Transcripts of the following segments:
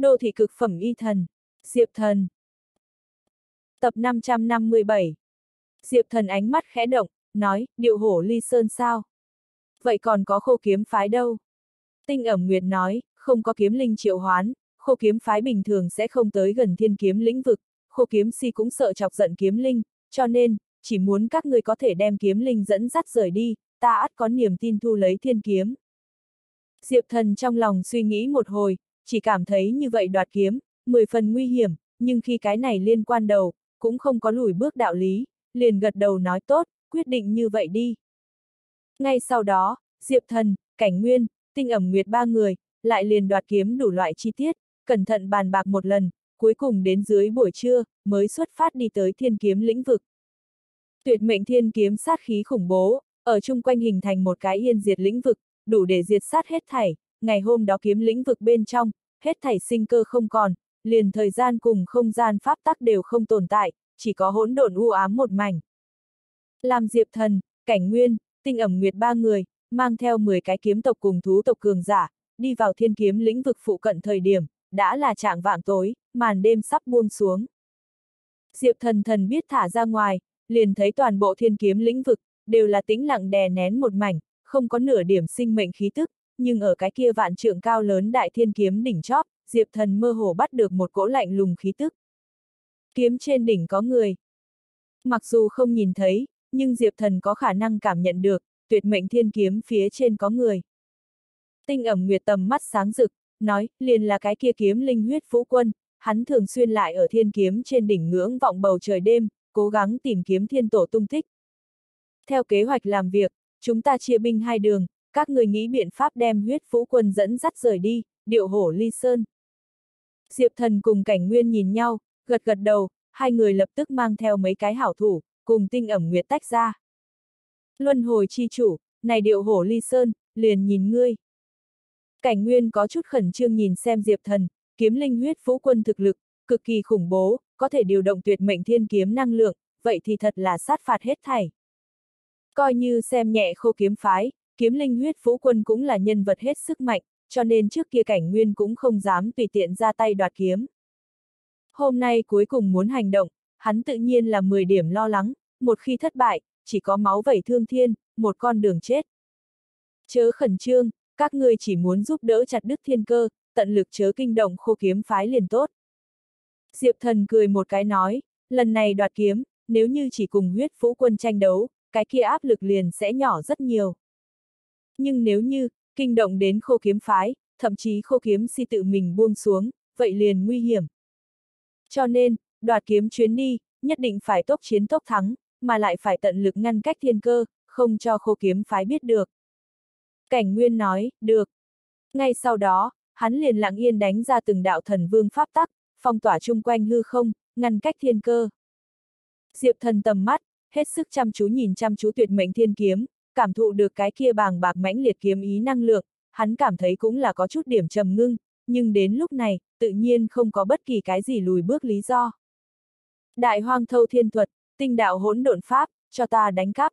Đô thị cực phẩm y thần. Diệp thần. Tập 557. Diệp thần ánh mắt khẽ động, nói, điệu hổ ly sơn sao? Vậy còn có khô kiếm phái đâu? Tinh ẩm nguyệt nói, không có kiếm linh triệu hoán, khô kiếm phái bình thường sẽ không tới gần thiên kiếm lĩnh vực, khô kiếm si cũng sợ chọc giận kiếm linh, cho nên, chỉ muốn các người có thể đem kiếm linh dẫn dắt rời đi, ta ắt có niềm tin thu lấy thiên kiếm. Diệp thần trong lòng suy nghĩ một hồi, chỉ cảm thấy như vậy đoạt kiếm, mười phần nguy hiểm, nhưng khi cái này liên quan đầu, cũng không có lùi bước đạo lý, liền gật đầu nói tốt, quyết định như vậy đi. Ngay sau đó, Diệp thần, cảnh nguyên, tinh ẩm nguyệt ba người, lại liền đoạt kiếm đủ loại chi tiết, cẩn thận bàn bạc một lần, cuối cùng đến dưới buổi trưa, mới xuất phát đi tới thiên kiếm lĩnh vực. Tuyệt mệnh thiên kiếm sát khí khủng bố, ở chung quanh hình thành một cái yên diệt lĩnh vực, đủ để diệt sát hết thảy, ngày hôm đó kiếm lĩnh vực bên trong, hết thảy sinh cơ không còn, liền thời gian cùng không gian pháp tắc đều không tồn tại, chỉ có hỗn độn u ám một mảnh. Làm diệp thần, cảnh nguyên, tinh ẩm nguyệt ba người, mang theo 10 cái kiếm tộc cùng thú tộc cường giả, đi vào thiên kiếm lĩnh vực phụ cận thời điểm, đã là trạng vạng tối, màn đêm sắp buông xuống. Diệp thần thần biết thả ra ngoài, liền thấy toàn bộ thiên kiếm lĩnh vực, đều là tĩnh lặng đè nén một mảnh, không có nửa điểm sinh mệnh khí tức, nhưng ở cái kia vạn trượng cao lớn đại thiên kiếm đỉnh chóp, Diệp thần mơ hồ bắt được một cỗ lạnh lùng khí tức. Kiếm trên đỉnh có người. Mặc dù không nhìn thấy, nhưng Diệp thần có khả năng cảm nhận được, tuyệt mệnh thiên kiếm phía trên có người. Tinh ẩm nguyệt tầm mắt sáng rực, nói, liền là cái kia kiếm linh huyết phú quân, hắn thường xuyên lại ở thiên kiếm trên đỉnh ngưỡng vọng bầu trời đêm, cố gắng tìm kiếm thiên tổ tung tích. Theo kế hoạch làm việc, chúng ta chia binh hai đường, các người nghĩ biện pháp đem huyết vũ quân dẫn dắt rời đi, điệu hổ ly sơn. Diệp thần cùng cảnh nguyên nhìn nhau, gật gật đầu, hai người lập tức mang theo mấy cái hảo thủ, cùng tinh ẩm nguyệt tách ra. Luân hồi chi chủ, này điệu hổ ly sơn, liền nhìn ngươi. Cảnh nguyên có chút khẩn trương nhìn xem diệp thần, kiếm linh huyết vũ quân thực lực, cực kỳ khủng bố, có thể điều động tuyệt mệnh thiên kiếm năng lượng, vậy thì thật là sát phạt hết thảy. Coi như xem nhẹ khô kiếm phái, kiếm linh huyết vũ quân cũng là nhân vật hết sức mạnh, cho nên trước kia cảnh nguyên cũng không dám tùy tiện ra tay đoạt kiếm. Hôm nay cuối cùng muốn hành động, hắn tự nhiên là 10 điểm lo lắng, một khi thất bại, chỉ có máu vẩy thương thiên, một con đường chết. Chớ khẩn trương, các ngươi chỉ muốn giúp đỡ chặt đứt thiên cơ, tận lực chớ kinh động khô kiếm phái liền tốt. Diệp thần cười một cái nói, lần này đoạt kiếm, nếu như chỉ cùng huyết vũ quân tranh đấu, cái kia áp lực liền sẽ nhỏ rất nhiều. Nhưng nếu như, kinh động đến khô kiếm phái, thậm chí khô kiếm si tự mình buông xuống, vậy liền nguy hiểm. Cho nên, đoạt kiếm chuyến đi, nhất định phải tốc chiến tốc thắng, mà lại phải tận lực ngăn cách thiên cơ, không cho khô kiếm phái biết được. Cảnh Nguyên nói, được. Ngay sau đó, hắn liền lặng yên đánh ra từng đạo thần vương pháp tắc, phong tỏa chung quanh hư không, ngăn cách thiên cơ. Diệp thần tầm mắt, hết sức chăm chú nhìn chăm chú tuyệt mệnh thiên kiếm, cảm thụ được cái kia bàng bạc mãnh liệt kiếm ý năng lượng, hắn cảm thấy cũng là có chút điểm trầm ngưng, nhưng đến lúc này, tự nhiên không có bất kỳ cái gì lùi bước lý do. Đại hoang thâu thiên thuật, tinh đạo hỗn độn pháp, cho ta đánh cắp.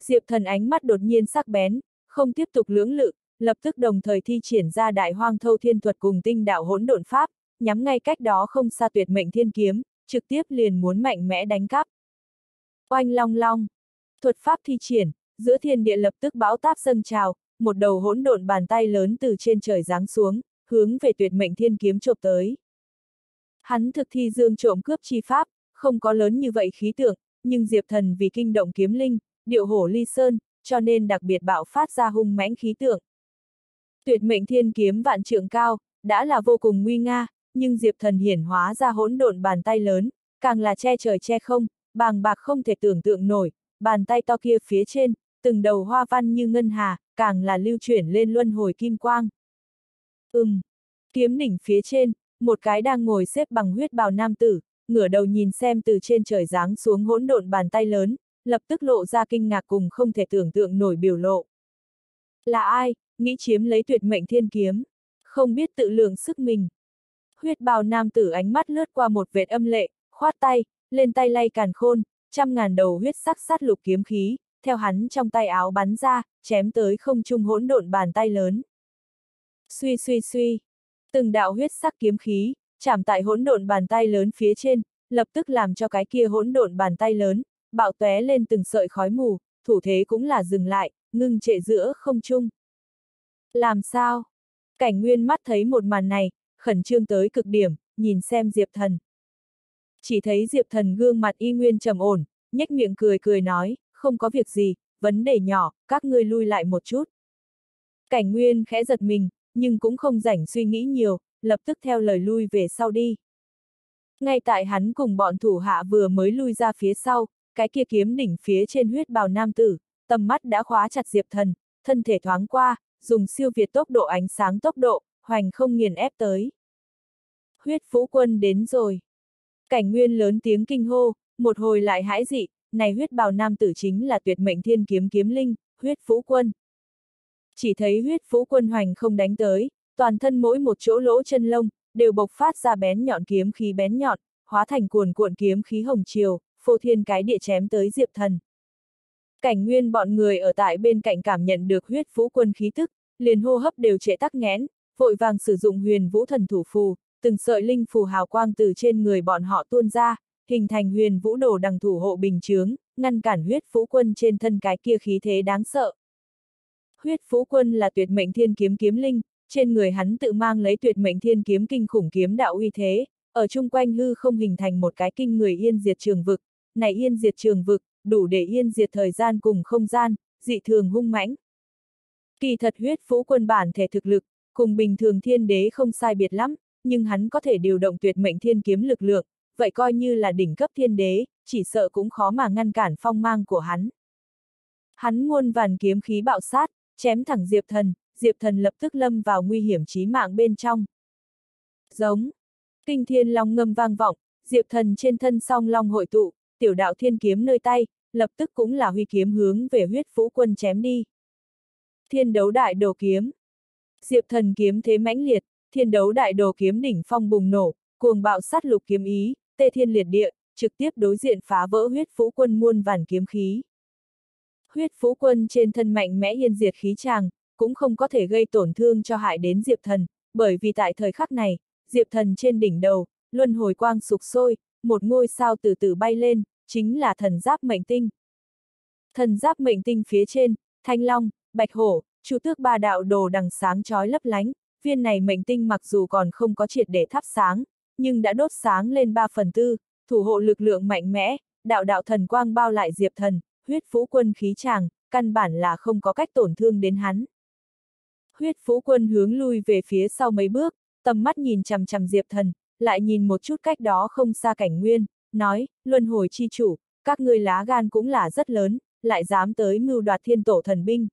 Diệp thần ánh mắt đột nhiên sắc bén, không tiếp tục lưỡng lự, lập tức đồng thời thi triển ra đại hoang thâu thiên thuật cùng tinh đạo hỗn độn pháp, nhắm ngay cách đó không xa tuyệt mệnh thiên kiếm, trực tiếp liền muốn mạnh mẽ đánh cắp. Oanh long long, thuật pháp thi triển, giữa thiên địa lập tức bão táp dâng trào, một đầu hỗn độn bàn tay lớn từ trên trời giáng xuống, hướng về tuyệt mệnh thiên kiếm chộp tới. Hắn thực thi dương trộm cướp chi pháp, không có lớn như vậy khí tượng, nhưng Diệp Thần vì kinh động kiếm linh, điệu hổ ly sơn, cho nên đặc biệt bạo phát ra hung mãnh khí tượng. Tuyệt mệnh thiên kiếm vạn trượng cao, đã là vô cùng nguy nga, nhưng Diệp Thần hiển hóa ra hỗn độn bàn tay lớn, càng là che trời che không, bàng bạc không thể tưởng tượng nổi, bàn tay to kia phía trên, từng đầu hoa văn như ngân hà, càng là lưu chuyển lên luân hồi kim quang. Ừm, kiếm đỉnh phía trên, một cái đang ngồi xếp bằng huyết bào nam tử, ngửa đầu nhìn xem từ trên trời giáng xuống hỗn độn bàn tay lớn, lập tức lộ ra kinh ngạc cùng không thể tưởng tượng nổi biểu lộ. Là ai, nghĩ chiếm lấy tuyệt mệnh thiên kiếm, không biết tự lượng sức mình. Huyết bào nam tử ánh mắt lướt qua một vệt âm lệ, khoát tay, lên tay lay càn khôn, trăm ngàn đầu huyết sắc sát lục kiếm khí, theo hắn trong tay áo bắn ra, chém tới không trung hỗn độn bàn tay lớn. Suy suy suy, Từng đạo huyết sắc kiếm khí, chạm tại hỗn độn bàn tay lớn phía trên, lập tức làm cho cái kia hỗn độn bàn tay lớn, bạo tóe lên từng sợi khói mù, thủ thế cũng là dừng lại, ngưng trệ giữa không trung. Làm sao? Cảnh nguyên mắt thấy một màn này, khẩn trương tới cực điểm, nhìn xem Diệp Thần. Chỉ thấy Diệp Thần gương mặt y nguyên trầm ổn, nhếch miệng cười cười nói, không có việc gì, vấn đề nhỏ, các ngươi lui lại một chút. Cảnh nguyên khẽ giật mình, nhưng cũng không rảnh suy nghĩ nhiều, lập tức theo lời lui về sau đi. Ngay tại hắn cùng bọn thủ hạ vừa mới lui ra phía sau, cái kia kiếm đỉnh phía trên huyết bào nam tử, tầm mắt đã khóa chặt Diệp Thần, thân thể thoáng qua, dùng siêu việt tốc độ ánh sáng tốc độ, hoành không nghiền ép tới. Huyết Vũ Quân đến rồi. Cảnh Nguyên lớn tiếng kinh hô, một hồi lại hãi dị, này huyết bào nam tử chính là tuyệt mệnh thiên kiếm kiếm linh, huyết phú Quân. Chỉ thấy huyết phú Quân hoành không đánh tới, toàn thân mỗi một chỗ lỗ chân lông, đều bộc phát ra bén nhọn kiếm khí bén nhọn, hóa thành cuồn cuộn kiếm khí hồng chiều, phô thiên cái địa chém tới Diệp Thần. Cảnh nguyên bọn người ở tại bên cạnh cảm nhận được huyết phú quân khí tức, liền hô hấp đều trễ tắc nghẽn, vội vàng sử dụng huyền vũ thần thủ phù, từng sợi linh phù hào quang từ trên người bọn họ tuôn ra, hình thành huyền vũ đồ đằng thủ hộ bình chướng, ngăn cản huyết phú quân trên thân cái kia khí thế đáng sợ. Huyết phú quân là tuyệt mệnh thiên kiếm kiếm linh, trên người hắn tự mang lấy tuyệt mệnh thiên kiếm kinh khủng kiếm đạo uy thế, ở chung quanh hư không hình thành một cái kinh người yên diệt trường vực, này yên diệt trường vực, đủ để yên diệt thời gian cùng không gian, dị thường hung mãnh. Kỳ thật huyết phú quân bản thể thực lực, cùng bình thường thiên đế không sai biệt lắm, nhưng hắn có thể điều động tuyệt mệnh thiên kiếm lực lượng, vậy coi như là đỉnh cấp thiên đế, chỉ sợ cũng khó mà ngăn cản phong mang của hắn. Hắn muôn vàn kiếm khí bạo sát, chém thẳng Diệp Thần, Diệp Thần lập tức lâm vào nguy hiểm chí mạng bên trong. Giống. Kinh thiên long ngâm vang vọng, Diệp Thần trên thân song long hội tụ, tiểu đạo thiên kiếm nơi tay, lập tức cũng là huy kiếm hướng về huyết vũ quân chém đi. Thiên đấu đại đồ kiếm. Diệp thần kiếm thế mãnh liệt, thiên đấu đại đồ kiếm đỉnh phong bùng nổ, cuồng bạo sát lục kiếm ý, tê thiên liệt địa, trực tiếp đối diện phá vỡ huyết phú quân muôn vàn kiếm khí. Huyết phú quân trên thân mạnh mẽ yên diệt khí tràng, cũng không có thể gây tổn thương cho hại đến Diệp thần, bởi vì tại thời khắc này, Diệp thần trên đỉnh đầu, luân hồi quang sục sôi, một ngôi sao từ từ bay lên, chính là thần giáp mệnh tinh. Thần giáp mệnh tinh phía trên, thanh long, bạch hổ, chu tước ba đạo đồ đằng sáng chói lấp lánh, viên này mệnh tinh mặc dù còn không có triệt để thắp sáng, nhưng đã đốt sáng lên ba phần tư, thủ hộ lực lượng mạnh mẽ, đạo đạo thần quang bao lại diệp thần, huyết phú quân khí tràng, căn bản là không có cách tổn thương đến hắn. Huyết phú quân hướng lui về phía sau mấy bước, tầm mắt nhìn chằm chằm diệp thần, lại nhìn một chút cách đó không xa cảnh nguyên, nói, luân hồi chi chủ, các ngươi lá gan cũng là rất lớn, lại dám tới mưu đoạt thiên tổ thần binh.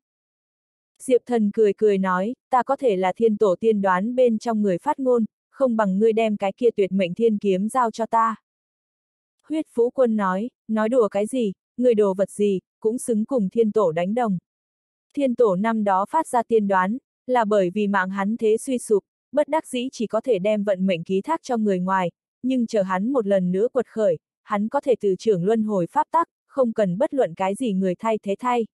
Diệp thần cười cười nói, ta có thể là thiên tổ tiên đoán bên trong người phát ngôn, không bằng ngươi đem cái kia tuyệt mệnh thiên kiếm giao cho ta. Huyết Phú Quân nói, nói đùa cái gì, người đồ vật gì, cũng xứng cùng thiên tổ đánh đồng. Thiên tổ năm đó phát ra tiên đoán, là bởi vì mạng hắn thế suy sụp, bất đắc dĩ chỉ có thể đem vận mệnh ký thác cho người ngoài, nhưng chờ hắn một lần nữa quật khởi, hắn có thể từ trưởng luân hồi pháp tắc, không cần bất luận cái gì người thay thế thay.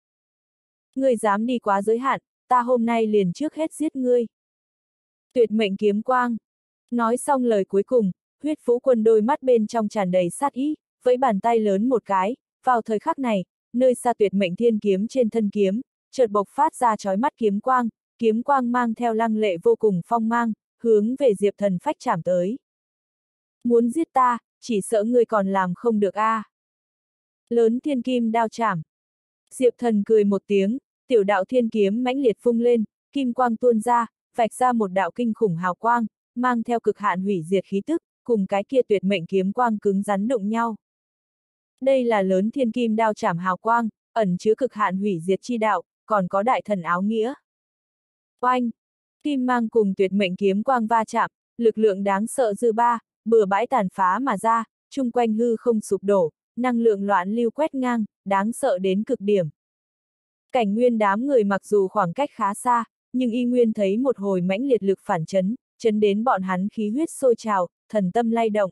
Ngươi dám đi quá giới hạn, ta hôm nay liền trước hết giết ngươi. Tuyệt mệnh kiếm quang. Nói xong lời cuối cùng, huyết phú quân đôi mắt bên trong tràn đầy sát ý, vẫy bàn tay lớn một cái, vào thời khắc này, nơi xa tuyệt mệnh thiên kiếm trên thân kiếm, chợt bộc phát ra chói mắt kiếm quang, kiếm quang mang theo lăng lệ vô cùng phong mang, hướng về Diệp Thần phách chạm tới. Muốn giết ta, chỉ sợ ngươi còn làm không được a. À. Lớn thiên kim đao chạm, Diệp Thần cười một tiếng, tiểu đạo thiên kiếm mãnh liệt phung lên, kim quang tuôn ra, vạch ra một đạo kinh khủng hào quang, mang theo cực hạn hủy diệt khí tức, cùng cái kia tuyệt mệnh kiếm quang cứng rắn đụng nhau. Đây là lớn thiên kim đao chảm hào quang, ẩn chứa cực hạn hủy diệt chi đạo, còn có đại thần áo nghĩa. Oanh! Kim mang cùng tuyệt mệnh kiếm quang va chạm, lực lượng đáng sợ dư ba, bừa bãi tàn phá mà ra, chung quanh hư không sụp đổ, năng lượng loạn lưu quét ngang, đáng sợ đến cực điểm. Cảnh nguyên đám người mặc dù khoảng cách khá xa, nhưng y nguyên thấy một hồi mãnh liệt lực phản chấn, chấn đến bọn hắn khí huyết sôi trào, thần tâm lay động.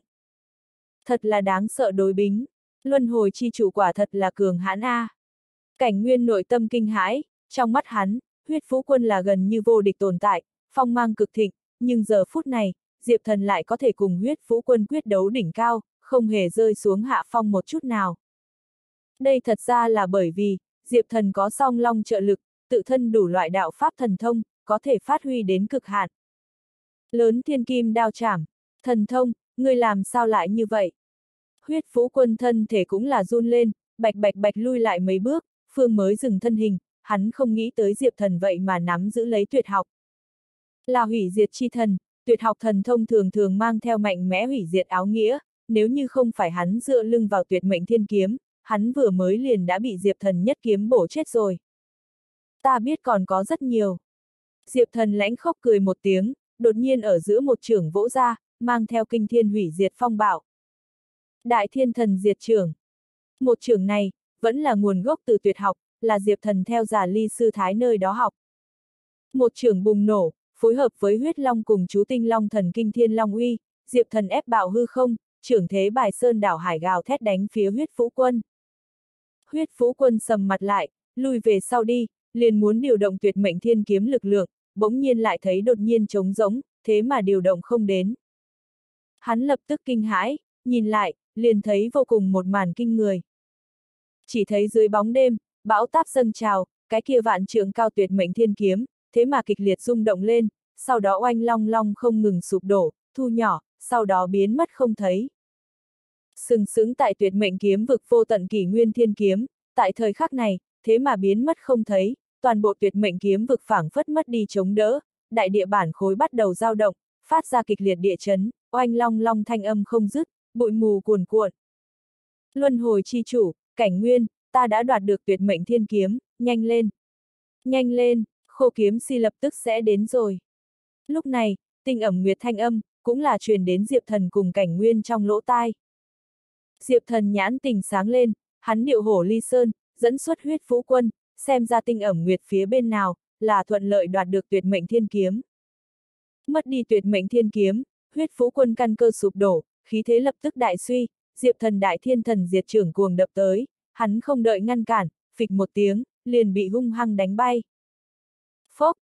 Thật là đáng sợ đối bính, luân hồi chi chủ quả thật là cường hãn A. Cảnh nguyên nội tâm kinh hãi, trong mắt hắn, huyết phú quân là gần như vô địch tồn tại, phong mang cực thịnh, nhưng giờ phút này, Diệp Thần lại có thể cùng huyết vũ quân quyết đấu đỉnh cao, không hề rơi xuống hạ phong một chút nào. Đây thật ra là bởi vì, Diệp Thần có song long trợ lực, tự thân đủ loại đạo pháp thần thông, có thể phát huy đến cực hạn. Lớn thiên kim đao chảm, thần thông, ngươi làm sao lại như vậy? Huyết vũ quân thân thể cũng là run lên, bạch bạch bạch lui lại mấy bước, phương mới dừng thân hình, hắn không nghĩ tới Diệp Thần vậy mà nắm giữ lấy tuyệt học. Là hủy diệt chi thần, tuyệt học thần thông thường thường mang theo mạnh mẽ hủy diệt áo nghĩa, nếu như không phải hắn dựa lưng vào tuyệt mệnh thiên kiếm, hắn vừa mới liền đã bị Diệp Thần nhất kiếm bổ chết rồi. Ta biết còn có rất nhiều. Diệp Thần lãnh khóc cười một tiếng, đột nhiên ở giữa một trưởng vỗ ra, mang theo kinh thiên hủy diệt phong bạo. Đại thiên thần diệt trưởng. Một trưởng này, vẫn là nguồn gốc từ tuyệt học, là Diệp Thần theo giả ly sư thái nơi đó học. Một trưởng bùng nổ, phối hợp với huyết long cùng chú tinh long thần kinh thiên long uy, Diệp Thần ép bạo hư không, trưởng thế bài sơn đảo hải gào thét đánh phía huyết phú quân. Huyết phú quân sầm mặt lại, lùi về sau đi, liền muốn điều động tuyệt mệnh thiên kiếm lực lượng, bỗng nhiên lại thấy đột nhiên trống rỗng, thế mà điều động không đến. Hắn lập tức kinh hãi, nhìn lại, liền thấy vô cùng một màn kinh người. Chỉ thấy dưới bóng đêm, bão táp dâng trào, cái kia vạn trượng cao tuyệt mệnh thiên kiếm, thế mà kịch liệt rung động lên, sau đó oanh long long không ngừng sụp đổ, thu nhỏ, sau đó biến mất không thấy. Sừng sững tại tuyệt mệnh kiếm vực vô tận kỷ nguyên thiên kiếm, tại thời khắc này, thế mà biến mất không thấy, toàn bộ tuyệt mệnh kiếm vực phảng phất mất đi chống đỡ, đại địa bản khối bắt đầu dao động, phát ra kịch liệt địa chấn, oanh long long thanh âm không dứt, bụi mù cuồn cuộn. Luân hồi chi chủ, cảnh nguyên, ta đã đoạt được tuyệt mệnh thiên kiếm, nhanh lên. Nhanh lên, khô kiếm si lập tức sẽ đến rồi. Lúc này, tinh ẩm nguyệt thanh âm, cũng là truyền đến Diệp Thần cùng cảnh nguyên trong lỗ tai. Diệp Thần nhãn tình sáng lên, hắn điệu hổ ly sơn, dẫn xuất huyết phú quân, xem ra tinh ẩm nguyệt phía bên nào, là thuận lợi đoạt được tuyệt mệnh thiên kiếm. Mất đi tuyệt mệnh thiên kiếm, huyết phú quân căn cơ sụp đổ, khí thế lập tức đại suy, diệp thần đại thiên thần diệt trưởng cuồng đập tới, hắn không đợi ngăn cản, phịch một tiếng, liền bị hung hăng đánh bay. Phốc!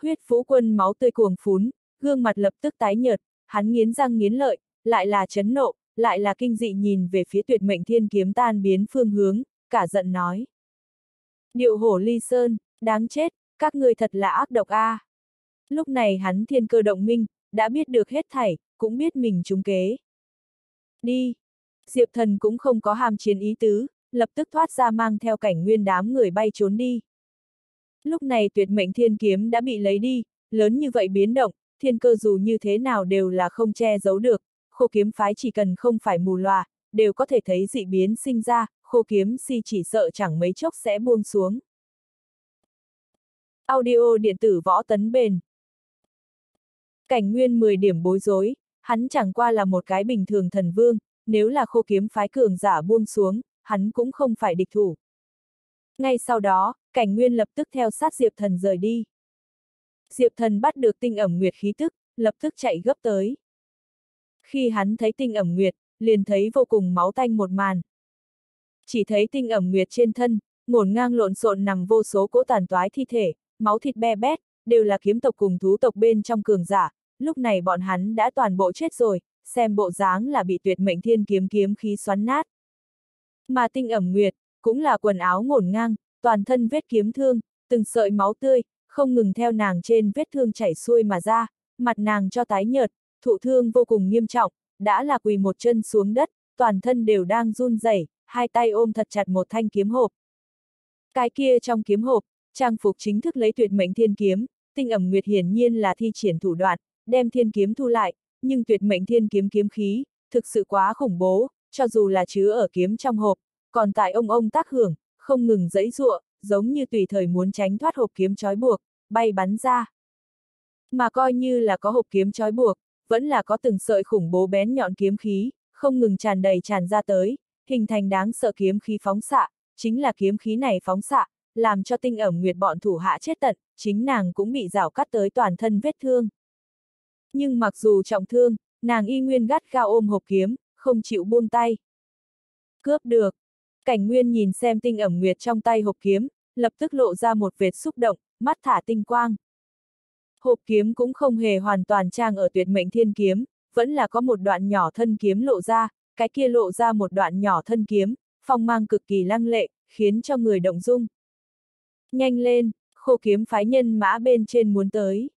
Huyết phú quân máu tươi cuồng phún, gương mặt lập tức tái nhợt, hắn nghiến răng nghiến lợi, lại là chấn nộ, lại là kinh dị nhìn về phía tuyệt mệnh thiên kiếm tan biến phương hướng, cả giận nói. Điệu hổ ly sơn, đáng chết, các người thật là ác độc a. À. Lúc này hắn thiên cơ động minh, đã biết được hết thảy, cũng biết mình trúng kế. Đi! Diệp thần cũng không có hàm chiến ý tứ, lập tức thoát ra mang theo cảnh nguyên đám người bay trốn đi. Lúc này tuyệt mệnh thiên kiếm đã bị lấy đi, lớn như vậy biến động, thiên cơ dù như thế nào đều là không che giấu được, khô kiếm phái chỉ cần không phải mù loà, đều có thể thấy dị biến sinh ra, khô kiếm si chỉ sợ chẳng mấy chốc sẽ buông xuống. Audio điện tử võ tấn bền. Cảnh nguyên 10 điểm bối rối, hắn chẳng qua là một cái bình thường thần vương, nếu là khô kiếm phái cường giả buông xuống, hắn cũng không phải địch thủ. Ngay sau đó, cảnh nguyên lập tức theo sát Diệp thần rời đi. Diệp thần bắt được tinh ẩm nguyệt khí tức, lập tức chạy gấp tới. Khi hắn thấy tinh ẩm nguyệt, liền thấy vô cùng máu tanh một màn. Chỉ thấy tinh ẩm nguyệt trên thân, ngổn ngang lộn xộn nằm vô số cỗ tàn toái thi thể, máu thịt be bét, đều là kiếm tộc cùng thú tộc bên trong cường giả, lúc này bọn hắn đã toàn bộ chết rồi, xem bộ dáng là bị tuyệt mệnh thiên kiếm kiếm khí xoắn nát. Mà tinh ẩm nguyệt, cũng là quần áo ngổn ngang, toàn thân vết kiếm thương, từng sợi máu tươi, không ngừng theo nàng trên vết thương chảy xuôi mà ra, mặt nàng cho tái nhợt, thụ thương vô cùng nghiêm trọng, đã là quỳ một chân xuống đất, toàn thân đều đang run rẩy, hai tay ôm thật chặt một thanh kiếm hộp. Cái kia trong kiếm hộp, trang phục chính thức lấy tuyệt mệnh thiên kiếm, tinh ẩm nguyệt hiển nhiên là thi triển thủ đoạn, đem thiên kiếm thu lại, nhưng tuyệt mệnh thiên kiếm kiếm khí, thực sự quá khủng bố, cho dù là chứa ở kiếm trong hộp, còn tại ông ông tác hưởng, không ngừng dẫy dụa, giống như tùy thời muốn tránh thoát hộp kiếm trói buộc, bay bắn ra. Mà coi như là có hộp kiếm trói buộc, vẫn là có từng sợi khủng bố bén nhọn kiếm khí, không ngừng tràn đầy tràn ra tới, hình thành đáng sợ kiếm khí phóng xạ, chính là kiếm khí này phóng xạ, làm cho tinh ẩm nguyệt bọn thủ hạ chết tận, chính nàng cũng bị rào cắt tới toàn thân vết thương. Nhưng mặc dù trọng thương, nàng y nguyên gắt gao ôm hộp kiếm, không chịu buông tay. Cướp được. Cảnh nguyên nhìn xem tinh ẩm nguyệt trong tay hộp kiếm, lập tức lộ ra một vệt xúc động, mắt thả tinh quang. Hộp kiếm cũng không hề hoàn toàn trang ở tuyệt mệnh thiên kiếm, vẫn là có một đoạn nhỏ thân kiếm lộ ra, cái kia lộ ra một đoạn nhỏ thân kiếm, phong mang cực kỳ lăng lệ, khiến cho người động dung. Nhanh lên, khô kiếm phái nhân mã bên trên muốn tới.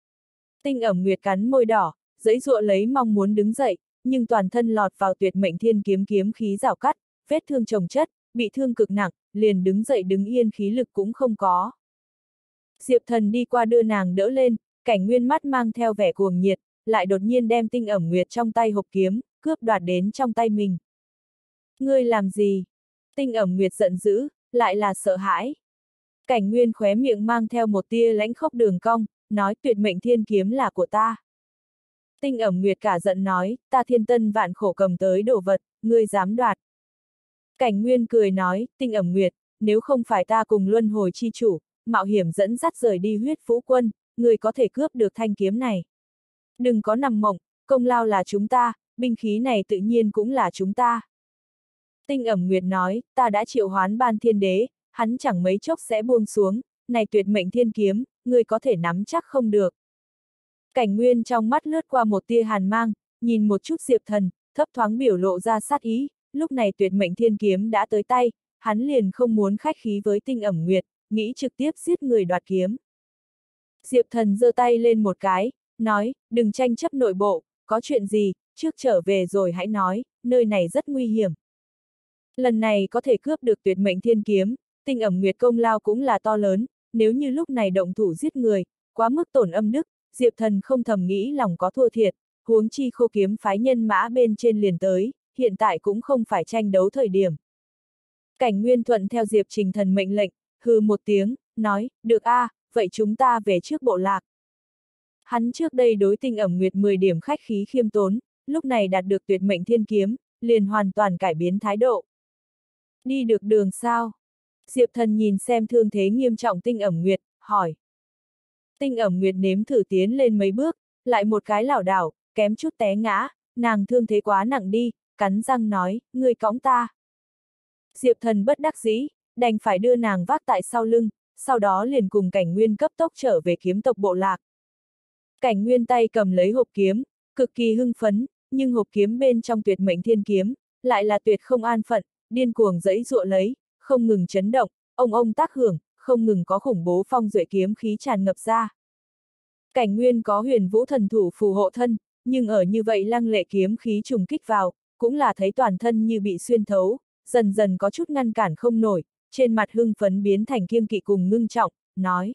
Tinh ẩm nguyệt cắn môi đỏ, dãy dụa lấy mong muốn đứng dậy, nhưng toàn thân lọt vào tuyệt mệnh thiên kiếm kiếm khí rào cắt, vết thương trồng chất, bị thương cực nặng, liền đứng dậy đứng yên khí lực cũng không có. Diệp thần đi qua đưa nàng đỡ lên, cảnh nguyên mắt mang theo vẻ cuồng nhiệt, lại đột nhiên đem tinh ẩm nguyệt trong tay hộp kiếm, cướp đoạt đến trong tay mình. Ngươi làm gì? Tinh ẩm nguyệt giận dữ, lại là sợ hãi. Cảnh nguyên khóe miệng mang theo một tia lãnh khốc đường cong, nói tuyệt mệnh thiên kiếm là của ta. Tinh ẩm nguyệt cả giận nói, ta thiên tân vạn khổ cầm tới đồ vật, ngươi dám đoạt. Cảnh nguyên cười nói, tinh ẩm nguyệt, nếu không phải ta cùng luân hồi chi chủ, mạo hiểm dẫn dắt rời đi huyết phú quân, người có thể cướp được thanh kiếm này. Đừng có nằm mộng, công lao là chúng ta, binh khí này tự nhiên cũng là chúng ta. Tinh ẩm nguyệt nói, ta đã triệu hoán ban thiên đế, hắn chẳng mấy chốc sẽ buông xuống, này tuyệt mệnh thiên kiếm, người có thể nắm chắc không được. Cảnh nguyên trong mắt lướt qua một tia hàn mang, nhìn một chút diệp thần, thấp thoáng biểu lộ ra sát ý, lúc này tuyệt mệnh thiên kiếm đã tới tay, hắn liền không muốn khách khí với tinh ẩm nguyệt, nghĩ trực tiếp giết người đoạt kiếm. Diệp thần giơ tay lên một cái, nói, đừng tranh chấp nội bộ, có chuyện gì, trước trở về rồi hãy nói, nơi này rất nguy hiểm. Lần này có thể cướp được tuyệt mệnh thiên kiếm, tinh ẩm nguyệt công lao cũng là to lớn, nếu như lúc này động thủ giết người, quá mức tổn âm đức, Diệp thần không thầm nghĩ lòng có thua thiệt, huống chi khô kiếm phái nhân mã bên trên liền tới, hiện tại cũng không phải tranh đấu thời điểm. Cảnh Nguyên thuận theo Diệp Trình Thần mệnh lệnh, hư một tiếng, nói, được a, à, vậy chúng ta về trước bộ lạc. Hắn trước đây đối tinh ẩm nguyệt 10 điểm khách khí khiêm tốn, lúc này đạt được tuyệt mệnh thiên kiếm, liền hoàn toàn cải biến thái độ. Đi được đường sao? Diệp thần nhìn xem thương thế nghiêm trọng tinh ẩm nguyệt, hỏi. Tinh ẩm nguyệt nếm thử tiến lên mấy bước, lại một cái lảo đảo, kém chút té ngã, nàng thương thế quá nặng đi, cắn răng nói, ngươi cõng ta. Diệp thần bất đắc dĩ, đành phải đưa nàng vác tại sau lưng, sau đó liền cùng cảnh nguyên cấp tốc trở về kiếm tộc bộ lạc. Cảnh nguyên tay cầm lấy hộp kiếm, cực kỳ hưng phấn, nhưng hộp kiếm bên trong tuyệt mệnh thiên kiếm, lại là tuyệt không an phận, điên cuồng dẫy dụa lấy, không ngừng chấn động, ông ông tác hưởng, không ngừng có khủng bố phong duệ kiếm khí tràn ngập ra. Cảnh nguyên có huyền vũ thần thủ phù hộ thân, nhưng ở như vậy lăng lệ kiếm khí trùng kích vào, cũng là thấy toàn thân như bị xuyên thấu, dần dần có chút ngăn cản không nổi, trên mặt hưng phấn biến thành kiêng kỵ cùng ngưng trọng, nói.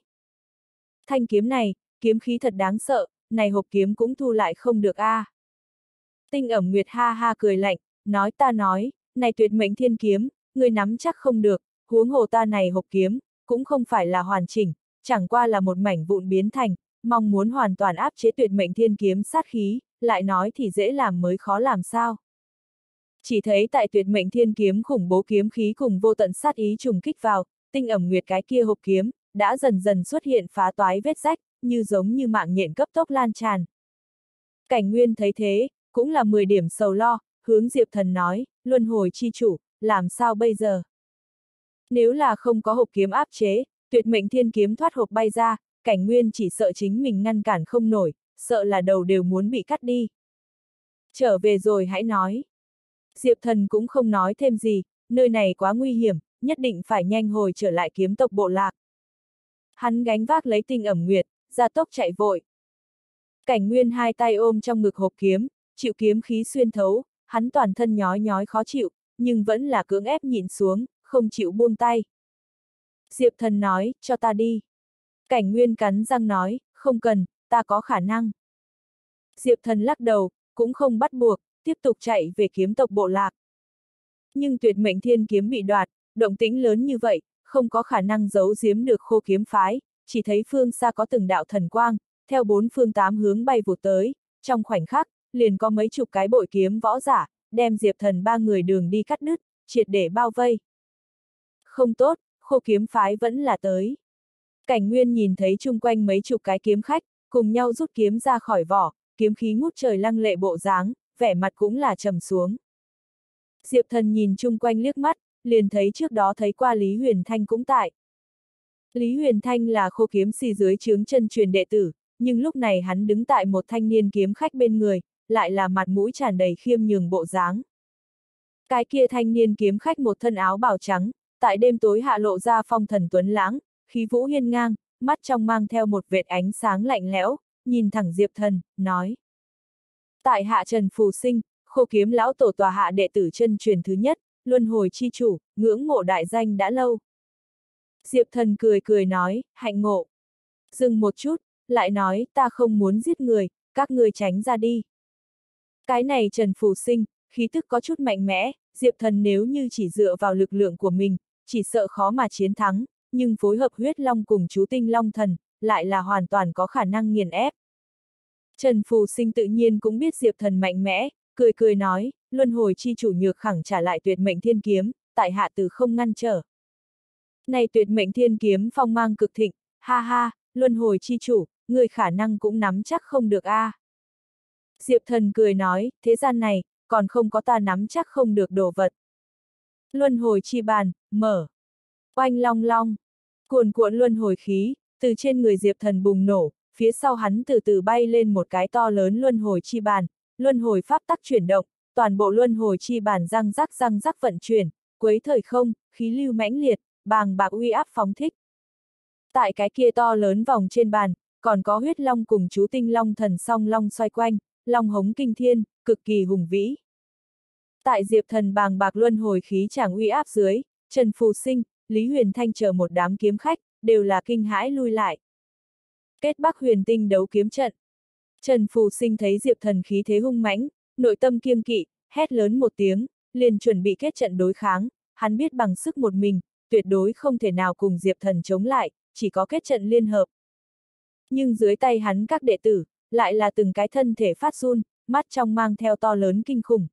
Thanh kiếm này, kiếm khí thật đáng sợ, này hộp kiếm cũng thu lại không được a. À. Tinh ẩm nguyệt ha ha cười lạnh, nói ta nói, này tuyệt mệnh thiên kiếm, người nắm chắc không được, huống hồ ta này hộp kiếm, cũng không phải là hoàn chỉnh, chẳng qua là một mảnh vụn biến thành, mong muốn hoàn toàn áp chế tuyệt mệnh thiên kiếm sát khí, lại nói thì dễ làm mới khó làm sao. Chỉ thấy tại tuyệt mệnh thiên kiếm khủng bố kiếm khí cùng vô tận sát ý trùng kích vào, tinh ẩm nguyệt cái kia hộp kiếm, đã dần dần xuất hiện phá toái vết rách, như giống như mạng nhện cấp tốc lan tràn. Cảnh Nguyên thấy thế, cũng là 10 điểm sầu lo, hướng Diệp Thần nói, luân hồi chi chủ, làm sao bây giờ? Nếu là không có hộp kiếm áp chế, tuyệt mệnh thiên kiếm thoát hộp bay ra, cảnh Nguyên chỉ sợ chính mình ngăn cản không nổi, sợ là đầu đều muốn bị cắt đi. Trở về rồi hãy nói. Diệp thần cũng không nói thêm gì, nơi này quá nguy hiểm, nhất định phải nhanh hồi trở lại kiếm tộc bộ lạc. Hắn gánh vác lấy tinh ẩm nguyệt, ra tốc chạy vội. Cảnh nguyên hai tay ôm trong ngực hộp kiếm, chịu kiếm khí xuyên thấu, hắn toàn thân nhói nhói khó chịu, nhưng vẫn là cưỡng ép nhìn xuống, không chịu buông tay. Diệp thần nói, cho ta đi. Cảnh nguyên cắn răng nói, không cần, ta có khả năng. Diệp thần lắc đầu, cũng không bắt buộc, tiếp tục chạy về kiếm tộc bộ lạc. Nhưng tuyệt mệnh thiên kiếm bị đoạt, động tĩnh lớn như vậy, không có khả năng giấu giếm được khô kiếm phái, chỉ thấy phương xa có từng đạo thần quang, theo bốn phương tám hướng bay vụt tới, trong khoảnh khắc, liền có mấy chục cái bội kiếm võ giả, đem diệp thần ba người đường đi cắt đứt, triệt để bao vây. Không tốt, khô kiếm phái vẫn là tới. Cảnh Nguyên nhìn thấy chung quanh mấy chục cái kiếm khách, cùng nhau rút kiếm ra khỏi vỏ, kiếm khí ngút trời lăng lệ bộ dáng, vẻ mặt cũng là trầm xuống. Diệp thần nhìn chung quanh liếc mắt, liền thấy trước đó thấy qua Lý Huyền Thanh cũng tại. Lý Huyền Thanh là khô kiếm si dưới chướng chân truyền đệ tử, nhưng lúc này hắn đứng tại một thanh niên kiếm khách bên người, lại là mặt mũi tràn đầy khiêm nhường bộ dáng. Cái kia thanh niên kiếm khách một thân áo bào trắng, tại đêm tối hạ lộ ra phong thần tuấn lãng, khí vũ hiên ngang, mắt trong mang theo một vệt ánh sáng lạnh lẽo, nhìn thẳng Diệp Thần, nói. Tại hạ Trần Phù Sinh, khô kiếm lão tổ tòa hạ đệ tử chân truyền thứ nhất, luân hồi chi chủ, ngưỡng mộ đại danh đã lâu. Diệp Thần cười cười nói, hạnh ngộ. Dừng một chút, lại nói, ta không muốn giết người, các người tránh ra đi. Cái này Trần Phù Sinh, khí tức có chút mạnh mẽ, Diệp Thần nếu như chỉ dựa vào lực lượng của mình, chỉ sợ khó mà chiến thắng, nhưng phối hợp huyết long cùng chú tinh long thần, lại là hoàn toàn có khả năng nghiền ép. Trần Phù Sinh tự nhiên cũng biết Diệp Thần mạnh mẽ, cười cười nói, luân hồi chi chủ nhược khẳng trả lại tuyệt mệnh thiên kiếm, tại hạ từ không ngăn trở. Này tuyệt mệnh thiên kiếm phong mang cực thịnh, ha ha, luân hồi chi chủ, người khả năng cũng nắm chắc không được a. À. Diệp thần cười nói, thế gian này, còn không có ta nắm chắc không được đồ vật. Luân hồi chi bàn, mở. Oanh long long. Cuồn cuộn luân hồi khí, từ trên người Diệp thần bùng nổ, phía sau hắn từ từ bay lên một cái to lớn luân hồi chi bàn, luân hồi pháp tắc chuyển động, toàn bộ luân hồi chi bàn răng rắc răng rắc vận chuyển, quấy thời không, khí lưu mãnh liệt, bàng bạc uy áp phóng thích. Tại cái kia to lớn vòng trên bàn, còn có huyết long cùng chú tinh long thần song long xoay quanh, long hống kinh thiên, cực kỳ hùng vĩ. Tại diệp thần bàng bạc luân hồi khí chẳng uy áp dưới, Trần Phù Sinh, Lý Huyền Thanh chờ một đám kiếm khách, đều là kinh hãi lui lại. Kết Bắc Huyền Tinh đấu kiếm trận. Trần Phù Sinh thấy Diệp Thần khí thế hung mãnh, nội tâm kiêng kỵ, hét lớn một tiếng, liền chuẩn bị kết trận đối kháng, hắn biết bằng sức một mình, tuyệt đối không thể nào cùng Diệp Thần chống lại, chỉ có kết trận liên hợp. Nhưng dưới tay hắn các đệ tử, lại là từng cái thân thể phát run, mắt trong mang theo to lớn kinh khủng.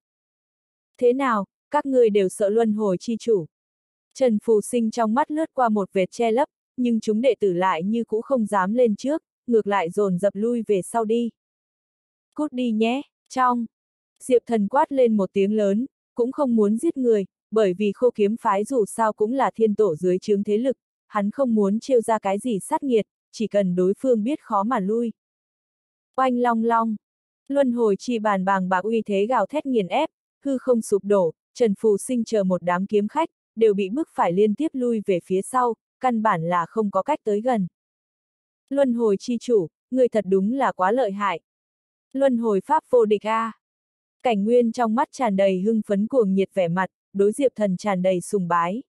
Thế nào, các người đều sợ luân hồi chi chủ. Trần Phù Sinh trong mắt lướt qua một vệt che lấp, nhưng chúng đệ tử lại như cũ không dám lên trước, ngược lại dồn dập lui về sau đi. Cút đi nhé, trong. Diệp thần quát lên một tiếng lớn, cũng không muốn giết người, bởi vì khô kiếm phái dù sao cũng là thiên tổ dưới chướng thế lực, hắn không muốn trêu ra cái gì sát nghiệt, chỉ cần đối phương biết khó mà lui. Oanh long long, luân hồi chi bàn bàng bạc uy thế gào thét nghiền ép, hư không sụp đổ, Trần Phù Sinh chờ một đám kiếm khách, đều bị bức phải liên tiếp lui về phía sau, căn bản là không có cách tới gần. Luân hồi chi chủ, người thật đúng là quá lợi hại. Luân hồi pháp vô địch a. Cảnh Nguyên trong mắt tràn đầy hưng phấn cuồng nhiệt vẻ mặt, đối Diệp Thần tràn đầy sùng bái.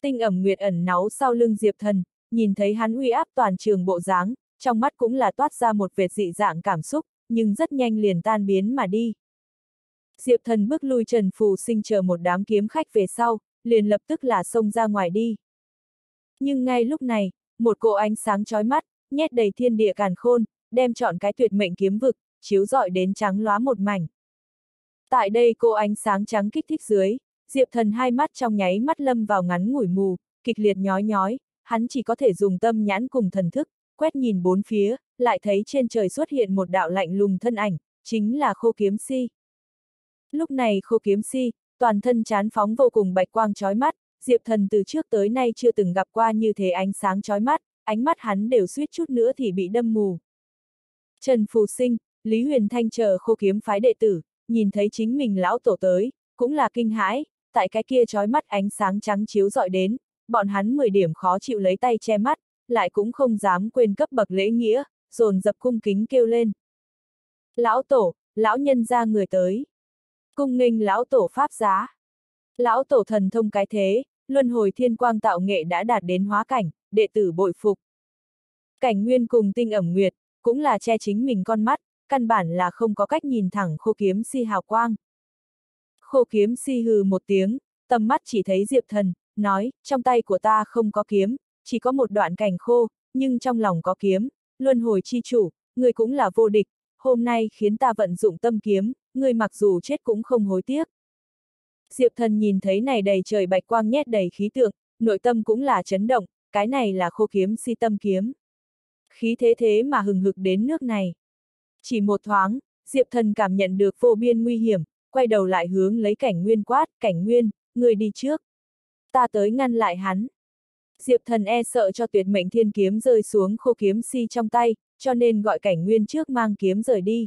Tinh ẩm nguyệt ẩn náu sau lưng Diệp Thần, nhìn thấy hắn uy áp toàn trường bộ dáng, trong mắt cũng là toát ra một vệt dị dạng cảm xúc, nhưng rất nhanh liền tan biến mà đi. Diệp Thần bước lui Trần Phù sinh chờ một đám kiếm khách về sau, liền lập tức là xông ra ngoài đi. Nhưng ngay lúc này, một cỗ ánh sáng chói mắt, nhét đầy thiên địa càn khôn, đem chọn cái tuyệt mệnh kiếm vực, chiếu rọi đến trắng lóa một mảnh. Tại đây cô ánh sáng trắng kích thích dưới, Diệp Thần hai mắt trong nháy mắt lâm vào ngắn ngủi mù, kịch liệt nhói nhói, hắn chỉ có thể dùng tâm nhãn cùng thần thức, quét nhìn bốn phía, lại thấy trên trời xuất hiện một đạo lạnh lùng thân ảnh, chính là khô kiếm si. Lúc này khô kiếm si, toàn thân chán phóng vô cùng bạch quang chói mắt, Diệp Thần từ trước tới nay chưa từng gặp qua như thế ánh sáng chói mắt, ánh mắt hắn đều suýt chút nữa thì bị đâm mù. Trần Phù Sinh, Lý Huyền Thanh chờ khô kiếm phái đệ tử, nhìn thấy chính mình lão tổ tới, cũng là kinh hãi, tại cái kia chói mắt ánh sáng trắng chiếu dọi đến, bọn hắn 10 điểm khó chịu lấy tay che mắt, lại cũng không dám quên cấp bậc lễ nghĩa, dồn dập cung kính kêu lên. Lão tổ, lão nhân ra người tới. Cung nghênh lão tổ pháp giá. Lão tổ thần thông cái thế, luân hồi thiên quang tạo nghệ đã đạt đến hóa cảnh, đệ tử bội phục. Cảnh nguyên cùng tinh ẩm nguyệt, cũng là che chính mình con mắt, căn bản là không có cách nhìn thẳng khô kiếm si hào quang. Khô kiếm si hừ một tiếng, tầm mắt chỉ thấy Diệp Thần, nói, trong tay của ta không có kiếm, chỉ có một đoạn cảnh khô, nhưng trong lòng có kiếm, luân hồi chi chủ, người cũng là vô địch, hôm nay khiến ta vận dụng tâm kiếm, người mặc dù chết cũng không hối tiếc. Diệp Thần nhìn thấy này đầy trời bạch quang nhét đầy khí tượng, nội tâm cũng là chấn động, cái này là khô kiếm si tâm kiếm. Khí thế thế mà hừng hực đến nước này. Chỉ một thoáng, Diệp Thần cảm nhận được vô biên nguy hiểm, quay đầu lại hướng lấy cảnh nguyên quát, cảnh nguyên, người đi trước. Ta tới ngăn lại hắn. Diệp Thần e sợ cho tuyệt mệnh thiên kiếm rơi xuống khô kiếm si trong tay, cho nên gọi cảnh nguyên trước mang kiếm rời đi.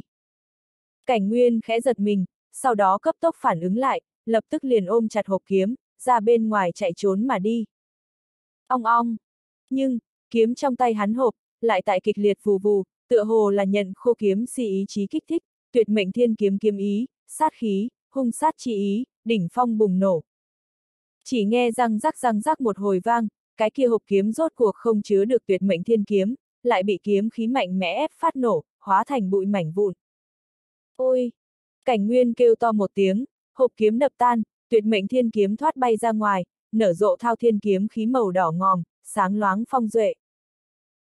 Cảnh nguyên khẽ giật mình, sau đó cấp tốc phản ứng lại, lập tức liền ôm chặt hộp kiếm, ra bên ngoài chạy trốn mà đi. Ong ong! Nhưng, kiếm trong tay hắn hộp, lại tại kịch liệt phù vù, tựa hồ là nhận khô kiếm si ý chí kích thích, tuyệt mệnh thiên kiếm kiếm ý, sát khí, hung sát chi ý, đỉnh phong bùng nổ. Chỉ nghe răng rắc răng rắc một hồi vang, cái kia hộp kiếm rốt cuộc không chứa được tuyệt mệnh thiên kiếm, lại bị kiếm khí mạnh mẽ ép phát nổ, hóa thành bụi mảnh vụn. Ôi! Cảnh nguyên kêu to một tiếng, hộp kiếm đập tan, tuyệt mệnh thiên kiếm thoát bay ra ngoài, nở rộ thao thiên kiếm khí màu đỏ ngòm, sáng loáng phong duệ.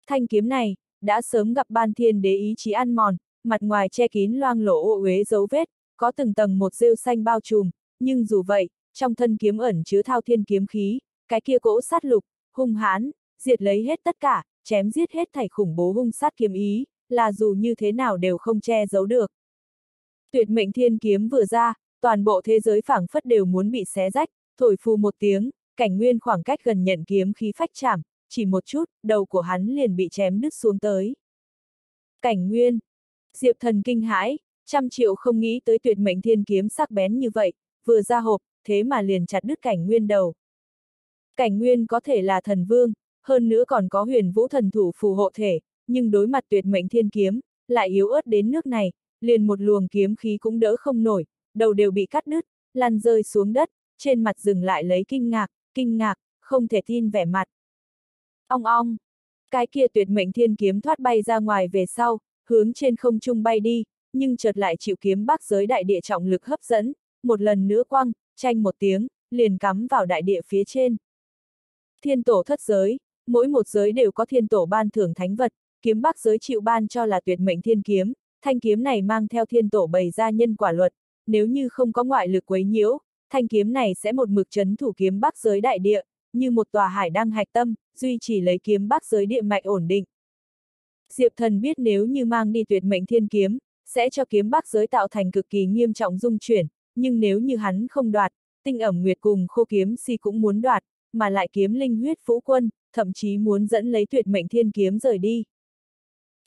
Thanh kiếm này, đã sớm gặp ban thiên đế ý chí ăn mòn, mặt ngoài che kín loang lổ ô uế dấu vết, có từng tầng một rêu xanh bao trùm, nhưng dù vậy, trong thân kiếm ẩn chứa thao thiên kiếm khí, cái kia cỗ sát lục, hung hãn, diệt lấy hết tất cả, chém giết hết thảy khủng bố hung sát kiếm ý, là dù như thế nào đều không che giấu được. Tuyệt mệnh thiên kiếm vừa ra, toàn bộ thế giới phảng phất đều muốn bị xé rách, thổi phù một tiếng, cảnh nguyên khoảng cách gần nhận kiếm khí phách chạm, chỉ một chút, đầu của hắn liền bị chém đứt xuống tới. Cảnh nguyên. Diệp thần kinh hãi, trăm triệu không nghĩ tới tuyệt mệnh thiên kiếm sắc bén như vậy, vừa ra hộp, thế mà liền chặt đứt cảnh nguyên đầu. Cảnh nguyên có thể là thần vương, hơn nữa còn có huyền vũ thần thủ phù hộ thể, nhưng đối mặt tuyệt mệnh thiên kiếm, lại yếu ớt đến nước này, liền một luồng kiếm khí cũng đỡ không nổi, đầu đều bị cắt đứt, lăn rơi xuống đất, trên mặt dừng lại lấy kinh ngạc, kinh ngạc, không thể tin vẻ mặt. Ong ong! Cái kia tuyệt mệnh thiên kiếm thoát bay ra ngoài về sau, hướng trên không trung bay đi, nhưng chợt lại chịu kiếm bắc giới đại địa trọng lực hấp dẫn, một lần nữa quăng, tranh một tiếng, liền cắm vào đại địa phía trên. Thiên tổ thất giới, mỗi một giới đều có thiên tổ ban thưởng thánh vật, kiếm bắc giới chịu ban cho là tuyệt mệnh thiên kiếm, thanh kiếm này mang theo thiên tổ bày ra nhân quả luật, nếu như không có ngoại lực quấy nhiễu, thanh kiếm này sẽ một mực chấn thủ kiếm bắc giới đại địa, như một tòa hải đăng hạch tâm, duy trì lấy kiếm bắc giới địa mạch ổn định. Diệp thần biết nếu như mang đi tuyệt mệnh thiên kiếm, sẽ cho kiếm bắc giới tạo thành cực kỳ nghiêm trọng dung chuyển, nhưng nếu như hắn không đoạt, tinh ẩm nguyệt cùng khô kiếm si cũng muốn đoạt, mà lại kiếm linh huyết phú quân, thậm chí muốn dẫn lấy tuyệt mệnh thiên kiếm rời đi.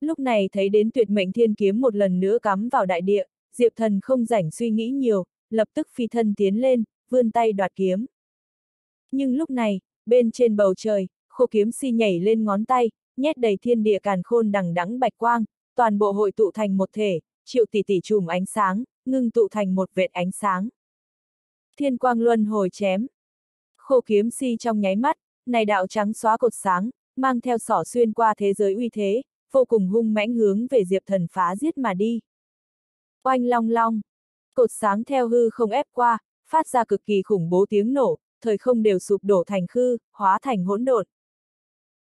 Lúc này thấy đến tuyệt mệnh thiên kiếm một lần nữa cắm vào đại địa, Diệp thần không rảnh suy nghĩ nhiều, lập tức phi thân tiến lên, vươn tay đoạt kiếm. Nhưng lúc này, bên trên bầu trời, khô kiếm si nhảy lên ngón tay, nhét đầy thiên địa càn khôn đằng đắng bạch quang, toàn bộ hội tụ thành một thể, triệu tỷ tỷ chùm ánh sáng, ngưng tụ thành một vệt ánh sáng. Thiên quang luân hồi chém. Khô kiếm si trong nháy mắt, này đạo trắng xóa cột sáng, mang theo sỏ xuyên qua thế giới uy thế, vô cùng hung mãnh hướng về diệp thần phá giết mà đi. Oanh long long. Cột sáng theo hư không ép qua, phát ra cực kỳ khủng bố tiếng nổ, thời không đều sụp đổ thành khư, hóa thành hỗn độn.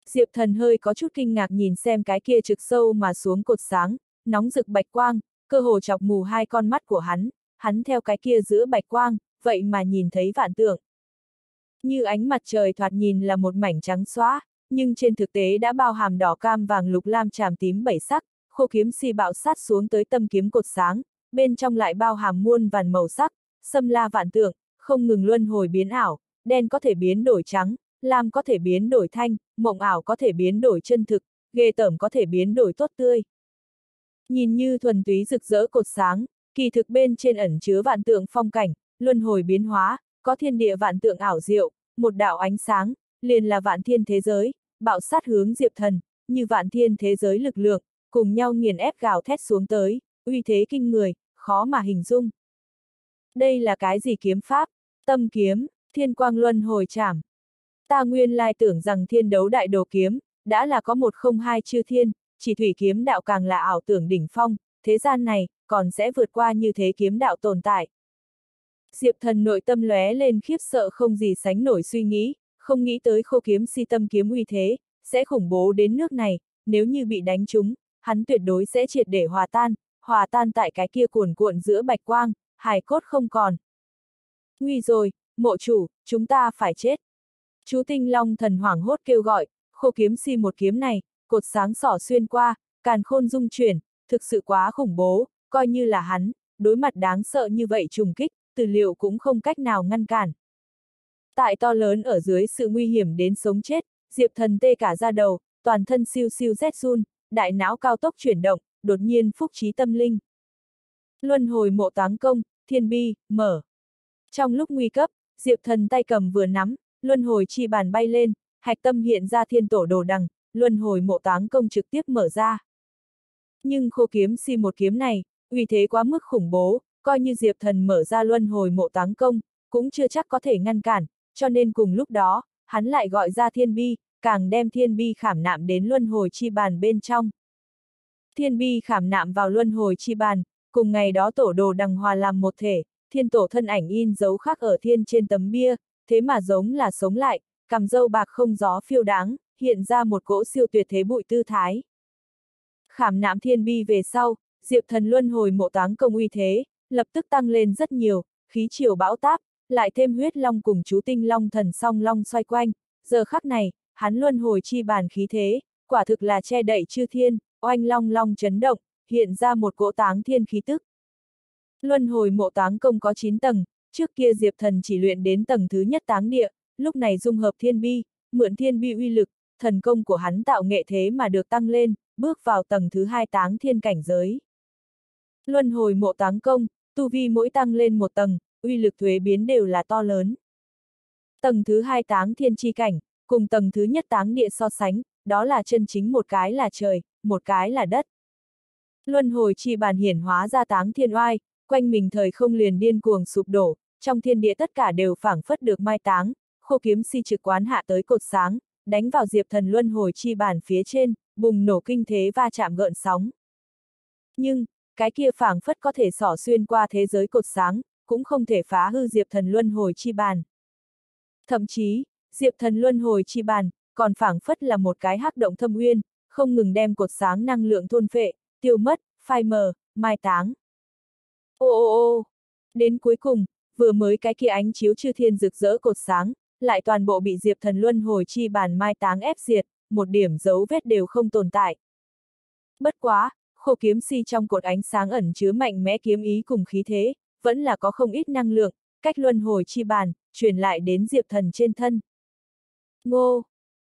Diệp thần hơi có chút kinh ngạc nhìn xem cái kia trực sâu mà xuống cột sáng, nóng rực bạch quang, cơ hồ chọc mù hai con mắt của hắn, hắn theo cái kia giữa bạch quang, vậy mà nhìn thấy vạn tượng. Như ánh mặt trời thoạt nhìn là một mảnh trắng xóa, nhưng trên thực tế đã bao hàm đỏ cam vàng lục lam tràm tím bảy sắc, khô kiếm si bạo sát xuống tới tâm kiếm cột sáng, bên trong lại bao hàm muôn vàn màu sắc, xâm la vạn tượng, không ngừng luân hồi biến ảo, đen có thể biến đổi trắng, lam có thể biến đổi thanh, mộng ảo có thể biến đổi chân thực, ghê tởm có thể biến đổi tốt tươi. Nhìn như thuần túy rực rỡ cột sáng, kỳ thực bên trên ẩn chứa vạn tượng phong cảnh, luân hồi biến hóa, có thiên địa vạn tượng ảo diệu, một đạo ánh sáng, liền là vạn thiên thế giới, bạo sát hướng diệp thần, như vạn thiên thế giới lực lượng, cùng nhau nghiền ép gào thét xuống tới, uy thế kinh người, khó mà hình dung. Đây là cái gì kiếm pháp? Tâm kiếm, thiên quang luân hồi chảm. Ta nguyên lai tưởng rằng thiên đấu đại đồ kiếm, đã là có một không hai chư thiên, chỉ thủy kiếm đạo càng là ảo tưởng đỉnh phong, thế gian này, còn sẽ vượt qua như thế kiếm đạo tồn tại. Diệp thần nội tâm lóe lên khiếp sợ không gì sánh nổi suy nghĩ, không nghĩ tới khô kiếm si tâm kiếm uy thế, sẽ khủng bố đến nước này, nếu như bị đánh trúng, hắn tuyệt đối sẽ triệt để hòa tan, hòa tan tại cái kia cuồn cuộn giữa bạch quang, hài cốt không còn. Nguy rồi, mộ chủ, chúng ta phải chết. Chú tinh long thần hoảng hốt kêu gọi, khô kiếm si một kiếm này, cột sáng sỏ xuyên qua, càn khôn dung chuyển, thực sự quá khủng bố, coi như là hắn, đối mặt đáng sợ như vậy trùng kích, từ liệu cũng không cách nào ngăn cản. Tại to lớn ở dưới sự nguy hiểm đến sống chết, Diệp thần tê cả ra đầu, toàn thân siêu siêu rét run, đại não cao tốc chuyển động, đột nhiên phúc trí tâm linh. Luân hồi mộ táng công, thiên bi, mở. Trong lúc nguy cấp, Diệp thần tay cầm vừa nắm, luân hồi chi bàn bay lên, hạch tâm hiện ra thiên tổ đồ đằng, luân hồi mộ táng công trực tiếp mở ra. Nhưng khô kiếm si một kiếm này, uy thế quá mức khủng bố, coi như Diệp thần mở ra luân hồi mộ táng công, cũng chưa chắc có thể ngăn cản, cho nên cùng lúc đó, hắn lại gọi ra thiên bi, càng đem thiên bi khảm nạm đến luân hồi chi bàn bên trong. Thiên bi khảm nạm vào luân hồi chi bàn, cùng ngày đó tổ đồ đằng hòa làm một thể, thiên tổ thân ảnh in dấu khắc ở thiên trên tấm bia, thế mà giống là sống lại, cầm dâu bạc không gió phiêu đáng, hiện ra một cỗ siêu tuyệt thế bụi tư thái. Khảm nạm thiên bi về sau, diệp thần luân hồi mộ táng công uy thế, lập tức tăng lên rất nhiều, khí chiều bão táp, lại thêm huyết long cùng chú tinh long thần song long xoay quanh, giờ khắc này, hắn luân hồi chi bàn khí thế, quả thực là che đậy chư thiên, oanh long long chấn động, hiện ra một cỗ táng thiên khí tức. Luân hồi mộ táng công có 9 tầng, trước kia Diệp Thần chỉ luyện đến tầng thứ nhất táng địa, lúc này dung hợp thiên bi, mượn thiên bi uy lực, thần công của hắn tạo nghệ thế mà được tăng lên, bước vào tầng thứ hai táng thiên cảnh giới. Luân hồi mộ táng công, tu vi mỗi tăng lên một tầng, uy lực thuế biến đều là to lớn. Tầng thứ hai táng thiên chi cảnh, cùng tầng thứ nhất táng địa so sánh, đó là chân chính một cái là trời, một cái là đất. Luân hồi chi bàn hiển hóa ra táng thiên oai, quanh mình thời không liền điên cuồng sụp đổ, trong thiên địa tất cả đều phảng phất được mai táng, khô kiếm si trực quán hạ tới cột sáng, đánh vào diệp thần luân hồi chi bàn phía trên, bùng nổ kinh thế va chạm gợn sóng. Nhưng, cái kia phảng phất có thể xỏ xuyên qua thế giới cột sáng, cũng không thể phá hư diệp thần luân hồi chi bàn. Thậm chí, diệp thần luân hồi chi bàn, còn phảng phất là một cái hắc động thâm uyên, không ngừng đem cột sáng năng lượng thôn phệ, tiêu mất, phai mờ, mai táng. Ô ô ô, đến cuối cùng, vừa mới cái kia ánh chiếu chư thiên rực rỡ cột sáng, lại toàn bộ bị Diệp Thần Luân hồi chi bàn mai táng ép diệt, một điểm dấu vết đều không tồn tại. Bất quá, khô kiếm si trong cột ánh sáng ẩn chứa mạnh mẽ kiếm ý cùng khí thế, vẫn là có không ít năng lượng, cách luân hồi chi bàn, truyền lại đến Diệp Thần trên thân. Ngô!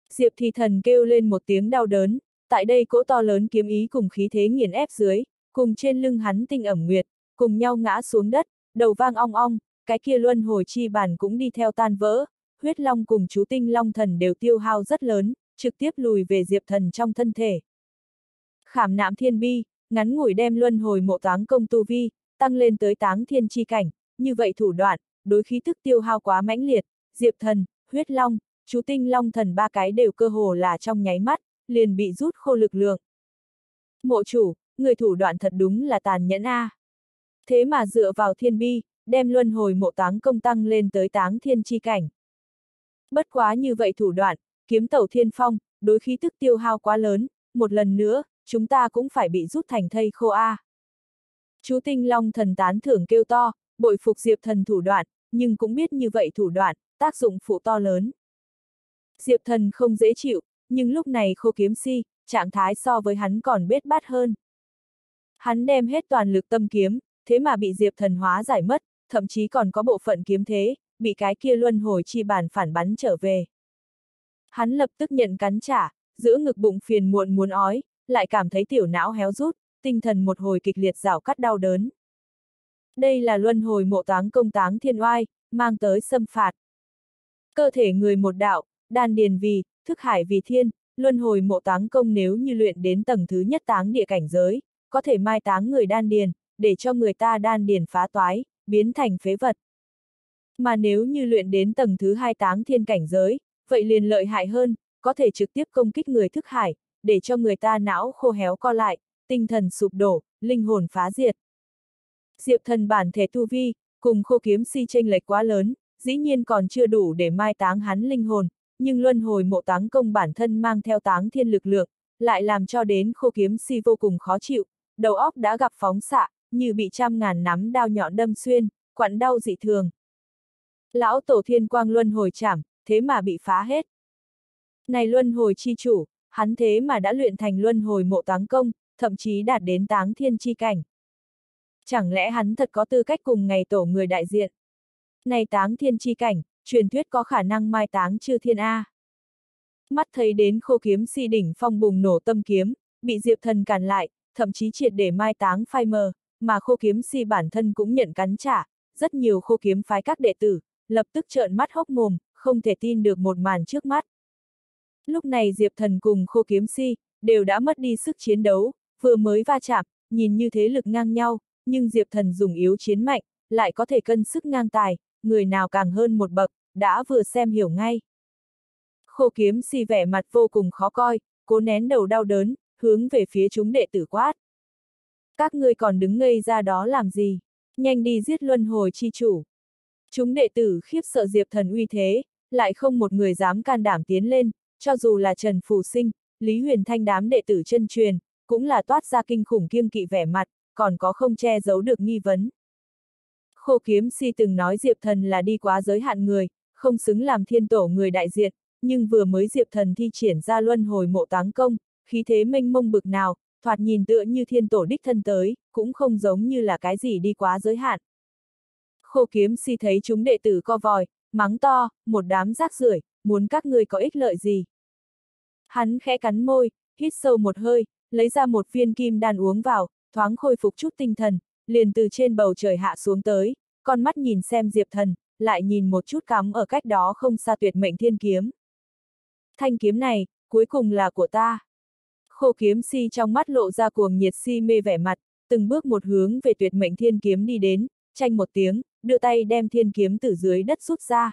Diệp Thì Thần kêu lên một tiếng đau đớn, tại đây cỗ to lớn kiếm ý cùng khí thế nghiền ép dưới, cùng trên lưng hắn tinh ẩm nguyệt, cùng nhau ngã xuống đất, đầu vang ong ong, cái kia luân hồi chi bàn cũng đi theo tan vỡ, huyết long cùng chú tinh long thần đều tiêu hao rất lớn, trực tiếp lùi về diệp thần trong thân thể. Khảm nạm thiên bi, ngắn ngủi đem luân hồi mộ táng công tu vi, tăng lên tới táng thiên chi cảnh, như vậy thủ đoạn, đối khí thức tiêu hao quá mãnh liệt, diệp thần, huyết long, chú tinh long thần ba cái đều cơ hồ là trong nháy mắt, liền bị rút khô lực lượng. Mộ chủ, người thủ đoạn thật đúng là tàn nhẫn a. Thế mà dựa vào thiên bi, đem luân hồi mộ táng công tăng lên tới táng thiên chi cảnh. Bất quá như vậy thủ đoạn, kiếm tẩu thiên phong, đối khí tức tiêu hao quá lớn, một lần nữa, chúng ta cũng phải bị rút thành thây khô a. Chú Tinh Long thần tán thưởng kêu to, bội phục Diệp thần thủ đoạn, nhưng cũng biết như vậy thủ đoạn, tác dụng phụ to lớn. Diệp thần không dễ chịu, nhưng lúc này khô kiếm si, trạng thái so với hắn còn bết bát hơn. Hắn đem hết toàn lực tâm kiếm, thế mà bị Diệp thần hóa giải mất, thậm chí còn có bộ phận kiếm thế, bị cái kia luân hồi chi bản phản bắn trở về. Hắn lập tức nhận cắn trả, giữ ngực bụng phiền muộn muốn ói, lại cảm thấy tiểu não héo rút, tinh thần một hồi kịch liệt rào cắt đau đớn. Đây là luân hồi mộ táng công táng thiên oai, mang tới xâm phạt. Cơ thể người một đạo, đan điền vì, thức hải vì thiên, luân hồi mộ táng công nếu như luyện đến tầng thứ nhất táng địa cảnh giới, có thể mai táng người đan điền, để cho người ta đan điền phá toái, biến thành phế vật. Mà nếu như luyện đến tầng thứ hai táng thiên cảnh giới, vậy liền lợi hại hơn, có thể trực tiếp công kích người thức hải, để cho người ta não khô héo co lại, tinh thần sụp đổ, linh hồn phá diệt. Diệp thần bản thể tu vi, cùng khô kiếm si tranh lệch quá lớn, dĩ nhiên còn chưa đủ để mai táng hắn linh hồn, nhưng luân hồi mộ táng công bản thân mang theo táng thiên lực lượng, lại làm cho đến khô kiếm si vô cùng khó chịu, đầu óc đã gặp phóng xạ, như bị trăm ngàn nắm đao nhọn đâm xuyên, quặn đau dị thường. Lão tổ thiên quang luân hồi chảm, thế mà bị phá hết. Này luân hồi chi chủ, hắn thế mà đã luyện thành luân hồi mộ táng công, thậm chí đạt đến táng thiên chi cảnh. Chẳng lẽ hắn thật có tư cách cùng ngày tổ người đại diện? Này táng thiên chi cảnh, truyền thuyết có khả năng mai táng chư thiên A. Mắt thấy đến khô kiếm si đỉnh phong bùng nổ tâm kiếm, bị Diệp Thần cản lại, thậm chí triệt để mai táng phai mờ, mà khô kiếm si bản thân cũng nhận cắn trả, rất nhiều khô kiếm phái các đệ tử, lập tức trợn mắt hốc mồm, không thể tin được một màn trước mắt. Lúc này Diệp Thần cùng khô kiếm si, đều đã mất đi sức chiến đấu, vừa mới va chạm, nhìn như thế lực ngang nhau, nhưng Diệp Thần dùng yếu chiến mạnh, lại có thể cân sức ngang tài, người nào càng hơn một bậc, đã vừa xem hiểu ngay. Khô kiếm si vẻ mặt vô cùng khó coi, cố nén đầu đau đớn, hướng về phía chúng đệ tử quát. Các ngươi còn đứng ngây ra đó làm gì? Nhanh đi giết luân hồi chi chủ. Chúng đệ tử khiếp sợ Diệp Thần uy thế, lại không một người dám can đảm tiến lên, cho dù là Trần Phù Sinh, Lý Huyền Thanh đám đệ tử chân truyền, cũng là toát ra kinh khủng kiêng kỵ vẻ mặt, còn có không che giấu được nghi vấn. Khô kiếm si từng nói Diệp Thần là đi quá giới hạn người, không xứng làm thiên tổ người đại diện, nhưng vừa mới Diệp Thần thi triển ra luân hồi mộ táng công, khí thế mênh mông bực nào, thoạt nhìn tựa như thiên tổ đích thân tới, cũng không giống như là cái gì đi quá giới hạn. Khô kiếm si thấy chúng đệ tử co vòi, mắng to, một đám rác rưởi, muốn các ngươi có ích lợi gì. Hắn khẽ cắn môi, hít sâu một hơi, lấy ra một viên kim đan uống vào, thoáng khôi phục chút tinh thần, liền từ trên bầu trời hạ xuống tới, con mắt nhìn xem Diệp Thần, lại nhìn một chút cắm ở cách đó không xa tuyệt mệnh thiên kiếm. Thanh kiếm này, cuối cùng là của ta. Khô kiếm si trong mắt lộ ra cuồng nhiệt si mê vẻ mặt, từng bước một hướng về tuyệt mệnh thiên kiếm đi đến, tranh một tiếng, đưa tay đem thiên kiếm từ dưới đất rút ra.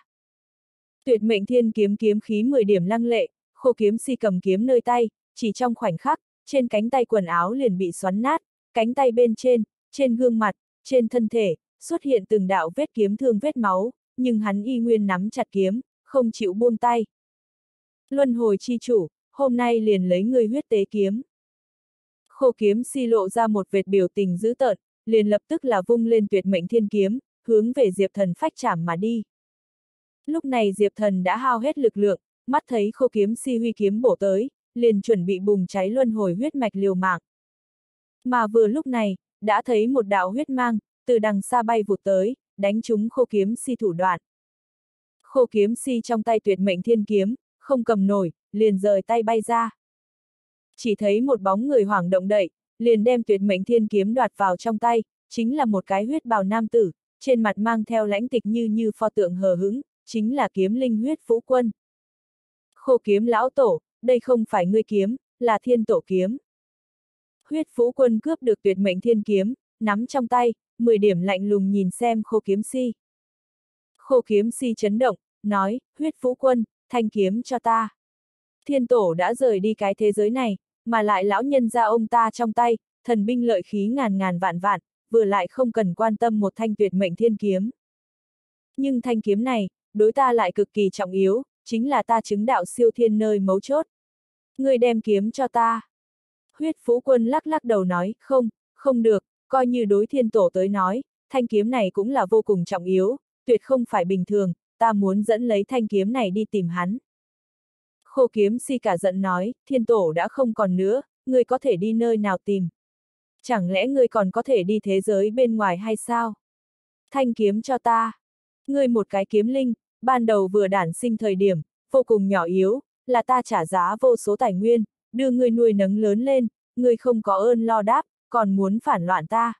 Tuyệt mệnh thiên kiếm kiếm khí 10 điểm lăng lệ, khô kiếm si cầm kiếm nơi tay, chỉ trong khoảnh khắc, trên cánh tay quần áo liền bị xoắn nát, cánh tay bên trên, trên gương mặt, trên thân thể, xuất hiện từng đạo vết kiếm thương vết máu, nhưng hắn y nguyên nắm chặt kiếm, không chịu buông tay. Luân hồi chi chủ, hôm nay liền lấy người huyết tế kiếm. Khô kiếm si lộ ra một vệt biểu tình dữ tợn, liền lập tức là vung lên tuyệt mệnh thiên kiếm, hướng về Diệp Thần phách chảm mà đi. Lúc này Diệp Thần đã hao hết lực lượng, mắt thấy khô kiếm si huy kiếm bổ tới, liền chuẩn bị bùng cháy luân hồi huyết mạch liều mạng. Mà vừa lúc này, đã thấy một đạo huyết mang, từ đằng xa bay vụt tới, đánh trúng khô kiếm si thủ đoạn. Khô kiếm si trong tay tuyệt mệnh thiên kiếm, không cầm nổi, liền rời tay bay ra. Chỉ thấy một bóng người hoảng động đậy, liền đem tuyệt mệnh thiên kiếm đoạt vào trong tay, chính là một cái huyết bào nam tử, trên mặt mang theo lãnh tịch như như pho tượng hờ hững, chính là kiếm linh huyết vũ quân. Khô kiếm lão tổ, đây không phải ngươi kiếm, là thiên tổ kiếm. Huyết vũ quân cướp được tuyệt mệnh thiên kiếm, nắm trong tay, 10 điểm lạnh lùng nhìn xem khô kiếm si. Khô kiếm si chấn động, nói, huyết vũ quân, thanh kiếm cho ta. Thiên tổ đã rời đi cái thế giới này, mà lại lão nhân ra ông ta trong tay, thần binh lợi khí ngàn ngàn vạn vạn, vừa lại không cần quan tâm một thanh tuyệt mệnh thiên kiếm. Nhưng thanh kiếm này, đối ta lại cực kỳ trọng yếu, chính là ta chứng đạo siêu thiên nơi mấu chốt. Người đem kiếm cho ta. Huyết Phú Quân lắc lắc đầu nói, không, không được, coi như đối thiên tổ tới nói, thanh kiếm này cũng là vô cùng trọng yếu, tuyệt không phải bình thường, ta muốn dẫn lấy thanh kiếm này đi tìm hắn. Khô kiếm si cả giận nói, thiên tổ đã không còn nữa, ngươi có thể đi nơi nào tìm. Chẳng lẽ ngươi còn có thể đi thế giới bên ngoài hay sao? Thanh kiếm cho ta. Ngươi một cái kiếm linh, ban đầu vừa đản sinh thời điểm, vô cùng nhỏ yếu, là ta trả giá vô số tài nguyên, đưa ngươi nuôi nấng lớn lên, ngươi không có ơn lo đáp, còn muốn phản loạn ta.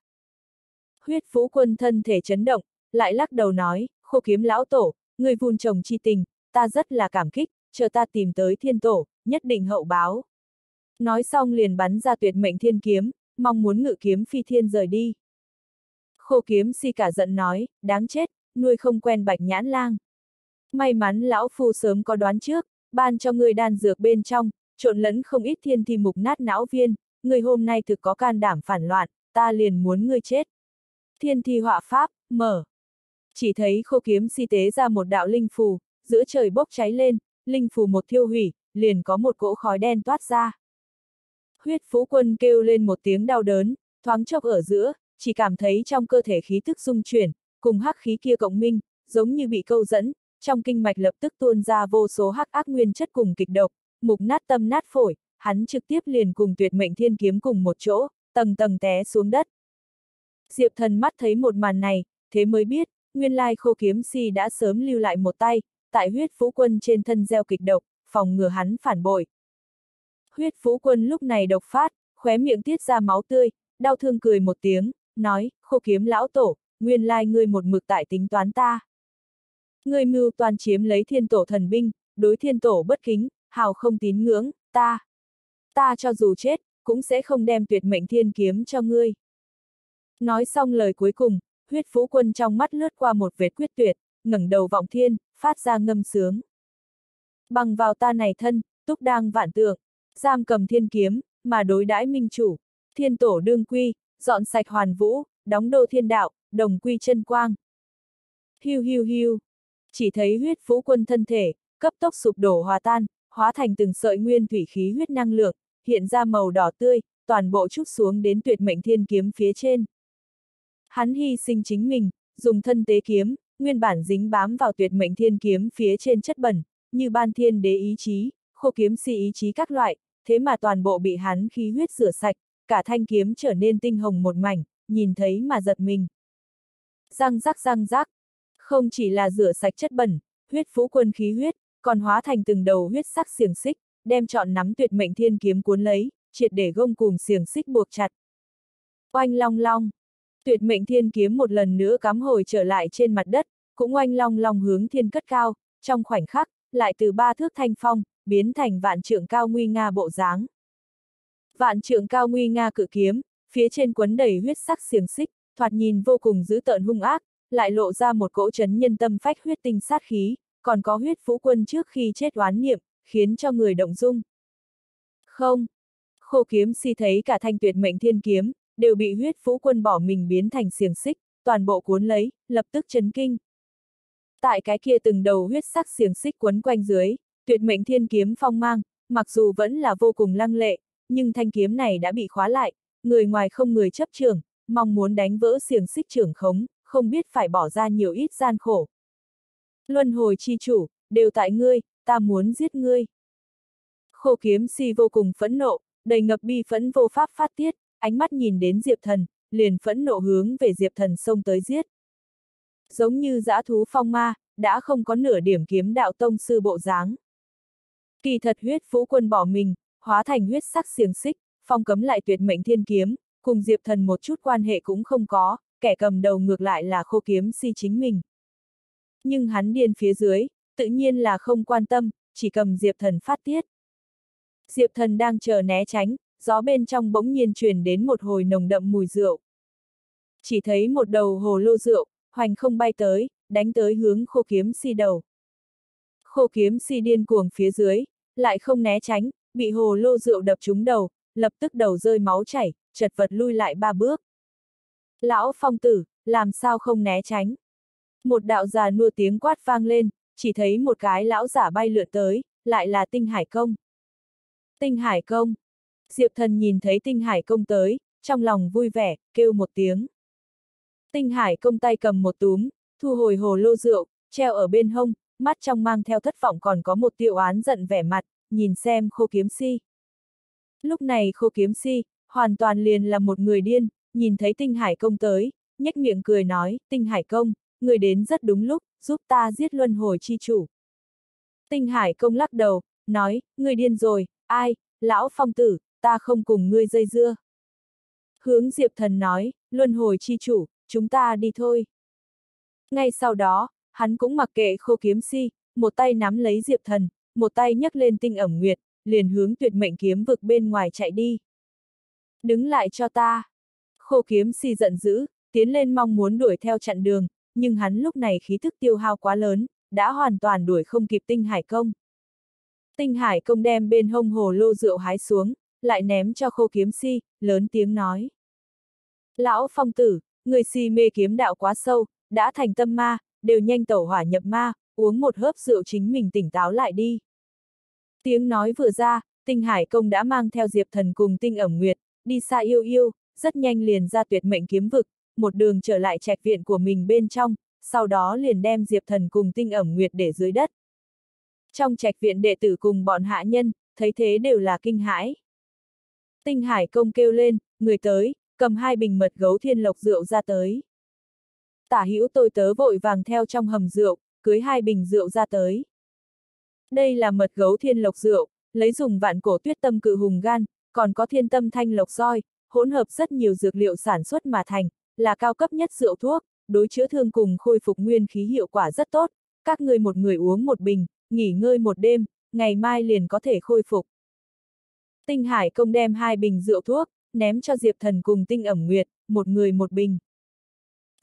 Huyết Phú Quân thân thể chấn động, lại lắc đầu nói, khô kiếm lão tổ, người vun trồng chi tình, ta rất là cảm kích, chờ ta tìm tới thiên tổ, nhất định hậu báo. Nói xong liền bắn ra tuyệt mệnh thiên kiếm, mong muốn ngự kiếm phi thiên rời đi. Khô kiếm si cả giận nói, đáng chết, nuôi không quen bạch nhãn lang. May mắn lão phu sớm có đoán trước, ban cho ngươi đan dược bên trong, trộn lẫn không ít thiên thi mục nát não viên, người hôm nay thực có can đảm phản loạn, ta liền muốn ngươi chết. Thiên thi họa pháp, mở. Chỉ thấy khô kiếm si tế ra một đạo linh phù, giữa trời bốc cháy lên, linh phù một thiêu hủy, liền có một cỗ khói đen toát ra. Huyết phú quân kêu lên một tiếng đau đớn, thoáng chốc ở giữa, chỉ cảm thấy trong cơ thể khí tức dung chuyển, cùng hắc khí kia cộng minh, giống như bị câu dẫn, trong kinh mạch lập tức tuôn ra vô số hắc ác nguyên chất cùng kịch độc, mục nát tâm nát phổi, hắn trực tiếp liền cùng tuyệt mệnh thiên kiếm cùng một chỗ, tầng tầng té xuống đất. Diệp thần mắt thấy một màn này, thế mới biết, nguyên lai khô kiếm si đã sớm lưu lại một tay, tại huyết phú quân trên thân gieo kịch độc, phòng ngừa hắn phản bội. Huyết phú quân lúc này độc phát, khóe miệng tiết ra máu tươi, đau thương cười một tiếng, nói, khô kiếm lão tổ, nguyên lai ngươi một mực tại tính toán ta. Ngươi mưu toàn chiếm lấy thiên tổ thần binh, đối thiên tổ bất kính, hào không tín ngưỡng, ta. Ta cho dù chết, cũng sẽ không đem tuyệt mệnh thiên kiếm cho ngươi. Nói xong lời cuối cùng, huyết phú quân trong mắt lướt qua một vệt quyết tuyệt, ngẩng đầu vọng thiên, phát ra ngâm sướng. Bằng vào ta này thân, túc đang vạn tượng, giam cầm thiên kiếm, mà đối đãi minh chủ, thiên tổ đương quy, dọn sạch hoàn vũ, đóng đô thiên đạo, đồng quy chân quang. Hiu hiu hiu, chỉ thấy huyết phú quân thân thể, cấp tốc sụp đổ hòa tan, hóa thành từng sợi nguyên thủy khí huyết năng lượng, hiện ra màu đỏ tươi, toàn bộ trút xuống đến tuyệt mệnh thiên kiếm phía trên. Hắn hy sinh chính mình, dùng thân tế kiếm, nguyên bản dính bám vào tuyệt mệnh thiên kiếm phía trên chất bẩn, như ban thiên đế ý chí, khô kiếm si ý chí các loại, thế mà toàn bộ bị hắn khí huyết rửa sạch, cả thanh kiếm trở nên tinh hồng một mảnh, nhìn thấy mà giật mình. Răng rắc răng rắc, không chỉ là rửa sạch chất bẩn, huyết phú quân khí huyết, còn hóa thành từng đầu huyết sắc xiềng xích, đem chọn nắm tuyệt mệnh thiên kiếm cuốn lấy, triệt để gông cùng xiềng xích buộc chặt. Oanh long long, tuyệt mệnh thiên kiếm một lần nữa cắm hồi trở lại trên mặt đất, cũng oanh long long hướng thiên cất cao, trong khoảnh khắc, lại từ ba thước thanh phong, biến thành vạn trượng cao nguy nga bộ dáng. Vạn trượng cao nguy nga cự kiếm, phía trên quấn đầy huyết sắc xiềng xích, thoạt nhìn vô cùng dữ tợn hung ác, lại lộ ra một cỗ chấn nhân tâm phách huyết tinh sát khí, còn có huyết vũ quân trước khi chết oán niệm, khiến cho người động dung. Không. Khô kiếm si thấy cả thanh tuyệt mệnh thiên kiếm, đều bị huyết vũ quân bỏ mình biến thành xiềng xích, toàn bộ cuốn lấy, lập tức chấn kinh. Tại cái kia từng đầu huyết sắc xiềng xích quấn quanh dưới, tuyệt mệnh thiên kiếm phong mang, mặc dù vẫn là vô cùng lăng lệ, nhưng thanh kiếm này đã bị khóa lại, người ngoài không người chấp trường, mong muốn đánh vỡ xiềng xích trưởng khống, không biết phải bỏ ra nhiều ít gian khổ. Luân hồi chi chủ, đều tại ngươi, ta muốn giết ngươi. Khô kiếm si vô cùng phẫn nộ, đầy ngập bi phẫn vô pháp phát tiết, ánh mắt nhìn đến Diệp Thần, liền phẫn nộ hướng về Diệp Thần xông tới giết. Giống như dã thú phong ma, đã không có nửa điểm kiếm đạo tông sư bộ dáng. Kỳ thật huyết phú quân bỏ mình, hóa thành huyết sắc xiềng xích, phong cấm lại tuyệt mệnh thiên kiếm, cùng Diệp Thần một chút quan hệ cũng không có, kẻ cầm đầu ngược lại là khô kiếm si chính mình. Nhưng hắn điên phía dưới, tự nhiên là không quan tâm, chỉ cầm Diệp Thần phát tiết. Diệp Thần đang chờ né tránh, gió bên trong bỗng nhiên truyền đến một hồi nồng đậm mùi rượu. Chỉ thấy một đầu hồ lô rượu, hoành không bay tới, đánh tới hướng khô kiếm si đầu. Khô kiếm si điên cuồng phía dưới, lại không né tránh, bị hồ lô rượu đập trúng đầu, lập tức đầu rơi máu chảy, chật vật lui lại ba bước. Lão phong tử, làm sao không né tránh? Một đạo già nua tiếng quát vang lên, chỉ thấy một cái lão giả bay lượn tới, lại là tinh hải công. Tinh hải công. Diệp thần nhìn thấy tinh hải công tới, trong lòng vui vẻ, kêu một tiếng. Tinh hải công tay cầm một túm, thu hồi hồ lô rượu, treo ở bên hông, mắt trong mang theo thất vọng còn có một tiệu án giận vẻ mặt, nhìn xem khô kiếm si. Lúc này khô kiếm si, hoàn toàn liền là một người điên, nhìn thấy tinh hải công tới, nhếch miệng cười nói, tinh hải công, người đến rất đúng lúc, giúp ta giết luân hồi chi chủ. Tinh hải công lắc đầu, nói, người điên rồi, ai, lão phong tử, ta không cùng ngươi dây dưa. Hướng Diệp Thần nói, luân hồi chi chủ, chúng ta đi thôi. Ngay sau đó, hắn cũng mặc kệ khô kiếm si, một tay nắm lấy Diệp Thần, một tay nhấc lên tinh ẩm nguyệt, liền hướng tuyệt mệnh kiếm vực bên ngoài chạy đi. Đứng lại cho ta. Khô kiếm si giận dữ, tiến lên mong muốn đuổi theo chặn đường, nhưng hắn lúc này khí thức tiêu hao quá lớn, đã hoàn toàn đuổi không kịp tinh hải công. Tinh hải công đem bên hông hồ lô rượu hái xuống, lại ném cho khô kiếm si, lớn tiếng nói. Lão phong tử, người si mê kiếm đạo quá sâu, đã thành tâm ma, đều nhanh tẩu hỏa nhập ma, uống một hớp rượu chính mình tỉnh táo lại đi. Tiếng nói vừa ra, tinh hải công đã mang theo diệp thần cùng tinh ẩm nguyệt, đi xa yêu yêu, rất nhanh liền ra tuyệt mệnh kiếm vực, một đường trở lại trạch viện của mình bên trong, sau đó liền đem diệp thần cùng tinh ẩm nguyệt để dưới đất. Trong trạch viện đệ tử cùng bọn hạ nhân, thấy thế đều là kinh hãi. Tinh hải công kêu lên, người tới, cầm hai bình mật gấu thiên lộc rượu ra tới. Tả hữu tôi tớ vội vàng theo trong hầm rượu, cưới hai bình rượu ra tới. Đây là mật gấu thiên lộc rượu, lấy dùng vạn cổ tuyết tâm cự hùng gan, còn có thiên tâm thanh lộc roi, hỗn hợp rất nhiều dược liệu sản xuất mà thành, là cao cấp nhất rượu thuốc, đối chữa thương cùng khôi phục nguyên khí hiệu quả rất tốt, các người một người uống một bình, nghỉ ngơi một đêm, ngày mai liền có thể khôi phục. Tinh Hải công đem hai bình rượu thuốc, ném cho Diệp Thần cùng Tinh ẩm nguyệt, một người một bình.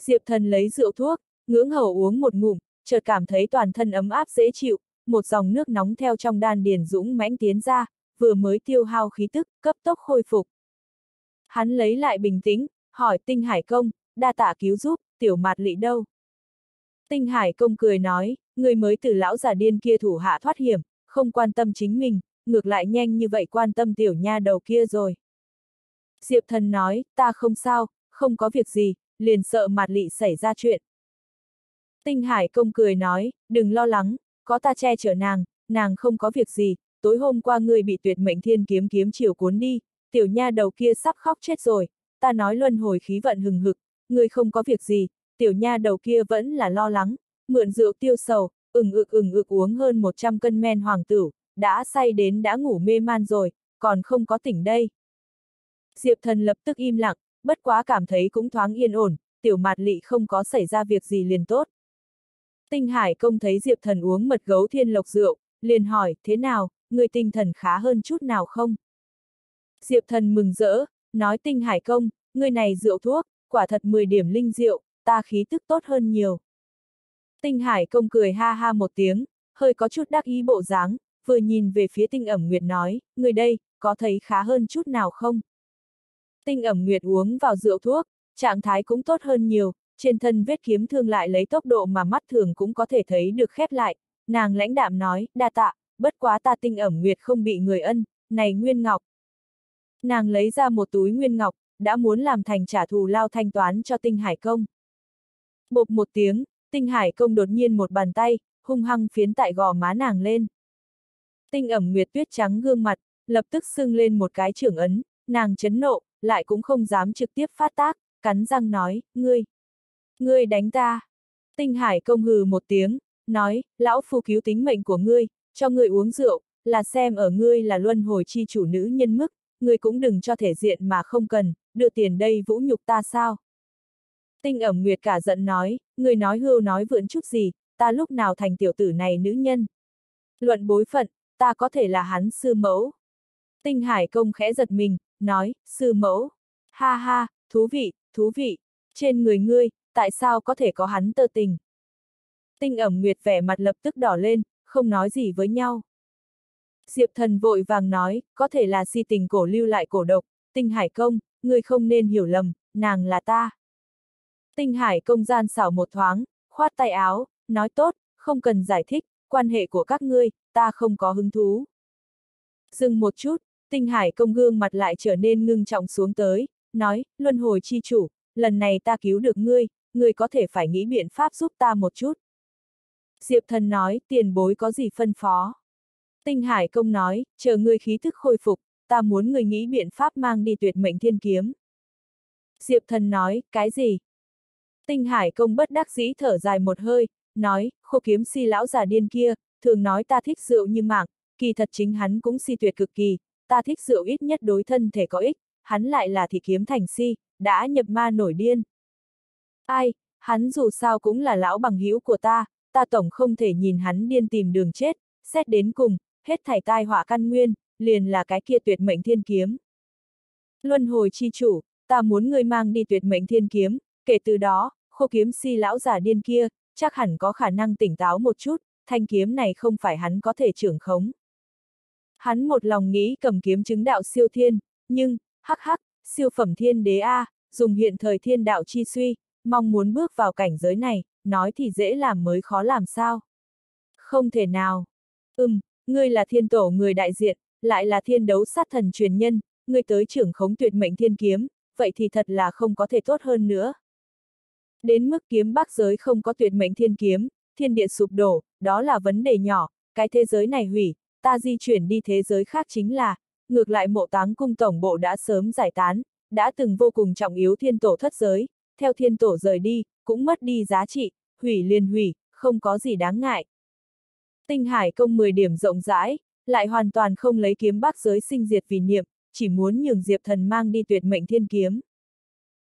Diệp Thần lấy rượu thuốc, ngưỡng hầu uống một ngụm, chợt cảm thấy toàn thân ấm áp dễ chịu, một dòng nước nóng theo trong đan điền dũng mãnh tiến ra, vừa mới tiêu hao khí tức, cấp tốc khôi phục. Hắn lấy lại bình tĩnh, hỏi Tinh Hải công, đa tạ cứu giúp, tiểu mạt lị đâu? Tinh Hải công cười nói, người mới từ lão già điên kia thủ hạ thoát hiểm, không quan tâm chính mình, ngược lại nhanh như vậy quan tâm tiểu nha đầu kia rồi. Diệp thần nói, ta không sao, không có việc gì, liền sợ mạt lị xảy ra chuyện. Tinh Hải công cười nói, đừng lo lắng, có ta che chở nàng, nàng không có việc gì, tối hôm qua ngươi bị tuyệt mệnh thiên kiếm kiếm chiều cuốn đi, tiểu nha đầu kia sắp khóc chết rồi, ta nói luân hồi khí vận hừng hực, ngươi không có việc gì, tiểu nha đầu kia vẫn là lo lắng, mượn rượu tiêu sầu, ừng ực ừng ực uống hơn 100 cân men hoàng tử, đã say đến đã ngủ mê man rồi, còn không có tỉnh đây. Diệp thần lập tức im lặng, bất quá cảm thấy cũng thoáng yên ổn, tiểu mạt lị không có xảy ra việc gì liền tốt. Tinh Hải công thấy Diệp thần uống mật gấu thiên lộc rượu, liền hỏi, thế nào, người tinh thần khá hơn chút nào không? Diệp thần mừng rỡ, nói tinh Hải công, người này rượu thuốc, quả thật 10 điểm linh rượu, ta khí tức tốt hơn nhiều. Tinh Hải công cười ha ha một tiếng, hơi có chút đắc ý bộ dáng, vừa nhìn về phía tinh ẩm nguyệt nói, người đây, có thấy khá hơn chút nào không? Tinh ẩm nguyệt uống vào rượu thuốc, trạng thái cũng tốt hơn nhiều, trên thân vết kiếm thương lại lấy tốc độ mà mắt thường cũng có thể thấy được khép lại, nàng lãnh đạm nói, đa tạ, bất quá ta tinh ẩm nguyệt không bị người ân, này Nguyên Ngọc. Nàng lấy ra một túi Nguyên Ngọc, đã muốn làm thành trả thù lao thanh toán cho tinh hải công. Bộp một tiếng, tinh hải công đột nhiên một bàn tay, hung hăng phiến tại gò má nàng lên. Tinh ẩm nguyệt tuyết trắng gương mặt, lập tức sưng lên một cái trưởng ấn, nàng chấn nộ, lại cũng không dám trực tiếp phát tác, cắn răng nói, ngươi, ngươi đánh ta. Tinh hải công hừ một tiếng, nói, lão phu cứu tính mệnh của ngươi, cho ngươi uống rượu, là xem ở ngươi là luân hồi chi chủ nữ nhân mức, người cũng đừng cho thể diện mà không cần, đưa tiền đây vũ nhục ta sao. Tinh ẩm nguyệt cả giận nói, người nói hưu nói vượn chút gì, ta lúc nào thành tiểu tử này nữ nhân. Luận bối phận, ta có thể là hắn sư mẫu. Tinh hải công khẽ giật mình, nói, sư mẫu. Ha ha, thú vị, thú vị. Trên người ngươi, tại sao có thể có hắn tơ tình? Tinh ẩm nguyệt vẻ mặt lập tức đỏ lên, không nói gì với nhau. Diệp thần vội vàng nói, có thể là si tình cổ lưu lại cổ độc, tinh hải công, ngươi không nên hiểu lầm, nàng là ta. Tinh hải công gian xảo một thoáng, khoát tay áo, nói tốt, không cần giải thích, quan hệ của các ngươi, ta không có hứng thú. Dừng một chút, tinh hải công gương mặt lại trở nên ngưng trọng xuống tới, nói, luân hồi chi chủ, lần này ta cứu được ngươi, ngươi có thể phải nghĩ biện pháp giúp ta một chút. Diệp thần nói, tiền bối có gì phân phó. Tinh hải công nói, chờ ngươi khí thức khôi phục, ta muốn ngươi nghĩ biện pháp mang đi tuyệt mệnh thiên kiếm. Diệp thần nói, cái gì? Tinh hải công bất đắc dĩ thở dài một hơi, nói, khô kiếm si lão già điên kia, thường nói ta thích rượu như mạng, kỳ thật chính hắn cũng si tuyệt cực kỳ, ta thích rượu ít nhất đối thân thể có ích, hắn lại là thị kiếm thành si, đã nhập ma nổi điên. Ai, hắn dù sao cũng là lão bằng hữu của ta, ta tổng không thể nhìn hắn điên tìm đường chết, xét đến cùng, hết thảy tai họa căn nguyên, liền là cái kia tuyệt mệnh thiên kiếm. Luân hồi chi chủ, ta muốn ngươi mang đi tuyệt mệnh thiên kiếm, kể từ đó, khô kiếm si lão giả điên kia, chắc hẳn có khả năng tỉnh táo một chút, thanh kiếm này không phải hắn có thể trưởng khống. Hắn một lòng nghĩ cầm kiếm chứng đạo siêu thiên, nhưng, hắc hắc, siêu phẩm thiên đế A, dùng hiện thời thiên đạo chi suy, mong muốn bước vào cảnh giới này, nói thì dễ làm mới khó làm sao. Không thể nào. Ừm, ngươi là thiên tổ người đại diện, lại là thiên đấu sát thần truyền nhân, ngươi tới trưởng khống tuyệt mệnh thiên kiếm, vậy thì thật là không có thể tốt hơn nữa. Đến mức kiếm bắc giới không có tuyệt mệnh thiên kiếm, thiên địa sụp đổ, đó là vấn đề nhỏ, cái thế giới này hủy, ta di chuyển đi thế giới khác chính là, ngược lại mộ táng cung tổng bộ đã sớm giải tán, đã từng vô cùng trọng yếu thiên tổ thất giới, theo thiên tổ rời đi, cũng mất đi giá trị, hủy liền hủy, không có gì đáng ngại. Tinh hải công 10 điểm rộng rãi, lại hoàn toàn không lấy kiếm bắc giới sinh diệt vì niệm, chỉ muốn nhường Diệp Thần mang đi tuyệt mệnh thiên kiếm.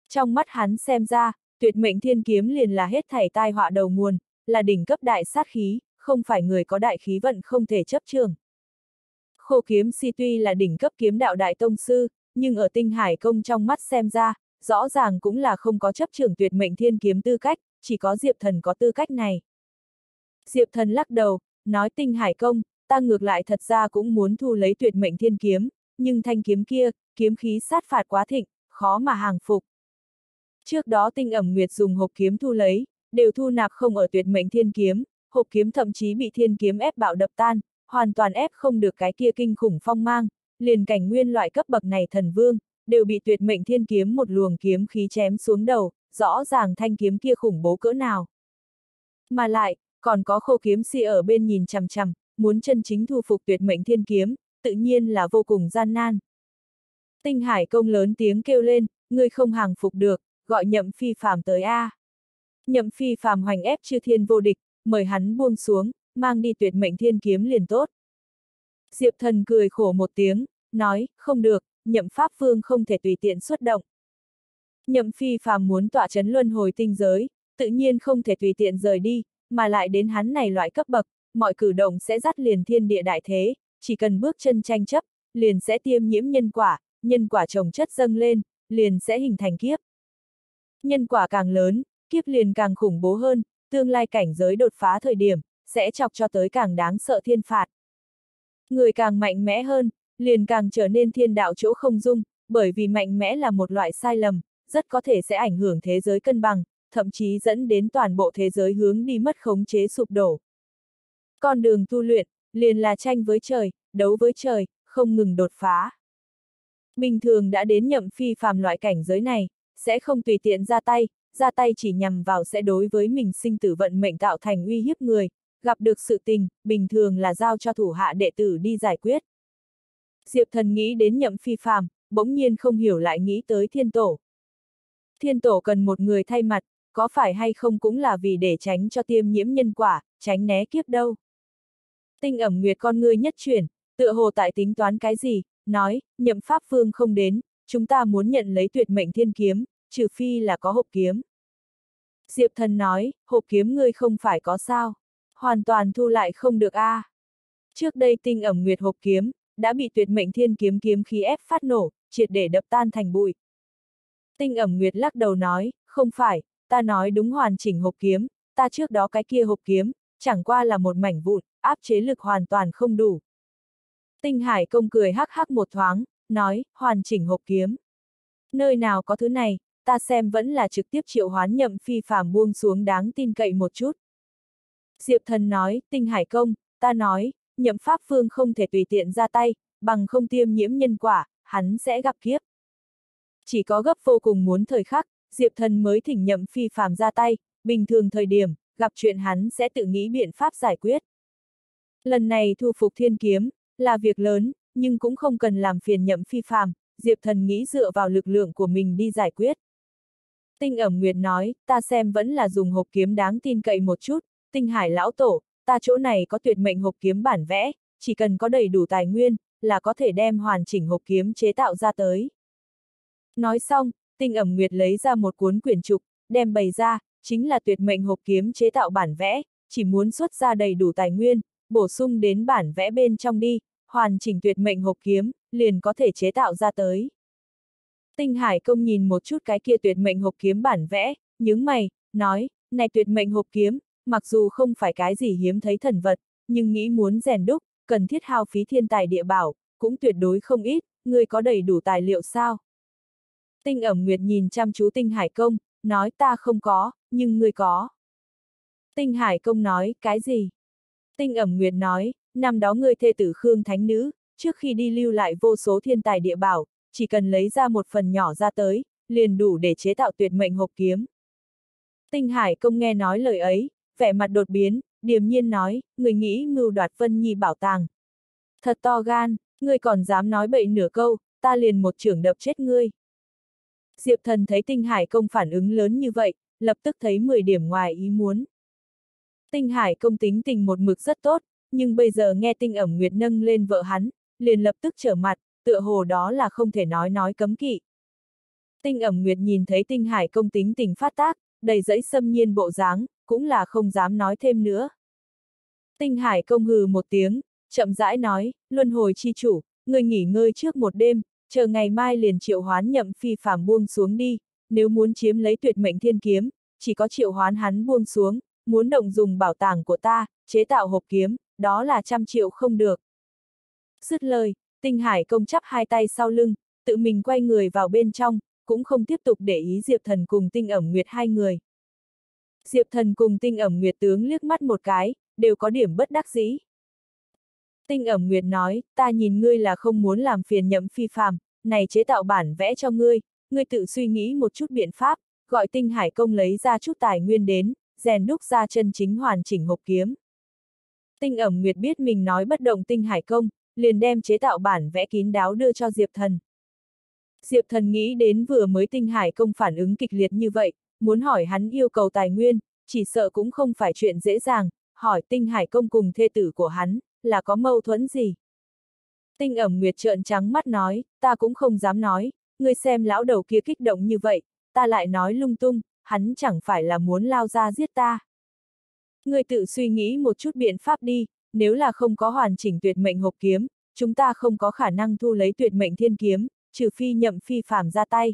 Trong mắt hắn xem ra, tuyệt mệnh thiên kiếm liền là hết thảy tai họa đầu nguồn, là đỉnh cấp đại sát khí, không phải người có đại khí vận không thể chấp trường. Khô kiếm si tuy là đỉnh cấp kiếm đạo đại tông sư, nhưng ở tinh hải công trong mắt xem ra, rõ ràng cũng là không có chấp trường tuyệt mệnh thiên kiếm tư cách, chỉ có Diệp Thần có tư cách này. Diệp Thần lắc đầu, nói tinh hải công, ta ngược lại thật ra cũng muốn thu lấy tuyệt mệnh thiên kiếm, nhưng thanh kiếm kia, kiếm khí sát phạt quá thịnh, khó mà hàng phục. Trước đó tinh ẩm nguyệt dùng hộp kiếm thu lấy, đều thu nạp không ở tuyệt mệnh thiên kiếm, hộp kiếm thậm chí bị thiên kiếm ép bạo đập tan, hoàn toàn ép không được cái kia kinh khủng phong mang, liền cảnh nguyên loại cấp bậc này thần vương, đều bị tuyệt mệnh thiên kiếm một luồng kiếm khí chém xuống đầu, rõ ràng thanh kiếm kia khủng bố cỡ nào. Mà lại, còn có khô kiếm si ở bên nhìn chằm chằm, muốn chân chính thu phục tuyệt mệnh thiên kiếm, tự nhiên là vô cùng gian nan. Tinh hải công lớn tiếng kêu lên, ngươi không hàng phục được, gọi nhậm phi phàm tới A. Nhậm phi phàm hoành ép chư thiên vô địch, mời hắn buông xuống, mang đi tuyệt mệnh thiên kiếm liền tốt. Diệp thần cười khổ một tiếng, nói, không được, nhậm pháp phương không thể tùy tiện xuất động. Nhậm phi phàm muốn tỏa chấn luân hồi tinh giới, tự nhiên không thể tùy tiện rời đi, mà lại đến hắn này loại cấp bậc, mọi cử động sẽ dắt liền thiên địa đại thế, chỉ cần bước chân tranh chấp, liền sẽ tiêm nhiễm nhân quả, nhân quả trồng chất dâng lên, liền sẽ hình thành kiếp. Nhân quả càng lớn, kiếp liền càng khủng bố hơn, tương lai cảnh giới đột phá thời điểm, sẽ chọc cho tới càng đáng sợ thiên phạt. Người càng mạnh mẽ hơn, liền càng trở nên thiên đạo chỗ không dung, bởi vì mạnh mẽ là một loại sai lầm, rất có thể sẽ ảnh hưởng thế giới cân bằng, thậm chí dẫn đến toàn bộ thế giới hướng đi mất khống chế sụp đổ. Con đường tu luyện, liền là tranh với trời, đấu với trời, không ngừng đột phá. Bình thường đã đến nhậm phi phàm loại cảnh giới này, sẽ không tùy tiện ra tay, ra tay chỉ nhằm vào sẽ đối với mình sinh tử vận mệnh tạo thành uy hiếp người, gặp được sự tình, bình thường là giao cho thủ hạ đệ tử đi giải quyết. Diệp thần nghĩ đến nhậm phi phàm, bỗng nhiên không hiểu lại nghĩ tới thiên tổ. Thiên tổ cần một người thay mặt, có phải hay không cũng là vì để tránh cho tiêm nhiễm nhân quả, tránh né kiếp đâu. Tinh ẩm nguyệt con ngươi nhất chuyển, tựa hồ tại tính toán cái gì, nói, nhậm pháp phương không đến, chúng ta muốn nhận lấy tuyệt mệnh thiên kiếm, trừ phi là có hộp kiếm. Diệp thần nói, hộp kiếm ngươi không phải có sao, hoàn toàn thu lại không được a. À. Trước đây tinh ẩm nguyệt hộp kiếm, đã bị tuyệt mệnh thiên kiếm kiếm khí ép phát nổ, triệt để đập tan thành bụi. Tinh ẩm nguyệt lắc đầu nói, không phải, ta nói đúng hoàn chỉnh hộp kiếm, ta trước đó cái kia hộp kiếm, chẳng qua là một mảnh vụn, áp chế lực hoàn toàn không đủ. Tinh hải công cười hắc hắc một thoáng, nói, hoàn chỉnh hộp kiếm. Nơi nào có thứ này, ta xem vẫn là trực tiếp triệu hoán nhậm phi phàm buông xuống đáng tin cậy một chút. Diệp thần nói, tinh hải công, ta nói, nhậm pháp phương không thể tùy tiện ra tay, bằng không tiêm nhiễm nhân quả, hắn sẽ gặp kiếp. Chỉ có gấp vô cùng muốn thời khắc, Diệp thần mới thỉnh nhậm phi phàm ra tay, bình thường thời điểm, gặp chuyện hắn sẽ tự nghĩ biện pháp giải quyết. Lần này thu phục thiên kiếm, là việc lớn, nhưng cũng không cần làm phiền nhậm phi phàm, Diệp thần nghĩ dựa vào lực lượng của mình đi giải quyết. Tinh ẩm nguyệt nói, ta xem vẫn là dùng hộp kiếm đáng tin cậy một chút, tinh hải lão tổ, ta chỗ này có tuyệt mệnh hộp kiếm bản vẽ, chỉ cần có đầy đủ tài nguyên, là có thể đem hoàn chỉnh hộp kiếm chế tạo ra tới. Nói xong, tinh ẩm nguyệt lấy ra một cuốn quyển trục, đem bày ra, chính là tuyệt mệnh hộp kiếm chế tạo bản vẽ, chỉ muốn xuất ra đầy đủ tài nguyên, bổ sung đến bản vẽ bên trong đi, hoàn chỉnh tuyệt mệnh hộp kiếm, liền có thể chế tạo ra tới. Tinh Hải công nhìn một chút cái kia tuyệt mệnh hộp kiếm bản vẽ, nhướng mày, nói, này tuyệt mệnh hộp kiếm, mặc dù không phải cái gì hiếm thấy thần vật, nhưng nghĩ muốn rèn đúc, cần thiết hao phí thiên tài địa bảo, cũng tuyệt đối không ít, người có đầy đủ tài liệu sao? Tinh ẩm nguyệt nhìn chăm chú tinh hải công, nói ta không có, nhưng người có. Tinh hải công nói, cái gì? Tinh ẩm nguyệt nói, năm đó ngươi thê tử Khương Thánh Nữ, trước khi đi lưu lại vô số thiên tài địa bảo, chỉ cần lấy ra một phần nhỏ ra tới, liền đủ để chế tạo tuyệt mệnh hộp kiếm. Tinh Hải công nghe nói lời ấy, vẻ mặt đột biến, điềm nhiên nói, người nghĩ mưu đoạt Vân Nhi bảo tàng. Thật to gan, ngươi còn dám nói bậy nửa câu, ta liền một trưởng đập chết ngươi. Diệp thần thấy tinh hải công phản ứng lớn như vậy, lập tức thấy 10 điểm ngoài ý muốn. Tinh hải công tính tình một mực rất tốt, nhưng bây giờ nghe tinh ẩm nguyệt nâng lên vợ hắn, liền lập tức trở mặt, tựa hồ đó là không thể nói nói cấm kỵ. Tinh ẩm nguyệt nhìn thấy tinh hải công tính tình phát tác, đầy dẫy xâm nhiên bộ dáng, cũng là không dám nói thêm nữa. Tinh hải công hừ một tiếng, chậm rãi nói, luân hồi chi chủ, người nghỉ ngơi trước một đêm, chờ ngày mai liền triệu hoán nhậm phi phàm buông xuống đi, nếu muốn chiếm lấy tuyệt mệnh thiên kiếm, chỉ có triệu hoán hắn buông xuống, muốn động dùng bảo tàng của ta, chế tạo hộp kiếm, đó là trăm triệu không được. Dứt lời, tinh hải công chắp hai tay sau lưng, tự mình quay người vào bên trong, cũng không tiếp tục để ý Diệp Thần cùng tinh ẩm nguyệt hai người. Diệp Thần cùng tinh ẩm nguyệt tướng liếc mắt một cái, đều có điểm bất đắc dĩ. Tinh ẩm nguyệt nói, ta nhìn ngươi là không muốn làm phiền nhậm phi phàm, này chế tạo bản vẽ cho ngươi, ngươi tự suy nghĩ một chút biện pháp, gọi tinh hải công lấy ra chút tài nguyên đến, rèn đúc ra chân chính hoàn chỉnh hộp kiếm. Tinh ẩm nguyệt biết mình nói bất động tinh hải công, liền đem chế tạo bản vẽ kín đáo đưa cho Diệp Thần. Diệp Thần nghĩ đến vừa mới tinh hải công phản ứng kịch liệt như vậy, muốn hỏi hắn yêu cầu tài nguyên, chỉ sợ cũng không phải chuyện dễ dàng, hỏi tinh hải công cùng thê tử của hắn, là có mâu thuẫn gì. Tinh ẩm nguyệt trợn trắng mắt nói, ta cũng không dám nói, ngươi xem lão đầu kia kích động như vậy, ta lại nói lung tung, hắn chẳng phải là muốn lao ra giết ta. Ngươi tự suy nghĩ một chút biện pháp đi, nếu là không có hoàn chỉnh tuyệt mệnh hộp kiếm, chúng ta không có khả năng thu lấy tuyệt mệnh thiên kiếm, trừ phi nhậm phi phàm ra tay.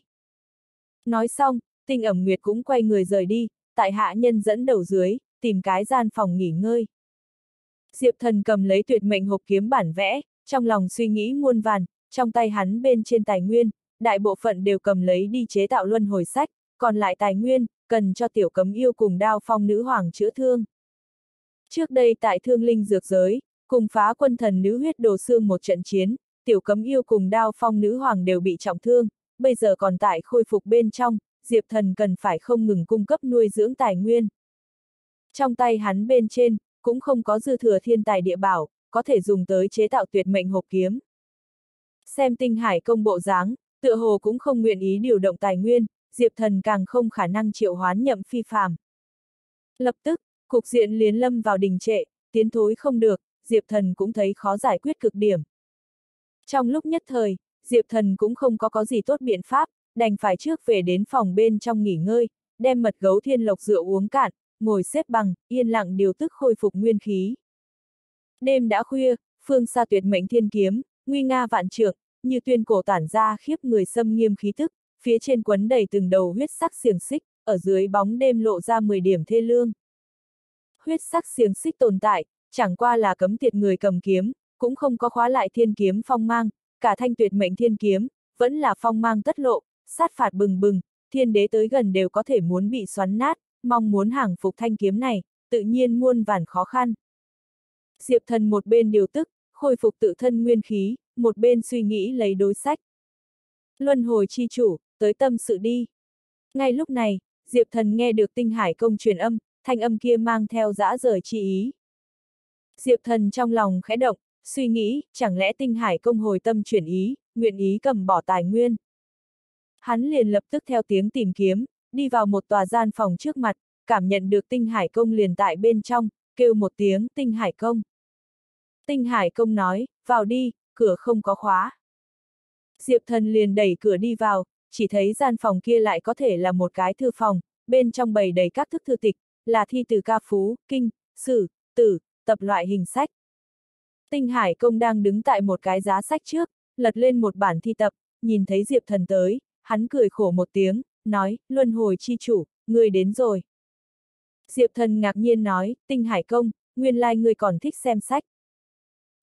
Nói xong, tinh ẩm nguyệt cũng quay người rời đi, tại hạ nhân dẫn đầu dưới, tìm cái gian phòng nghỉ ngơi. Diệp thần cầm lấy tuyệt mệnh hộp kiếm bản vẽ, trong lòng suy nghĩ muôn vàn, trong tay hắn bên trên tài nguyên, đại bộ phận đều cầm lấy đi chế tạo luân hồi sách, còn lại tài nguyên, cần cho tiểu cấm yêu cùng đao phong nữ hoàng chữa thương. Trước đây tại thương linh dược giới, cùng phá quân thần nữ huyết đồ xương một trận chiến, tiểu cấm yêu cùng đao phong nữ hoàng đều bị trọng thương, bây giờ còn tại khôi phục bên trong, Diệp Thần cần phải không ngừng cung cấp nuôi dưỡng tài nguyên. Trong tay hắn bên trên, cũng không có dư thừa thiên tài địa bảo, có thể dùng tới chế tạo tuyệt mệnh hộp kiếm. Xem tinh hải công bộ dáng, tựa hồ cũng không nguyện ý điều động tài nguyên, Diệp Thần càng không khả năng triệu hoán nhậm phi phàm. Lập tức, cục diện liền lâm vào đình trệ, tiến thối không được, Diệp Thần cũng thấy khó giải quyết cực điểm. Trong lúc nhất thời, Diệp Thần cũng không có có gì tốt biện pháp, đành phải trước về đến phòng bên trong nghỉ ngơi, đem mật gấu thiên lộc rượu uống cạn, ngồi xếp bằng, yên lặng điều tức khôi phục nguyên khí. Đêm đã khuya, phương xa tuyệt mệnh thiên kiếm, nguy nga vạn trượng, như tuyên cổ tản ra khiếp người xâm nghiêm khí tức, phía trên quấn đầy từng đầu huyết sắc xiềng xích, ở dưới bóng đêm lộ ra 10 điểm thê lương. Huyết sắc xiềng xích tồn tại, chẳng qua là cấm tiệt người cầm kiếm, cũng không có khóa lại thiên kiếm phong mang, cả thanh tuyệt mệnh thiên kiếm, vẫn là phong mang tất lộ, sát phạt bừng bừng, thiên đế tới gần đều có thể muốn bị xoắn nát, mong muốn hàng phục thanh kiếm này, tự nhiên muôn vàn khó khăn. Diệp thần một bên điều tức, khôi phục tự thân nguyên khí, một bên suy nghĩ lấy đối sách. Luân hồi chi chủ, tới tâm sự đi. Ngay lúc này, Diệp thần nghe được tinh hải công truyền âm, thanh âm kia mang theo dã rời chi ý. Diệp thần trong lòng khẽ động, suy nghĩ, chẳng lẽ tinh hải công hồi tâm chuyển ý, nguyện ý cầm bỏ tài nguyên. Hắn liền lập tức theo tiếng tìm kiếm, đi vào một tòa gian phòng trước mặt, cảm nhận được tinh hải công liền tại bên trong, kêu một tiếng tinh hải công. Tinh hải công nói, vào đi, cửa không có khóa. Diệp thần liền đẩy cửa đi vào, chỉ thấy gian phòng kia lại có thể là một cái thư phòng, bên trong bày đầy các thức thư tịch, là thi từ ca phú, kinh, sử, tử, tập loại hình sách. Tinh Hải Công đang đứng tại một cái giá sách trước, lật lên một bản thi tập, nhìn thấy Diệp Thần tới, hắn cười khổ một tiếng, nói, luân hồi chi chủ, người đến rồi. Diệp Thần ngạc nhiên nói, Tinh Hải Công, nguyên lai like người còn thích xem sách.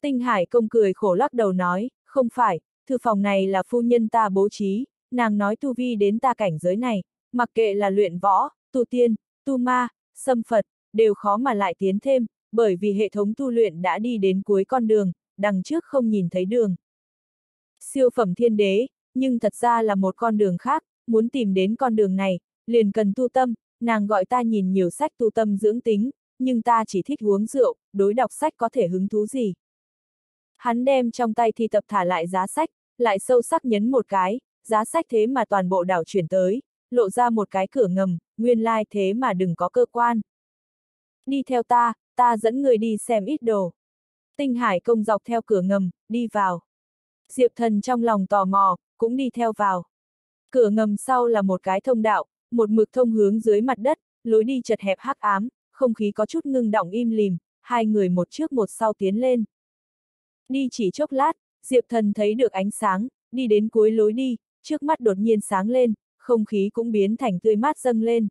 Tinh Hải Công cười khổ lắc đầu nói, không phải, thư phòng này là phu nhân ta bố trí, nàng nói tu vi đến ta cảnh giới này, mặc kệ là luyện võ, tu tiên, tu ma, xâm Phật, đều khó mà lại tiến thêm, bởi vì hệ thống tu luyện đã đi đến cuối con đường, đằng trước không nhìn thấy đường. Siêu phẩm thiên đế, nhưng thật ra là một con đường khác, muốn tìm đến con đường này, liền cần tu tâm, nàng gọi ta nhìn nhiều sách tu tâm dưỡng tính, nhưng ta chỉ thích uống rượu, đối đọc sách có thể hứng thú gì. Hắn đem trong tay thi tập thả lại giá sách, lại sâu sắc nhấn một cái, giá sách thế mà toàn bộ đảo chuyển tới, lộ ra một cái cửa ngầm, nguyên lai like thế mà đừng có cơ quan. Đi theo ta, ta dẫn người đi xem ít đồ. Tinh Hải công dọc theo cửa ngầm, đi vào. Diệp thần trong lòng tò mò, cũng đi theo vào. Cửa ngầm sau là một cái thông đạo, một mực thông hướng dưới mặt đất, lối đi chật hẹp hắc ám, không khí có chút ngưng động im lìm, hai người một trước một sau tiến lên. Đi chỉ chốc lát, Diệp thần thấy được ánh sáng, đi đến cuối lối đi, trước mắt đột nhiên sáng lên, không khí cũng biến thành tươi mát dâng lên.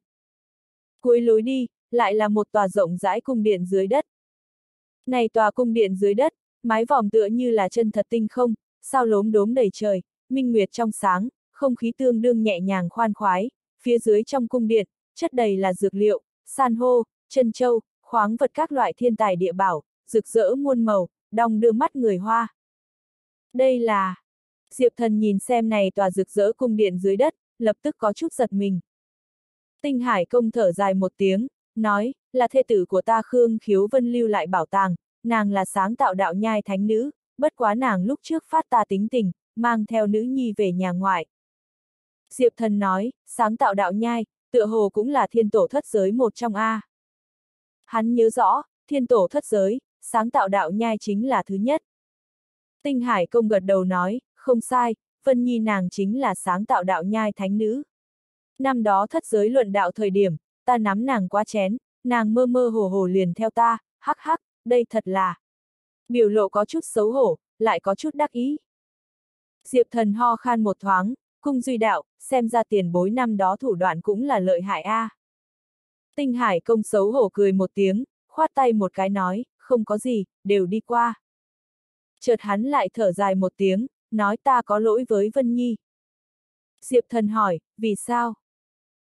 Cuối lối đi, lại là một tòa rộng rãi cung điện dưới đất. Này tòa cung điện dưới đất, mái vòm tựa như là chân thật tinh không, sao lốm đốm đầy trời, minh nguyệt trong sáng, không khí tương đương nhẹ nhàng khoan khoái, phía dưới trong cung điện, chất đầy là dược liệu, san hô, chân châu, khoáng vật các loại thiên tài địa bảo, rực rỡ muôn màu, đong đưa mắt người hoa. Đây là... Diệp thần nhìn xem này tòa rực rỡ cung điện dưới đất, lập tức có chút giật mình. Tinh Hải công thở dài một tiếng, nói, là thê tử của ta Khương Khiếu Vân lưu lại bảo tàng, nàng là sáng tạo đạo nhai thánh nữ, bất quá nàng lúc trước phát ta tính tình, mang theo nữ nhi về nhà ngoại. Diệp thần nói, sáng tạo đạo nhai, tựa hồ cũng là thiên tổ thất giới một trong A. Hắn nhớ rõ, thiên tổ thất giới, sáng tạo đạo nhai chính là thứ nhất. Tinh Hải công gật đầu nói, không sai, Vân Nhi nàng chính là sáng tạo đạo nhai thánh nữ. Năm đó thất giới luận đạo thời điểm, ta nắm nàng quá chén, nàng mơ mơ hồ hồ liền theo ta, hắc hắc, đây thật là. Biểu lộ có chút xấu hổ, lại có chút đắc ý. Diệp thần ho khan một thoáng, cung duy đạo, xem ra tiền bối năm đó thủ đoạn cũng là lợi hại a. À. Tinh Hải công xấu hổ cười một tiếng, khoát tay một cái nói, không có gì, đều đi qua. Chợt hắn lại thở dài một tiếng, nói ta có lỗi với Vân Nhi. Diệp thần hỏi, vì sao?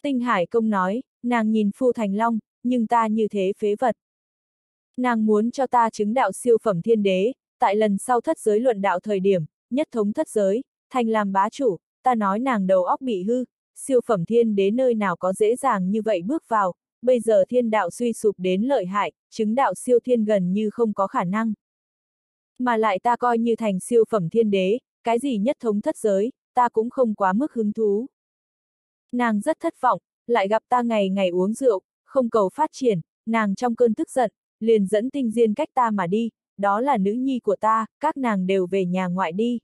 Tinh Hải công nói, nàng nhìn Phu Thành Long, nhưng ta như thế phế vật. Nàng muốn cho ta chứng đạo siêu phẩm thiên đế, tại lần sau thất giới luận đạo thời điểm, nhất thống thất giới, thành làm bá chủ, ta nói nàng đầu óc bị hư, siêu phẩm thiên đế nơi nào có dễ dàng như vậy bước vào, bây giờ thiên đạo suy sụp đến lợi hại, chứng đạo siêu thiên gần như không có khả năng. Mà lại ta coi như thành siêu phẩm thiên đế, cái gì nhất thống thất giới, ta cũng không quá mức hứng thú. Nàng rất thất vọng, lại gặp ta ngày ngày uống rượu, không cầu phát triển, nàng trong cơn tức giận, liền dẫn tinh diên cách ta mà đi, đó là nữ nhi của ta, các nàng đều về nhà ngoại đi.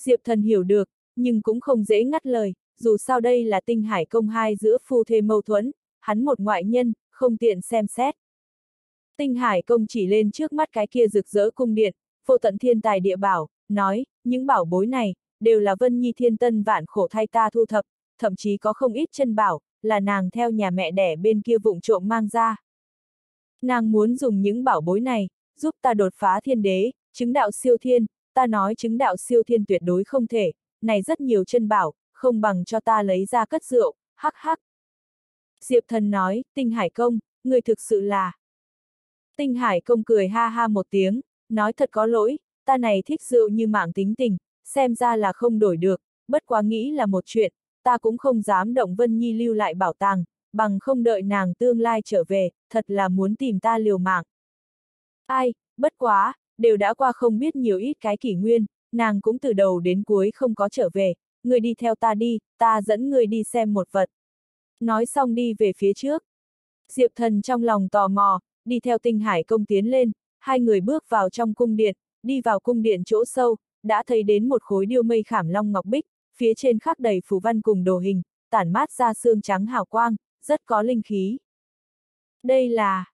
Diệp thần hiểu được, nhưng cũng không dễ ngắt lời, dù sao đây là tinh hải công hai giữa phu thê mâu thuẫn, hắn một ngoại nhân, không tiện xem xét. Tinh hải công chỉ lên trước mắt cái kia rực rỡ cung điện, vô tận thiên tài địa bảo, nói, những bảo bối này, đều là Vân Nhi thiên tân vạn khổ thay ta thu thập, thậm chí có không ít chân bảo, là nàng theo nhà mẹ đẻ bên kia vụng trộm mang ra. Nàng muốn dùng những bảo bối này, giúp ta đột phá thiên đế, chứng đạo siêu thiên, ta nói chứng đạo siêu thiên tuyệt đối không thể, này rất nhiều chân bảo, không bằng cho ta lấy ra cất rượu, hắc hắc. Diệp thần nói, tinh hải công, người thực sự là. Tinh hải công cười ha ha một tiếng, nói thật có lỗi, ta này thích rượu như mạng tính tình, xem ra là không đổi được, bất quá nghĩ là một chuyện, ta cũng không dám động Vân Nhi lưu lại bảo tàng, bằng không đợi nàng tương lai trở về, thật là muốn tìm ta liều mạng. Ai, bất quá, đều đã qua không biết nhiều ít cái kỷ nguyên, nàng cũng từ đầu đến cuối không có trở về, người đi theo ta đi, ta dẫn người đi xem một vật. Nói xong đi về phía trước. Diệp thần trong lòng tò mò, đi theo tinh hải công tiến lên, hai người bước vào trong cung điện, đi vào cung điện chỗ sâu, đã thấy đến một khối điêu mây khảm long ngọc bích, phía trên khắc đầy phù văn cùng đồ hình, tản mát ra xương trắng hào quang, rất có linh khí. Đây là...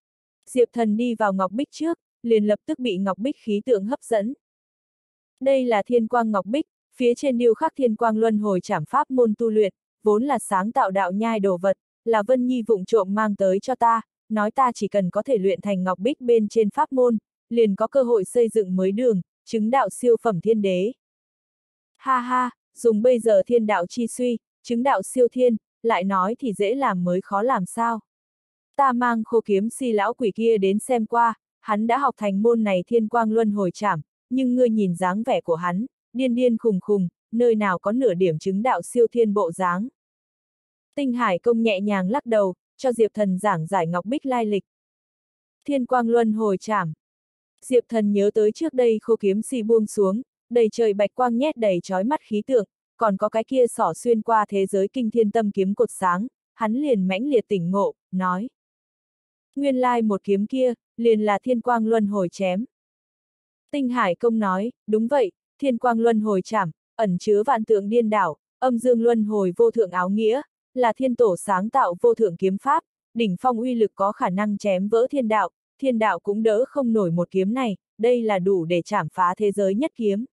Diệp thần đi vào ngọc bích trước, liền lập tức bị ngọc bích khí tượng hấp dẫn. Đây là thiên quang ngọc bích, phía trên điêu khắc thiên quang luân hồi trảm pháp môn tu luyện, vốn là sáng tạo đạo nhai đồ vật, là Vân Nhi vụng trộm mang tới cho ta, nói ta chỉ cần có thể luyện thành ngọc bích bên trên pháp môn, liền có cơ hội xây dựng mới đường, chứng đạo siêu phẩm thiên đế. Ha ha, dùng bây giờ thiên đạo chi suy, chứng đạo siêu thiên, lại nói thì dễ làm mới khó làm sao. Ta mang khô kiếm si lão quỷ kia đến xem qua, hắn đã học thành môn này thiên quang luân hồi trảm nhưng ngươi nhìn dáng vẻ của hắn, điên điên khùng khùng, nơi nào có nửa điểm chứng đạo siêu thiên bộ dáng. Tinh Hải công nhẹ nhàng lắc đầu, cho Diệp Thần giảng giải Ngọc Bích lai lịch. Thiên quang luân hồi chảm. Diệp Thần nhớ tới trước đây khô kiếm si buông xuống, đầy trời bạch quang nhét đầy trói mắt khí tượng, còn có cái kia sỏ xuyên qua thế giới kinh thiên tâm kiếm cột sáng, hắn liền mãnh liệt tỉnh ngộ, nói. Nguyên lai một kiếm kia, liền là thiên quang luân hồi chém. Tinh Hải công nói, đúng vậy, thiên quang luân hồi chảm, ẩn chứa vạn tượng điên đảo, âm dương luân hồi vô thượng áo nghĩa, là thiên tổ sáng tạo vô thượng kiếm pháp, đỉnh phong uy lực có khả năng chém vỡ thiên đạo, thiên đạo cũng đỡ không nổi một kiếm này, đây là đủ để chảm phá thế giới nhất kiếm.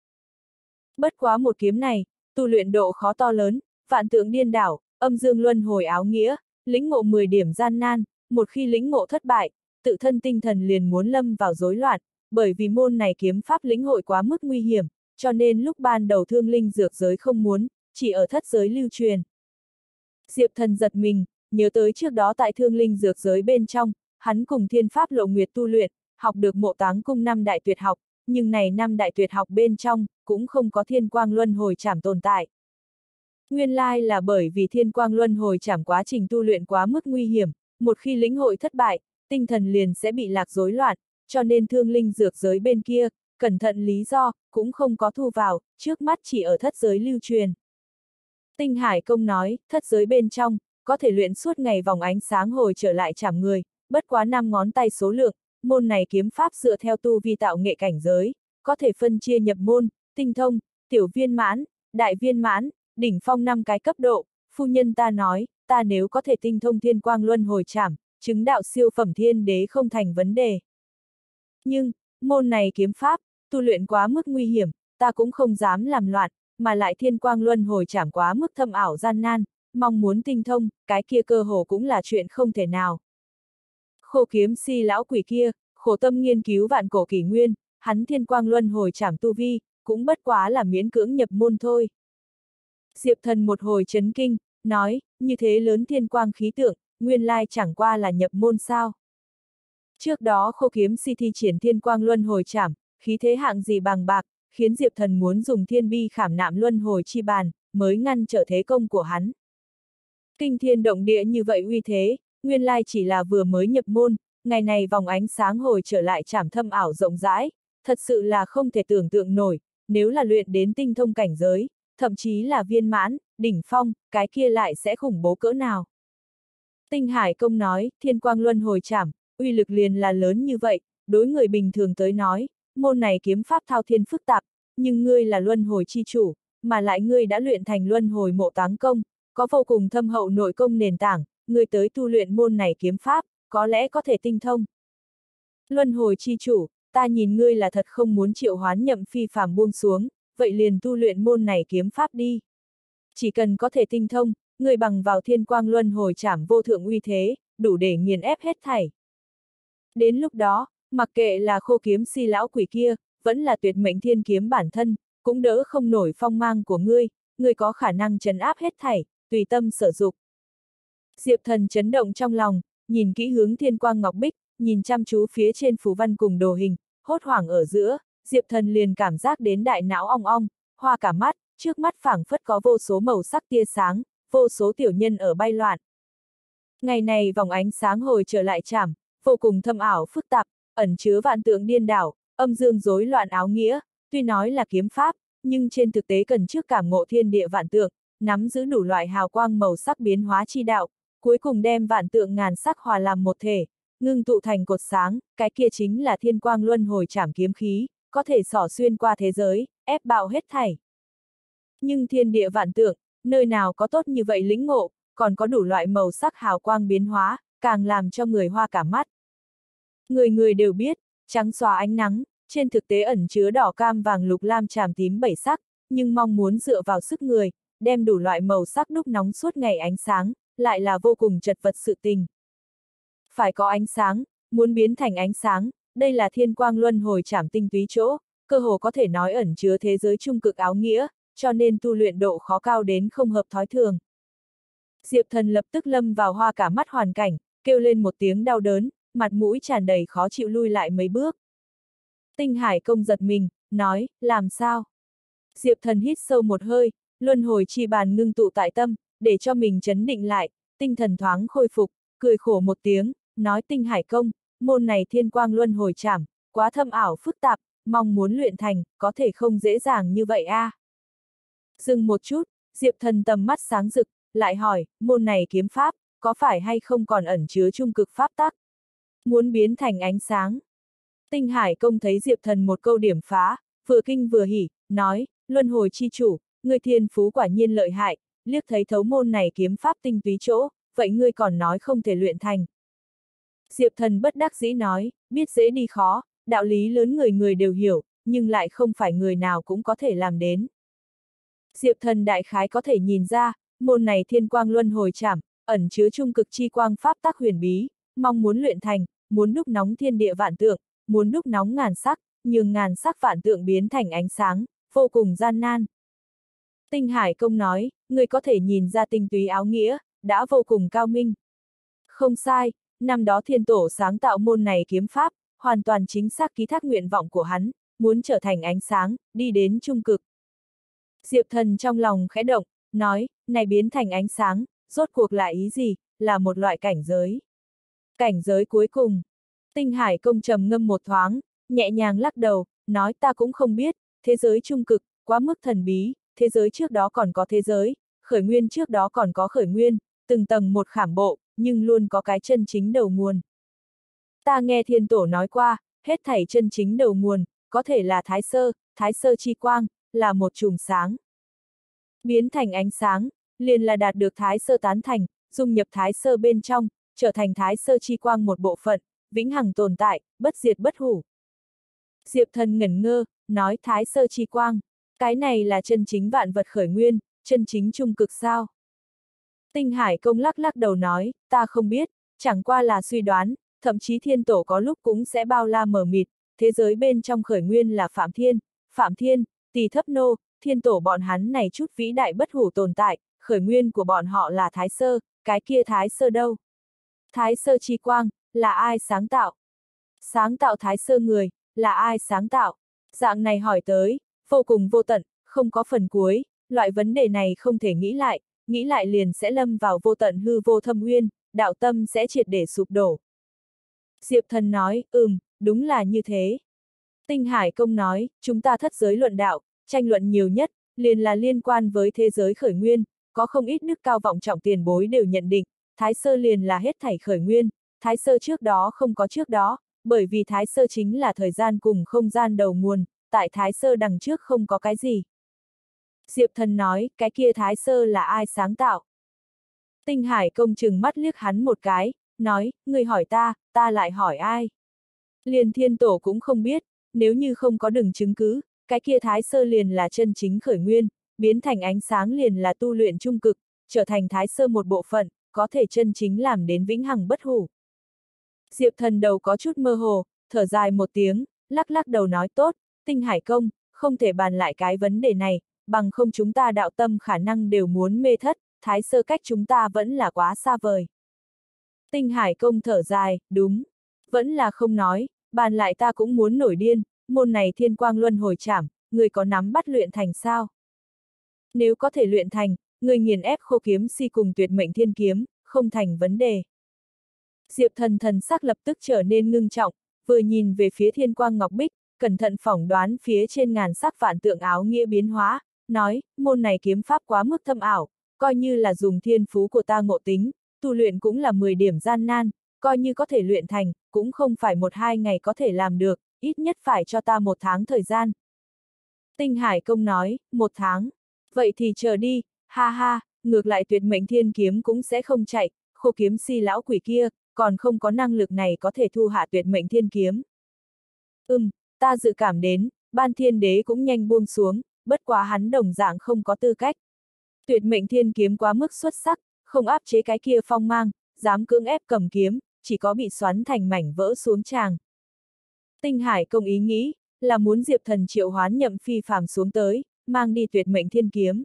Bất quá một kiếm này, tu luyện độ khó to lớn, vạn tượng điên đảo, âm dương luân hồi áo nghĩa, lĩnh ngộ 10 điểm gian nan, một khi lĩnh ngộ thất bại, tự thân tinh thần liền muốn lâm vào rối loạn, bởi vì môn này kiếm pháp lĩnh hội quá mức nguy hiểm, cho nên lúc ban đầu thương linh dược giới không muốn, chỉ ở thất giới lưu truyền. Diệp thần giật mình, nhớ tới trước đó tại thương linh dược giới bên trong, hắn cùng thiên pháp lộ nguyệt tu luyện, học được mộ táng cung năm đại tuyệt học, nhưng này năm đại tuyệt học bên trong, cũng không có thiên quang luân hồi chảm tồn tại. Nguyên lai là bởi vì thiên quang luân hồi chảm quá trình tu luyện quá mức nguy hiểm, một khi lĩnh hội thất bại, tinh thần liền sẽ bị lạc rối loạn, cho nên thương linh dược giới bên kia, cẩn thận lý do, cũng không có thu vào, trước mắt chỉ ở thất giới lưu truyền. Tinh Hải Công nói, thất giới bên trong, có thể luyện suốt ngày vòng ánh sáng hồi trở lại chạm người, bất quá năm ngón tay số lượng, môn này kiếm pháp dựa theo tu vi tạo nghệ cảnh giới, có thể phân chia nhập môn, tinh thông, tiểu viên mãn, đại viên mãn, đỉnh phong năm cái cấp độ, phu nhân ta nói, ta nếu có thể tinh thông thiên quang luân hồi chảm, chứng đạo siêu phẩm thiên đế không thành vấn đề. Nhưng, môn này kiếm pháp, tu luyện quá mức nguy hiểm, ta cũng không dám làm loạn, mà lại thiên quang luân hồi chảm quá mức thâm ảo gian nan, mong muốn tinh thông, cái kia cơ hồ cũng là chuyện không thể nào. Khổ kiếm si lão quỷ kia, khổ tâm nghiên cứu vạn cổ kỷ nguyên, hắn thiên quang luân hồi chảm tu vi, cũng bất quá là miễn cưỡng nhập môn thôi. Diệp thần một hồi chấn kinh, nói, như thế lớn thiên quang khí tượng, nguyên lai chẳng qua là nhập môn sao. Trước đó khô kiếm si thi triển thiên quang luân hồi chảm, khí thế hạng gì bằng bạc, khiến Diệp thần muốn dùng thiên bi khảm nạm luân hồi chi bàn, mới ngăn trở thế công của hắn. Kinh thiên động địa như vậy uy thế, nguyên lai chỉ là vừa mới nhập môn, ngày này vòng ánh sáng hồi trở lại chảm thâm ảo rộng rãi, thật sự là không thể tưởng tượng nổi, nếu là luyện đến tinh thông cảnh giới, thậm chí là viên mãn, đỉnh phong, cái kia lại sẽ khủng bố cỡ nào. Tinh Hải Công nói, thiên quang luân hồi chảm, uy lực liền là lớn như vậy, đối người bình thường tới nói, môn này kiếm pháp thao thiên phức tạp, nhưng ngươi là luân hồi chi chủ, mà lại ngươi đã luyện thành luân hồi mộ táng công, có vô cùng thâm hậu nội công nền tảng, ngươi tới tu luyện môn này kiếm pháp, có lẽ có thể tinh thông. Luân hồi chi chủ, ta nhìn ngươi là thật không muốn triệu hoán nhậm phi phàm buông xuống, vậy liền tu luyện môn này kiếm pháp đi. Chỉ cần có thể tinh thông, người bằng vào thiên quang luân hồi chảm vô thượng uy thế, đủ để nghiền ép hết thảy. Đến lúc đó, mặc kệ là khô kiếm si lão quỷ kia, vẫn là tuyệt mệnh thiên kiếm bản thân, cũng đỡ không nổi phong mang của ngươi, ngươi có khả năng trấn áp hết thảy, tùy tâm sở dục. Diệp thần chấn động trong lòng, nhìn kỹ hướng thiên quang ngọc bích, nhìn chăm chú phía trên phù văn cùng đồ hình, hốt hoảng ở giữa, Diệp thần liền cảm giác đến đại não ong ong, hoa cả mắt, trước mắt phảng phất có vô số màu sắc tia sáng, vô số tiểu nhân ở bay loạn. Ngày này vòng ánh sáng hồi trở lại chảm, vô cùng thâm ảo phức tạp, ẩn chứa vạn tượng điên đảo, âm dương rối loạn áo nghĩa, tuy nói là kiếm pháp, nhưng trên thực tế cần trước cảm ngộ thiên địa vạn tượng, nắm giữ đủ loại hào quang màu sắc biến hóa chi đạo, cuối cùng đem vạn tượng ngàn sắc hòa làm một thể, ngưng tụ thành cột sáng, cái kia chính là thiên quang luân hồi trảm kiếm khí, có thể xỏ xuyên qua thế giới, ép bạo hết thảy. Nhưng thiên địa vạn tượng, nơi nào có tốt như vậy lĩnh ngộ, còn có đủ loại màu sắc hào quang biến hóa, càng làm cho người hoa cả mắt. Người người đều biết, trắng xóa ánh nắng, trên thực tế ẩn chứa đỏ cam vàng lục lam tràm tím bảy sắc, nhưng mong muốn dựa vào sức người, đem đủ loại màu sắc đúc nóng suốt ngày ánh sáng, lại là vô cùng chật vật sự tình. Phải có ánh sáng, muốn biến thành ánh sáng, đây là thiên quang luân hồi trảm tinh túy chỗ, cơ hồ có thể nói ẩn chứa thế giới trung cực áo nghĩa, cho nên tu luyện độ khó cao đến không hợp thói thường. Diệp thần lập tức lâm vào hoa cả mắt hoàn cảnh, kêu lên một tiếng đau đớn, mặt mũi tràn đầy khó chịu lui lại mấy bước. Tinh Hải công giật mình, nói, làm sao? Diệp thần hít sâu một hơi, luân hồi chi bàn ngưng tụ tại tâm, để cho mình chấn định lại, tinh thần thoáng khôi phục, cười khổ một tiếng, nói tinh hải công, môn này thiên quang luân hồi chảm, quá thâm ảo phức tạp, mong muốn luyện thành, có thể không dễ dàng như vậy a. À. Dừng một chút, Diệp thần tầm mắt sáng rực, lại hỏi, môn này kiếm pháp, có phải hay không còn ẩn chứa trung cực pháp tắc? Muốn biến thành ánh sáng. Tinh Hải công thấy Diệp thần một câu điểm phá, vừa kinh vừa hỉ, nói, luân hồi chi chủ, ngươi thiên phú quả nhiên lợi hại, liếc thấy thấu môn này kiếm pháp tinh túy chỗ, vậy ngươi còn nói không thể luyện thành. Diệp thần bất đắc dĩ nói, biết dễ đi khó, đạo lý lớn người người đều hiểu, nhưng lại không phải người nào cũng có thể làm đến. Diệp thần đại khái có thể nhìn ra, môn này thiên quang luân hồi chảm, ẩn chứa trung cực chi quang pháp tác huyền bí, mong muốn luyện thành, muốn đúc nóng thiên địa vạn tượng, muốn đúc nóng ngàn sắc, nhưng ngàn sắc vạn tượng biến thành ánh sáng, vô cùng gian nan. Tinh Hải Công nói, người có thể nhìn ra tinh túy áo nghĩa, đã vô cùng cao minh. Không sai, năm đó thiên tổ sáng tạo môn này kiếm pháp, hoàn toàn chính xác ký thác nguyện vọng của hắn, muốn trở thành ánh sáng, đi đến trung cực. Diệp thần trong lòng khẽ động, nói, này biến thành ánh sáng, rốt cuộc là ý gì, là một loại cảnh giới. Cảnh giới cuối cùng. Tinh Hải công trầm ngâm một thoáng, nhẹ nhàng lắc đầu, nói ta cũng không biết, thế giới trung cực, quá mức thần bí, thế giới trước đó còn có thế giới, khởi nguyên trước đó còn có khởi nguyên, từng tầng một khảm bộ, nhưng luôn có cái chân chính đầu nguồn. Ta nghe thiên tổ nói qua, hết thảy chân chính đầu nguồn, có thể là thái sơ, thái sơ chi quang, là một chùm sáng. Biến thành ánh sáng, liền là đạt được thái sơ tán thành, dung nhập thái sơ bên trong, trở thành thái sơ chi quang một bộ phận, vĩnh hằng tồn tại, bất diệt bất hủ. Diệp thần ngẩn ngơ, nói thái sơ chi quang, cái này là chân chính vạn vật khởi nguyên, chân chính trung cực sao. Tinh Hải công lắc lắc đầu nói, ta không biết, chẳng qua là suy đoán, thậm chí thiên tổ có lúc cũng sẽ bao la mở mịt, thế giới bên trong khởi nguyên là Phạm Thiên, Phạm Thiên, Tỳ Thấp Nô, thiên tổ bọn hắn này chút vĩ đại bất hủ tồn tại, khởi nguyên của bọn họ là Thái Sơ, cái kia Thái Sơ đâu? Thái Sơ chi quang, là ai sáng tạo? Sáng tạo Thái Sơ người, là ai sáng tạo? Dạng này hỏi tới, vô cùng vô tận, không có phần cuối, loại vấn đề này không thể nghĩ lại, nghĩ lại liền sẽ lâm vào vô tận hư vô thâm nguyên, đạo tâm sẽ triệt để sụp đổ. Diệp thần nói, ừm, đúng là như thế. Tinh Hải Công nói, chúng ta thất giới luận đạo, tranh luận nhiều nhất, liền là liên quan với thế giới khởi nguyên, có không ít nước cao vọng trọng tiền bối đều nhận định, Thái Sơ liền là hết thảy khởi nguyên, Thái Sơ trước đó không có trước đó, bởi vì Thái Sơ chính là thời gian cùng không gian đầu nguồn, tại Thái Sơ đằng trước không có cái gì. Diệp thần nói, cái kia Thái Sơ là ai sáng tạo? Tinh Hải công chừng mắt liếc hắn một cái, nói, người hỏi ta, ta lại hỏi ai? Liền thiên tổ cũng không biết, nếu như không có đừng chứng cứ, cái kia Thái Sơ liền là chân chính khởi nguyên, biến thành ánh sáng liền là tu luyện trung cực, trở thành Thái Sơ một bộ phận, có thể chân chính làm đến vĩnh hằng bất hủ. Diệp thần đầu có chút mơ hồ, thở dài một tiếng, lắc lắc đầu nói tốt, tinh hải công, không thể bàn lại cái vấn đề này, bằng không chúng ta đạo tâm khả năng đều muốn mê thất, thái sơ cách chúng ta vẫn là quá xa vời. Tinh hải công thở dài, đúng, vẫn là không nói, bàn lại ta cũng muốn nổi điên, môn này thiên quang luân hồi chảm, người có nắm bắt luyện thành sao? Nếu có thể luyện thành, người nghiền ép khô kiếm si cùng tuyệt mệnh thiên kiếm, không thành vấn đề. Diệp thần thần sắc lập tức trở nên ngưng trọng, vừa nhìn về phía thiên quang ngọc bích, cẩn thận phỏng đoán phía trên ngàn sắc vạn tượng áo nghĩa biến hóa, nói, môn này kiếm pháp quá mức thâm ảo, coi như là dùng thiên phú của ta ngộ tính, tu luyện cũng là 10 điểm gian nan, coi như có thể luyện thành, cũng không phải một hai ngày có thể làm được, ít nhất phải cho ta một tháng thời gian. Tinh Hải Công nói, một tháng. Vậy thì chờ đi, ha ha, ngược lại tuyệt mệnh thiên kiếm cũng sẽ không chạy, khô kiếm si lão quỷ kia, còn không có năng lực này có thể thu hạ tuyệt mệnh thiên kiếm. Ừm, ta dự cảm đến, ban thiên đế cũng nhanh buông xuống, bất quá hắn đồng dạng không có tư cách. Tuyệt mệnh thiên kiếm quá mức xuất sắc, không áp chế cái kia phong mang, dám cưỡng ép cầm kiếm, chỉ có bị xoắn thành mảnh vỡ xuống tràng. Tinh Hải công ý nghĩ, là muốn Diệp Thần triệu hoán nhậm phi phàm xuống tới, mang đi tuyệt mệnh thiên kiếm.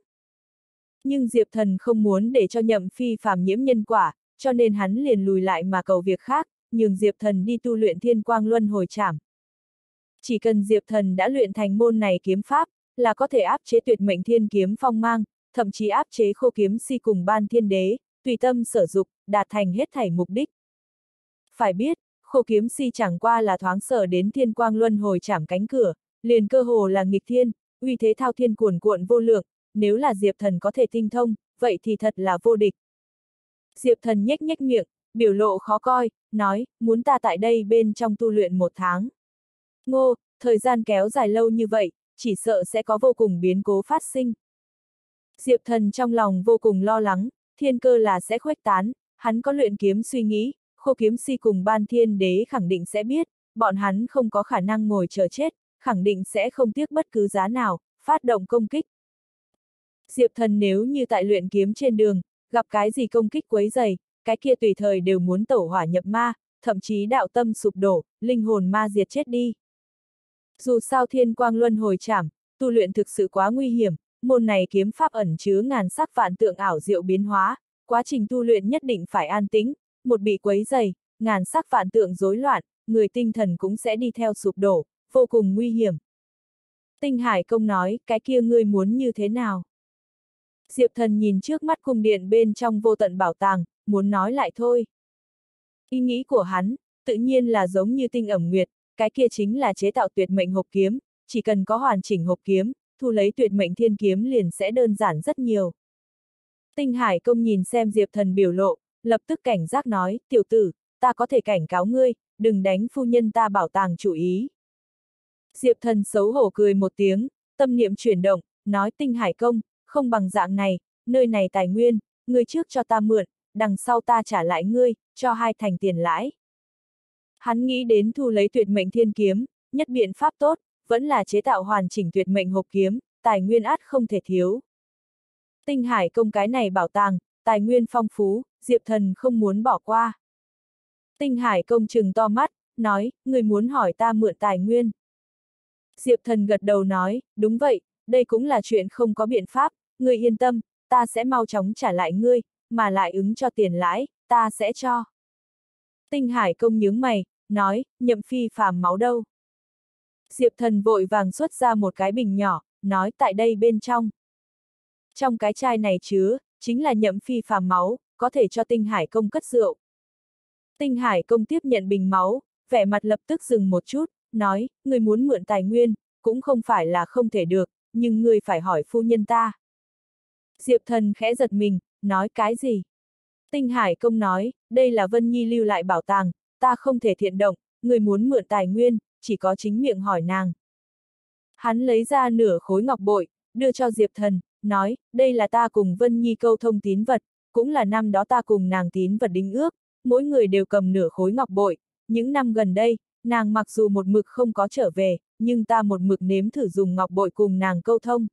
Nhưng Diệp Thần không muốn để cho nhậm phi phàm nhiễm nhân quả, cho nên hắn liền lùi lại mà cầu việc khác, nhường Diệp Thần đi tu luyện thiên quang luân hồi trảm. Chỉ cần Diệp Thần đã luyện thành môn này kiếm pháp, là có thể áp chế tuyệt mệnh thiên kiếm phong mang, thậm chí áp chế khô kiếm si cùng ban thiên đế, tùy tâm sở dục, đạt thành hết thảy mục đích. Phải biết, khô kiếm si chẳng qua là thoáng sở đến thiên quang luân hồi chảm cánh cửa, liền cơ hồ là nghịch thiên, uy thế thao thiên cuồn cuộn vô lượng, nếu là Diệp Thần có thể tinh thông, vậy thì thật là vô địch. Diệp Thần nhếch nhếch miệng, biểu lộ khó coi, nói, muốn ta tại đây bên trong tu luyện một tháng. Ngô, thời gian kéo dài lâu như vậy, chỉ sợ sẽ có vô cùng biến cố phát sinh. Diệp thần trong lòng vô cùng lo lắng, thiên cơ là sẽ khuếch tán, hắn có luyện kiếm suy nghĩ, khô kiếm si cùng ban thiên đế khẳng định sẽ biết, bọn hắn không có khả năng ngồi chờ chết, khẳng định sẽ không tiếc bất cứ giá nào, phát động công kích. Diệp thần nếu như tại luyện kiếm trên đường, gặp cái gì công kích quấy dày, cái kia tùy thời đều muốn tẩu hỏa nhập ma, thậm chí đạo tâm sụp đổ, linh hồn ma diệt chết đi. Dù sao thiên quang luân hồi chảm, tu luyện thực sự quá nguy hiểm, môn này kiếm pháp ẩn chứa ngàn sắc vạn tượng ảo diệu biến hóa, quá trình tu luyện nhất định phải an tĩnh, một bị quấy dày, ngàn sắc vạn tượng rối loạn, người tinh thần cũng sẽ đi theo sụp đổ, vô cùng nguy hiểm. Tinh Hải Công nói, cái kia ngươi muốn như thế nào? Diệp thần nhìn trước mắt cung điện bên trong vô tận bảo tàng, muốn nói lại thôi. Ý nghĩ của hắn, tự nhiên là giống như tinh ẩm nguyệt, cái kia chính là chế tạo tuyệt mệnh hộp kiếm, chỉ cần có hoàn chỉnh hộp kiếm, thu lấy tuyệt mệnh thiên kiếm liền sẽ đơn giản rất nhiều. Tinh Hải công nhìn xem Diệp thần biểu lộ, lập tức cảnh giác nói, tiểu tử, ta có thể cảnh cáo ngươi, đừng đánh phu nhân ta bảo tàng chủ ý. Diệp thần xấu hổ cười một tiếng, tâm niệm chuyển động, nói tinh hải công, không bằng dạng này, nơi này tài nguyên, ngươi trước cho ta mượn, đằng sau ta trả lại ngươi, cho hai thành tiền lãi. Hắn nghĩ đến thu lấy tuyệt mệnh thiên kiếm, nhất biện pháp tốt, vẫn là chế tạo hoàn chỉnh tuyệt mệnh hộp kiếm, tài nguyên át không thể thiếu. Tinh hải công cái này bảo tàng, tài nguyên phong phú, Diệp Thần không muốn bỏ qua. Tinh hải công trừng to mắt, nói, người muốn hỏi ta mượn tài nguyên. Diệp Thần gật đầu nói, đúng vậy, đây cũng là chuyện không có biện pháp, người yên tâm, ta sẽ mau chóng trả lại ngươi, mà lại ứng cho tiền lãi, ta sẽ cho. Tinh Hải công nhướng mày, nói, nhậm phi phàm máu đâu. Diệp thần vội vàng xuất ra một cái bình nhỏ, nói tại đây bên trong. Trong cái chai này chứa, chính là nhậm phi phàm máu, có thể cho tinh hải công cất rượu. Tinh hải công tiếp nhận bình máu, vẻ mặt lập tức dừng một chút, nói, người muốn mượn tài nguyên, cũng không phải là không thể được, nhưng người phải hỏi phu nhân ta. Diệp thần khẽ giật mình, nói cái gì? Tinh Hải công nói, đây là Vân Nhi lưu lại bảo tàng, ta không thể thiện động, người muốn mượn tài nguyên, chỉ có chính miệng hỏi nàng. Hắn lấy ra nửa khối ngọc bội, đưa cho Diệp Thần, nói, đây là ta cùng Vân Nhi câu thông tín vật, cũng là năm đó ta cùng nàng tín vật đính ước, mỗi người đều cầm nửa khối ngọc bội, những năm gần đây, nàng mặc dù một mực không có trở về, nhưng ta một mực nếm thử dùng ngọc bội cùng nàng câu thông.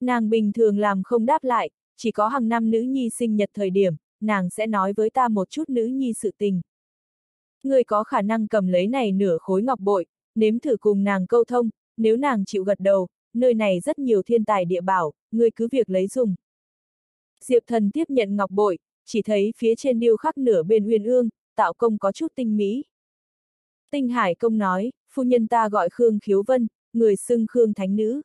Nàng bình thường làm không đáp lại, chỉ có hàng năm nữ nhi sinh nhật thời điểm, nàng sẽ nói với ta một chút nữ nhi sự tình. Người có khả năng cầm lấy này nửa khối ngọc bội, nếm thử cùng nàng câu thông, nếu nàng chịu gật đầu, nơi này rất nhiều thiên tài địa bảo, người cứ việc lấy dùng. Diệp thần tiếp nhận ngọc bội, chỉ thấy phía trên điêu khắc nửa bên uyên ương, tạo công có chút tinh mỹ. Tinh Hải công nói, phu nhân ta gọi Khương Khiếu Vân, người xưng Khương Thánh Nữ.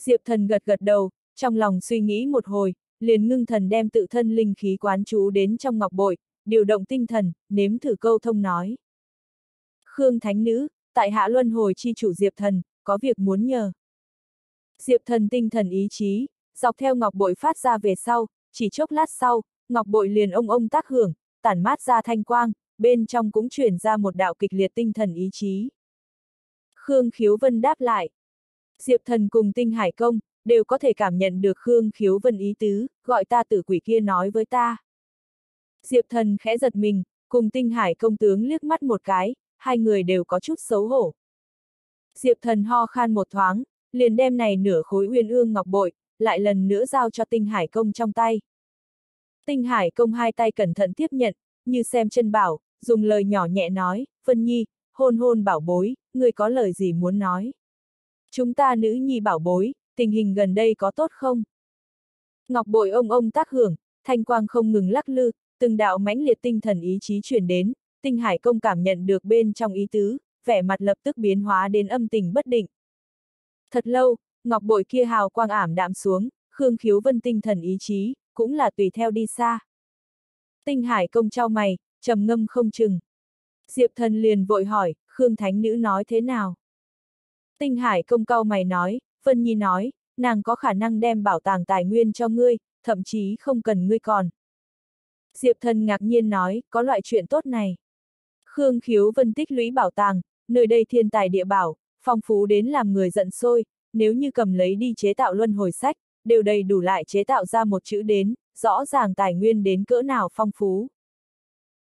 Diệp thần gật gật đầu, trong lòng suy nghĩ một hồi, liền ngưng thần đem tự thân linh khí quán chú đến trong ngọc bội, điều động tinh thần, nếm thử câu thông nói. Khương Thánh Nữ, tại hạ luân hồi chi chủ Diệp Thần, có việc muốn nhờ. Diệp Thần tinh thần ý chí, dọc theo ngọc bội phát ra về sau, chỉ chốc lát sau, ngọc bội liền ông ông tác hưởng, tản mát ra thanh quang, bên trong cũng chuyển ra một đạo kịch liệt tinh thần ý chí. Khương Khiếu Vân đáp lại. Diệp Thần cùng Tinh Hải Công, đều có thể cảm nhận được Khương Khiếu Vân ý tứ, gọi ta tử quỷ kia nói với ta. Diệp thần khẽ giật mình, cùng tinh hải công tướng liếc mắt một cái, hai người đều có chút xấu hổ. Diệp thần ho khan một thoáng, liền đem này nửa khối uyên ương ngọc bội, lại lần nữa giao cho tinh hải công trong tay. Tinh hải công hai tay cẩn thận tiếp nhận, như xem chân bảo, dùng lời nhỏ nhẹ nói, Vân Nhi, hôn hôn bảo bối, người có lời gì muốn nói. Chúng ta nữ nhi bảo bối, tình hình gần đây có tốt không? Ngọc bội ông ông tác hưởng, thanh quang không ngừng lắc lư, từng đạo mãnh liệt tinh thần ý chí truyền đến, tinh hải công cảm nhận được bên trong ý tứ, vẻ mặt lập tức biến hóa đến âm tình bất định. Thật lâu, ngọc bội kia hào quang ảm đạm xuống, Khương Khiếu Vân tinh thần ý chí, cũng là tùy theo đi xa. Tinh hải công trao mày, trầm ngâm không chừng. Diệp thần liền vội hỏi, Khương Thánh Nữ nói thế nào? Tinh hải công cao mày nói, Vân Nhi nói, nàng có khả năng đem bảo tàng tài nguyên cho ngươi, thậm chí không cần ngươi còn. Diệp thần ngạc nhiên nói, có loại chuyện tốt này. Khương khiếu vân tích lũy bảo tàng, nơi đây thiên tài địa bảo, phong phú đến làm người giận sôi, nếu như cầm lấy đi chế tạo luân hồi sách, đều đầy đủ lại chế tạo ra một chữ đến, rõ ràng tài nguyên đến cỡ nào phong phú.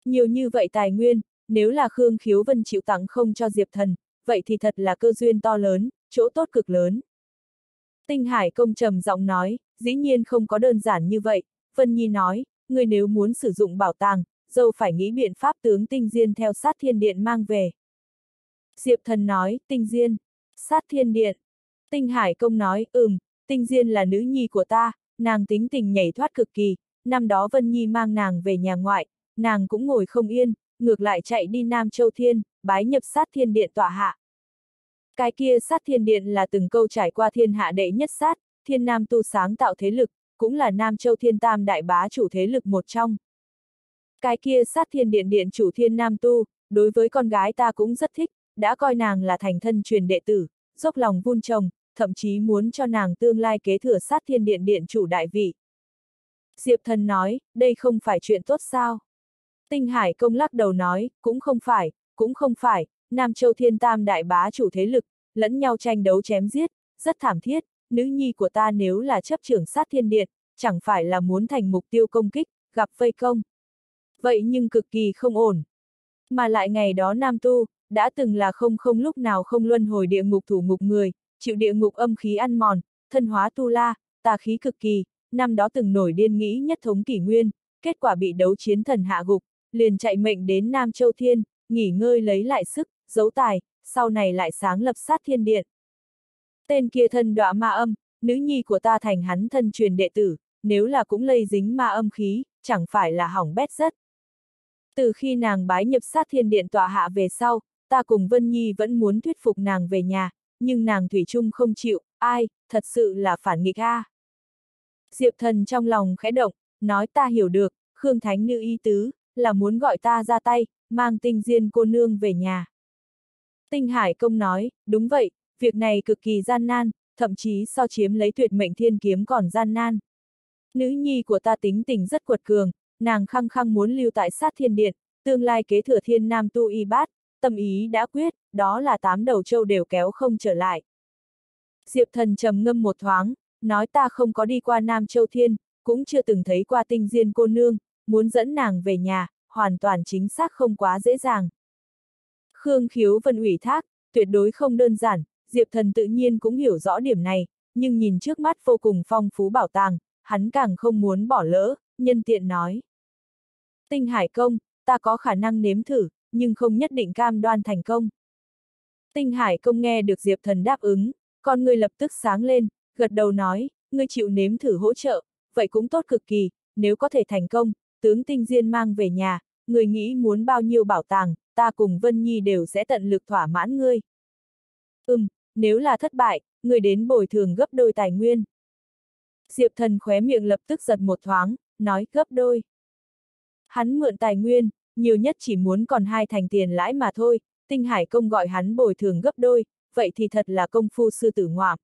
Nhiều như vậy tài nguyên, nếu là Khương Khiếu Vân chịu tặng không cho Diệp Thần, vậy thì thật là cơ duyên to lớn, chỗ tốt cực lớn. Tinh Hải công trầm giọng nói, dĩ nhiên không có đơn giản như vậy, Vân Nhi nói, người nếu muốn sử dụng bảo tàng, dâu phải nghĩ biện pháp tướng tinh diên theo sát thiên điện mang về. Diệp thần nói, tinh diên, sát thiên điện. Tinh Hải công nói, ừm, tinh diên là nữ nhi của ta, nàng tính tình nhảy thoát cực kỳ, năm đó Vân Nhi mang nàng về nhà ngoại, nàng cũng ngồi không yên, ngược lại chạy đi Nam Châu Thiên, bái nhập sát thiên điện tọa hạ. Cái kia sát thiên điện là từng câu trải qua thiên hạ đệ nhất sát, thiên nam tu sáng tạo thế lực, cũng là Nam Châu Thiên Tam đại bá chủ thế lực một trong. Cái kia sát thiên điện điện chủ thiên nam tu, đối với con gái ta cũng rất thích, đã coi nàng là thành thân truyền đệ tử, dốc lòng vun trồng, thậm chí muốn cho nàng tương lai kế thừa sát thiên điện điện chủ đại vị. Diệp thần nói, đây không phải chuyện tốt sao? Tinh Hải công lắc đầu nói, cũng không phải, cũng không phải, Nam Châu Thiên Tam đại bá chủ thế lực, lẫn nhau tranh đấu chém giết, rất thảm thiết, nữ nhi của ta nếu là chấp trưởng sát thiên điện, chẳng phải là muốn thành mục tiêu công kích, gặp vây công. Vậy nhưng cực kỳ không ổn. Mà lại ngày đó Nam Tu, đã từng là không không lúc nào không luân hồi địa ngục thủ ngục người, chịu địa ngục âm khí ăn mòn, thân hóa tu la, tà khí cực kỳ, năm đó từng nổi điên nghĩ nhất thống kỷ nguyên, kết quả bị đấu chiến thần hạ gục, liền chạy mệnh đến Nam Châu Thiên, nghỉ ngơi lấy lại sức, giấu tài, sau này lại sáng lập sát thiên điện. Tên kia thân đọa ma âm, nữ nhi của ta thành hắn thân truyền đệ tử, nếu là cũng lây dính ma âm khí, chẳng phải là hỏng bét rất. Từ khi nàng bái nhập sát thiên điện tọa hạ về sau, ta cùng Vân Nhi vẫn muốn thuyết phục nàng về nhà, nhưng nàng Thủy Trung không chịu, ai, thật sự là phản nghịch a. Diệp thần trong lòng khẽ động, nói ta hiểu được, Khương Thánh Nữ y tứ, là muốn gọi ta ra tay, mang tinh diên cô nương về nhà. Tinh Hải Công nói, đúng vậy, việc này cực kỳ gian nan, thậm chí so chiếm lấy tuyệt mệnh thiên kiếm còn gian nan. Nữ nhi của ta tính tình rất quật cường, nàng khăng khăng muốn lưu tại sát thiên điện, tương lai kế thừa thiên nam tu y bát, tâm ý đã quyết, đó là tám đầu châu đều kéo không trở lại. Diệp thần trầm ngâm một thoáng, nói ta không có đi qua Nam Châu Thiên, cũng chưa từng thấy qua tinh diên cô nương, muốn dẫn nàng về nhà, hoàn toàn chính xác không quá dễ dàng. Khương khiếu vân ủy thác, tuyệt đối không đơn giản, Diệp thần tự nhiên cũng hiểu rõ điểm này, nhưng nhìn trước mắt vô cùng phong phú bảo tàng, hắn càng không muốn bỏ lỡ, nhân tiện nói. Tinh Hải Công, ta có khả năng nếm thử, nhưng không nhất định cam đoan thành công. Tinh Hải Công nghe được Diệp Thần đáp ứng, con người lập tức sáng lên, gật đầu nói, ngươi chịu nếm thử hỗ trợ, vậy cũng tốt cực kỳ, nếu có thể thành công, tướng Tinh Diên mang về nhà, người nghĩ muốn bao nhiêu bảo tàng, ta cùng Vân Nhi đều sẽ tận lực thỏa mãn ngươi. Ừm, nếu là thất bại, ngươi đến bồi thường gấp đôi tài nguyên. Diệp thần khóe miệng lập tức giật một thoáng, nói gấp đôi. Hắn mượn tài nguyên, nhiều nhất chỉ muốn còn hai thành tiền lãi mà thôi, tinh hải công gọi hắn bồi thường gấp đôi, vậy thì thật là công phu sư tử ngoạm.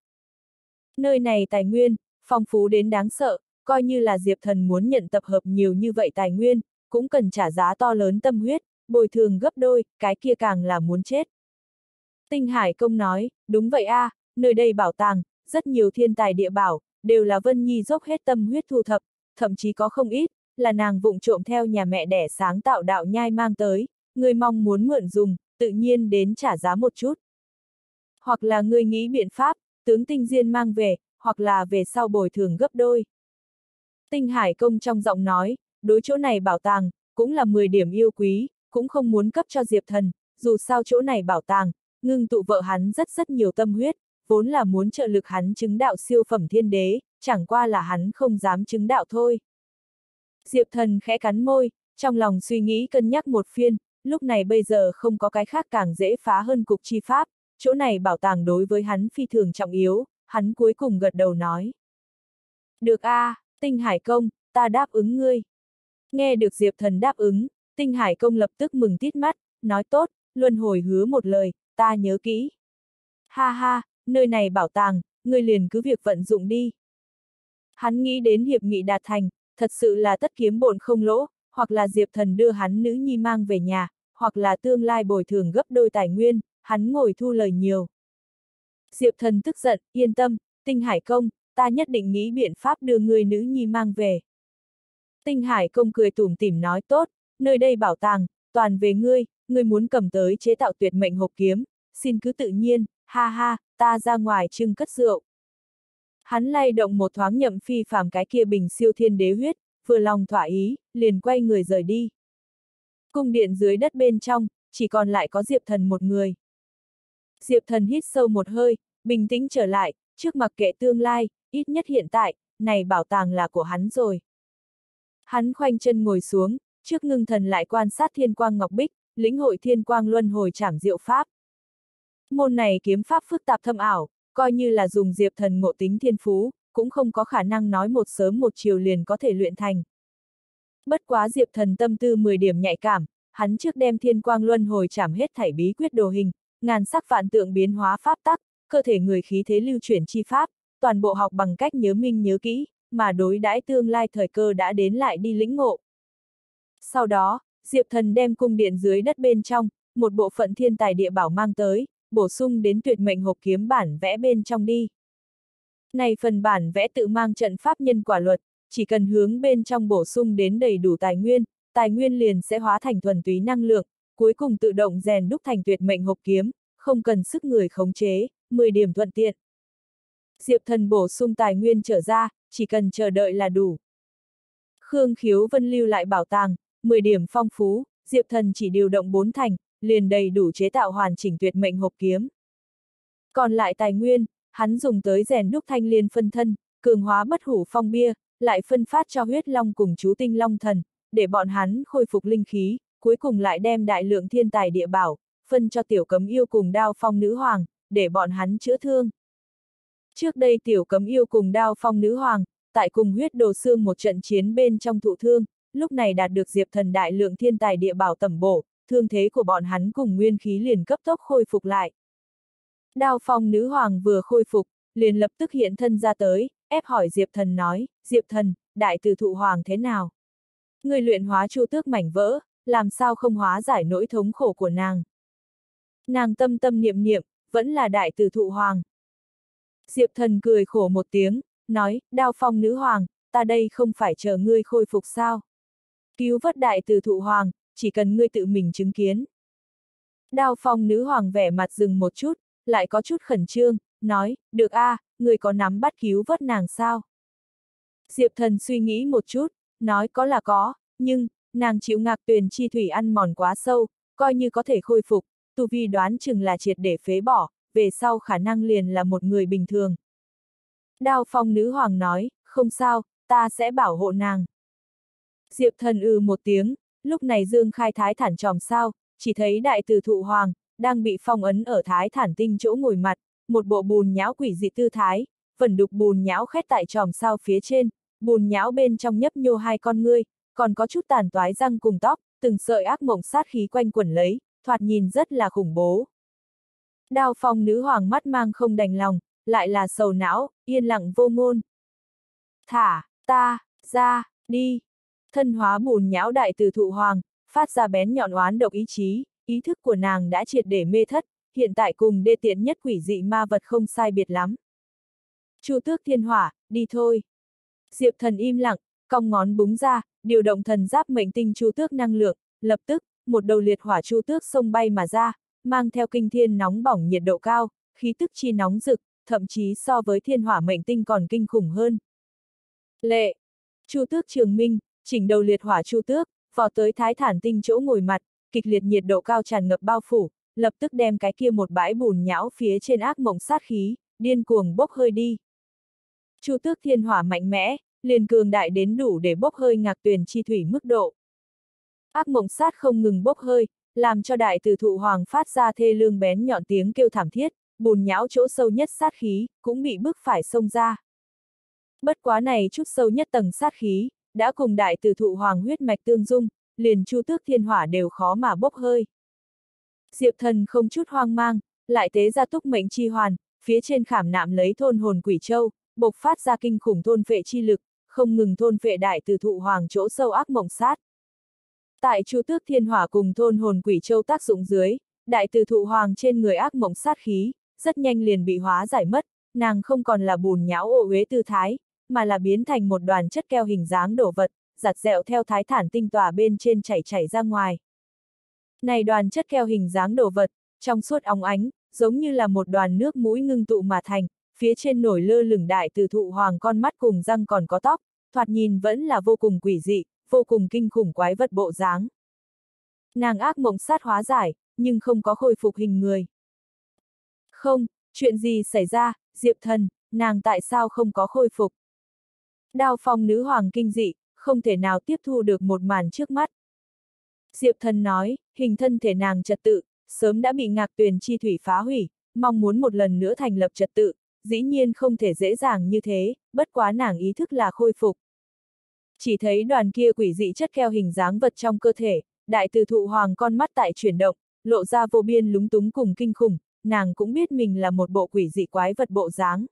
Nơi này tài nguyên, phong phú đến đáng sợ, coi như là Diệp thần muốn nhận tập hợp nhiều như vậy tài nguyên, cũng cần trả giá to lớn tâm huyết, bồi thường gấp đôi, cái kia càng là muốn chết. Tinh Hải Công nói, đúng vậy a, à, nơi đây bảo tàng, rất nhiều thiên tài địa bảo, đều là Vân Nhi dốc hết tâm huyết thu thập, thậm chí có không ít, là nàng vụng trộm theo nhà mẹ đẻ sáng tạo đạo nhai mang tới, người mong muốn mượn dùng, tự nhiên đến trả giá một chút. Hoặc là người nghĩ biện pháp, tướng tinh diên mang về, hoặc là về sau bồi thường gấp đôi. Tinh Hải Công trong giọng nói, đối chỗ này bảo tàng, cũng là 10 điểm yêu quý, cũng không muốn cấp cho Diệp Thần, dù sao chỗ này bảo tàng, ngưng tụ vợ hắn rất rất nhiều tâm huyết, vốn là muốn trợ lực hắn chứng đạo siêu phẩm thiên đế, chẳng qua là hắn không dám chứng đạo thôi. Diệp thần khẽ cắn môi, trong lòng suy nghĩ cân nhắc một phiên, lúc này bây giờ không có cái khác càng dễ phá hơn cục chi pháp, chỗ này bảo tàng đối với hắn phi thường trọng yếu, hắn cuối cùng gật đầu nói. Được a, à, tinh hải công, ta đáp ứng ngươi. Nghe được Diệp thần đáp ứng, tinh hải công lập tức mừng tít mắt, nói tốt, luân hồi hứa một lời, ta nhớ kỹ. Ha ha, nơi này bảo tàng, ngươi liền cứ việc vận dụng đi. Hắn nghĩ đến hiệp nghị đạt thành, thật sự là tất kiếm bổn không lỗ, hoặc là Diệp Thần đưa hắn nữ nhi mang về nhà, hoặc là tương lai bồi thường gấp đôi tài nguyên, hắn ngồi thu lời nhiều. Diệp thần tức giận, yên tâm, tinh hải công, ta nhất định nghĩ biện pháp đưa người nữ nhi mang về. Tinh hải công cười tủm tỉm nói tốt, nơi đây bảo tàng, toàn về ngươi, ngươi muốn cầm tới chế tạo tuyệt mệnh hộp kiếm, xin cứ tự nhiên, ha ha, ta ra ngoài trưng cất rượu. Hắn lay động một thoáng nhậm phi phàm cái kia bình siêu thiên đế huyết, vừa lòng thỏa ý, liền quay người rời đi. Cung điện dưới đất bên trong, chỉ còn lại có Diệp Thần một người. Diệp Thần hít sâu một hơi, bình tĩnh trở lại, trước mặc kệ tương lai, ít nhất hiện tại, này bảo tàng là của hắn rồi. Hắn khoanh chân ngồi xuống, trước ngưng thần lại quan sát thiên quang ngọc bích, lĩnh hội thiên quang luân hồi trảm diệu pháp. Môn này kiếm pháp phức tạp thâm ảo, coi như là dùng diệp thần ngộ tính thiên phú, cũng không có khả năng nói một sớm một chiều liền có thể luyện thành. Bất quá diệp thần tâm tư 10 điểm nhạy cảm, hắn trước đem thiên quang luân hồi trảm hết thảy bí quyết đồ hình, ngàn sắc vạn tượng biến hóa pháp tắc, cơ thể người khí thế lưu chuyển chi pháp, toàn bộ học bằng cách nhớ minh nhớ kỹ, mà đối đãi tương lai thời cơ đã đến lại đi lĩnh ngộ. Sau đó, Diệp Thần đem cung điện dưới đất bên trong, một bộ phận thiên tài địa bảo mang tới, bổ sung đến tuyệt mệnh hộp kiếm bản vẽ bên trong đi. Này phần bản vẽ tự mang trận pháp nhân quả luật, chỉ cần hướng bên trong bổ sung đến đầy đủ tài nguyên, tài nguyên liền sẽ hóa thành thuần túy năng lượng, cuối cùng tự động rèn đúc thành tuyệt mệnh hộp kiếm, không cần sức người khống chế, 10 điểm thuận tiện. Diệp thần bổ sung tài nguyên trở ra, chỉ cần chờ đợi là đủ. Khương Khiếu Vân lưu lại bảo tàng, 10 điểm phong phú, Diệp thần chỉ điều động 4 thành, liền đầy đủ chế tạo hoàn chỉnh tuyệt mệnh hộp kiếm. Còn lại tài nguyên, hắn dùng tới rèn đúc thanh liên phân thân, cường hóa bất hủ phong bia, lại phân phát cho huyết long cùng chú tinh long thần, để bọn hắn khôi phục linh khí, cuối cùng lại đem đại lượng thiên tài địa bảo, phân cho tiểu cấm yêu cùng đao phong nữ hoàng, để bọn hắn chữa thương. Trước đây tiểu cấm yêu cùng đao phong nữ hoàng, tại cùng huyết đồ xương một trận chiến bên trong thụ thương, lúc này đạt được diệp thần đại lượng thiên tài địa bảo tẩm bổ, thương thế của bọn hắn cùng nguyên khí liền cấp tốc khôi phục lại. Đao phong nữ hoàng vừa khôi phục, liền lập tức hiện thân ra tới, ép hỏi Diệp thần nói, Diệp thần, đại từ thụ hoàng thế nào? Người luyện hóa chu tước mảnh vỡ, làm sao không hóa giải nỗi thống khổ của nàng? Nàng tâm tâm niệm niệm, vẫn là đại từ thụ hoàng. Diệp thần cười khổ một tiếng, nói, đao phong nữ hoàng, ta đây không phải chờ ngươi khôi phục sao? Cứu vất đại từ thụ hoàng, chỉ cần ngươi tự mình chứng kiến. đào phong nữ hoàng vẻ mặt dừng một chút, lại có chút khẩn trương, nói, được a, à, người có nắm bắt cứu vớt nàng sao? Diệp thần suy nghĩ một chút, nói có là có, nhưng, nàng chịu ngạc tuyền chi thủy ăn mòn quá sâu, coi như có thể khôi phục, tu vi đoán chừng là triệt để phế bỏ, về sau khả năng liền là một người bình thường. Đao phong nữ hoàng nói, không sao, ta sẽ bảo hộ nàng. Diệp thần ư một tiếng, lúc này Dương khai thái thản tròm sao, chỉ thấy đại từ thụ hoàng, đang bị phong ấn ở thái thản tinh chỗ ngồi mặt, một bộ bùn nhão quỷ dị tư thái, phần đục bùn nhão khét tại tròm sao phía trên, bùn nhão bên trong nhấp nhô hai con ngươi, còn có chút tàn toái răng cùng tóc, từng sợi ác mộng sát khí quanh quẩn lấy, thoạt nhìn rất là khủng bố. Đao phong nữ hoàng mắt mang không đành lòng, lại là sầu não, yên lặng vô ngôn. Thả, ta, ra, đi. Thân hóa bùn nhão đại từ thụ hoàng, phát ra bén nhọn oán độc ý chí, ý thức của nàng đã triệt để mê thất, hiện tại cùng đê tiện nhất quỷ dị ma vật không sai biệt lắm. Chu tước thiên hỏa, đi thôi. Diệp thần im lặng, cong ngón búng ra, điều động thần giáp mệnh tinh chu tước năng lượng, lập tức, một đầu liệt hỏa chu tước sông bay mà ra, mang theo kinh thiên nóng bỏng nhiệt độ cao, khí tức chi nóng rực, thậm chí so với thiên hỏa mệnh tinh còn kinh khủng hơn. Lệ! Chu tước trường minh, chỉnh đầu liệt hỏa chu tước, vò tới thái thản tinh chỗ ngồi mặt, kịch liệt nhiệt độ cao tràn ngập bao phủ, lập tức đem cái kia một bãi bùn nhão phía trên ác mộng sát khí, điên cuồng bốc hơi đi. Chu tước thiên hỏa mạnh mẽ, liền cường đại đến đủ để bốc hơi ngạc tuyền chi thủy mức độ. Ác mộng sát không ngừng bốc hơi, làm cho đại từ thụ hoàng phát ra thê lương bén nhọn tiếng kêu thảm thiết, bùn nhão chỗ sâu nhất sát khí, cũng bị bức phải xông ra. Bất quá này chút sâu nhất tầng sát khí, đã cùng đại từ thụ hoàng huyết mạch tương dung, liền chu tước thiên hỏa đều khó mà bốc hơi. Diệp thần không chút hoang mang, lại tế ra túc mệnh chi hoàn, phía trên khảm nạm lấy thôn hồn quỷ châu, bộc phát ra kinh khủng thôn phệ chi lực, không ngừng thôn phệ đại từ thụ hoàng chỗ sâu ác mộng sát. Tại chu tước thiên hỏa cùng thôn hồn quỷ châu tác dụng dưới, đại từ thụ hoàng trên người ác mộng sát khí, rất nhanh liền bị hóa giải mất, nàng không còn là bùn nhão ô uế tư thái, mà là biến thành một đoàn chất keo hình dáng đổ vật, giặt dẹo theo thái thản tinh tỏa bên trên chảy chảy ra ngoài. Này đoàn chất keo hình dáng đổ vật, trong suốt óng ánh, giống như là một đoàn nước mũi ngưng tụ mà thành, phía trên nổi lơ lửng đại từ thụ hoàng con mắt cùng răng còn có tóc, thoạt nhìn vẫn là vô cùng quỷ dị, vô cùng kinh khủng quái vật bộ dáng. Nàng ác mộng sát hóa giải, nhưng không có khôi phục hình người. Không, chuyện gì xảy ra, Diệp thần, nàng tại sao không có khôi phục? Đao phong nữ hoàng kinh dị, không thể nào tiếp thu được một màn trước mắt. Diệp thần nói, hình thân thể nàng trật tự, sớm đã bị ngạc tuyền chi thủy phá hủy, mong muốn một lần nữa thành lập trật tự, dĩ nhiên không thể dễ dàng như thế, bất quá nàng ý thức là khôi phục. Chỉ thấy đoàn kia quỷ dị chất keo hình dáng vật trong cơ thể, đại từ thụ hoàng con mắt tại chuyển động, lộ ra vô biên lúng túng cùng kinh khủng, nàng cũng biết mình là một bộ quỷ dị quái vật bộ dáng.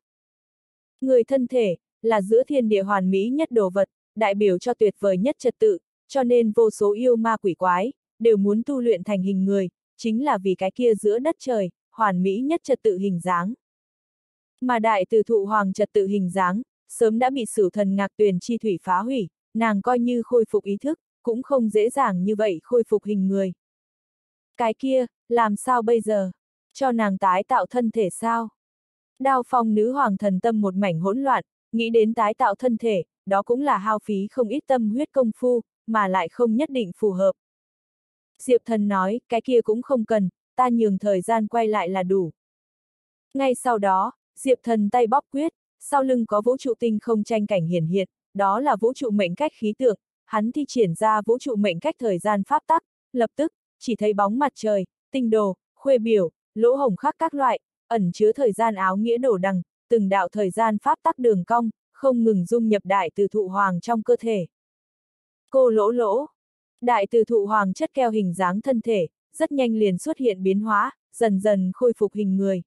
Người thân thể, là giữa thiên địa hoàn mỹ nhất đồ vật, đại biểu cho tuyệt vời nhất trật tự, cho nên vô số yêu ma quỷ quái, đều muốn tu luyện thành hình người, chính là vì cái kia giữa đất trời, hoàn mỹ nhất trật tự hình dáng. Mà đại từ thụ hoàng trật tự hình dáng, sớm đã bị sử thần ngạc tuyền chi thủy phá hủy, nàng coi như khôi phục ý thức, cũng không dễ dàng như vậy khôi phục hình người. Cái kia, làm sao bây giờ? Cho nàng tái tạo thân thể sao? Đao phong nữ hoàng thần tâm một mảnh hỗn loạn, nghĩ đến tái tạo thân thể, đó cũng là hao phí không ít tâm huyết công phu, mà lại không nhất định phù hợp. Diệp thần nói, cái kia cũng không cần, ta nhường thời gian quay lại là đủ. Ngay sau đó, Diệp thần tay bóp quyết, sau lưng có vũ trụ tinh không tranh cảnh hiển hiện, đó là vũ trụ mệnh cách khí tượng, hắn thi triển ra vũ trụ mệnh cách thời gian pháp tắc, lập tức, chỉ thấy bóng mặt trời, tinh đồ, khuê biểu, lỗ hồng khác các loại, ẩn chứa thời gian áo nghĩa đổ đằng, từng đạo thời gian pháp tắc đường cong, không ngừng dung nhập đại từ thụ hoàng trong cơ thể. Cô lỗ lỗ. Đại từ thụ hoàng chất keo hình dáng thân thể, rất nhanh liền xuất hiện biến hóa, dần dần khôi phục hình người.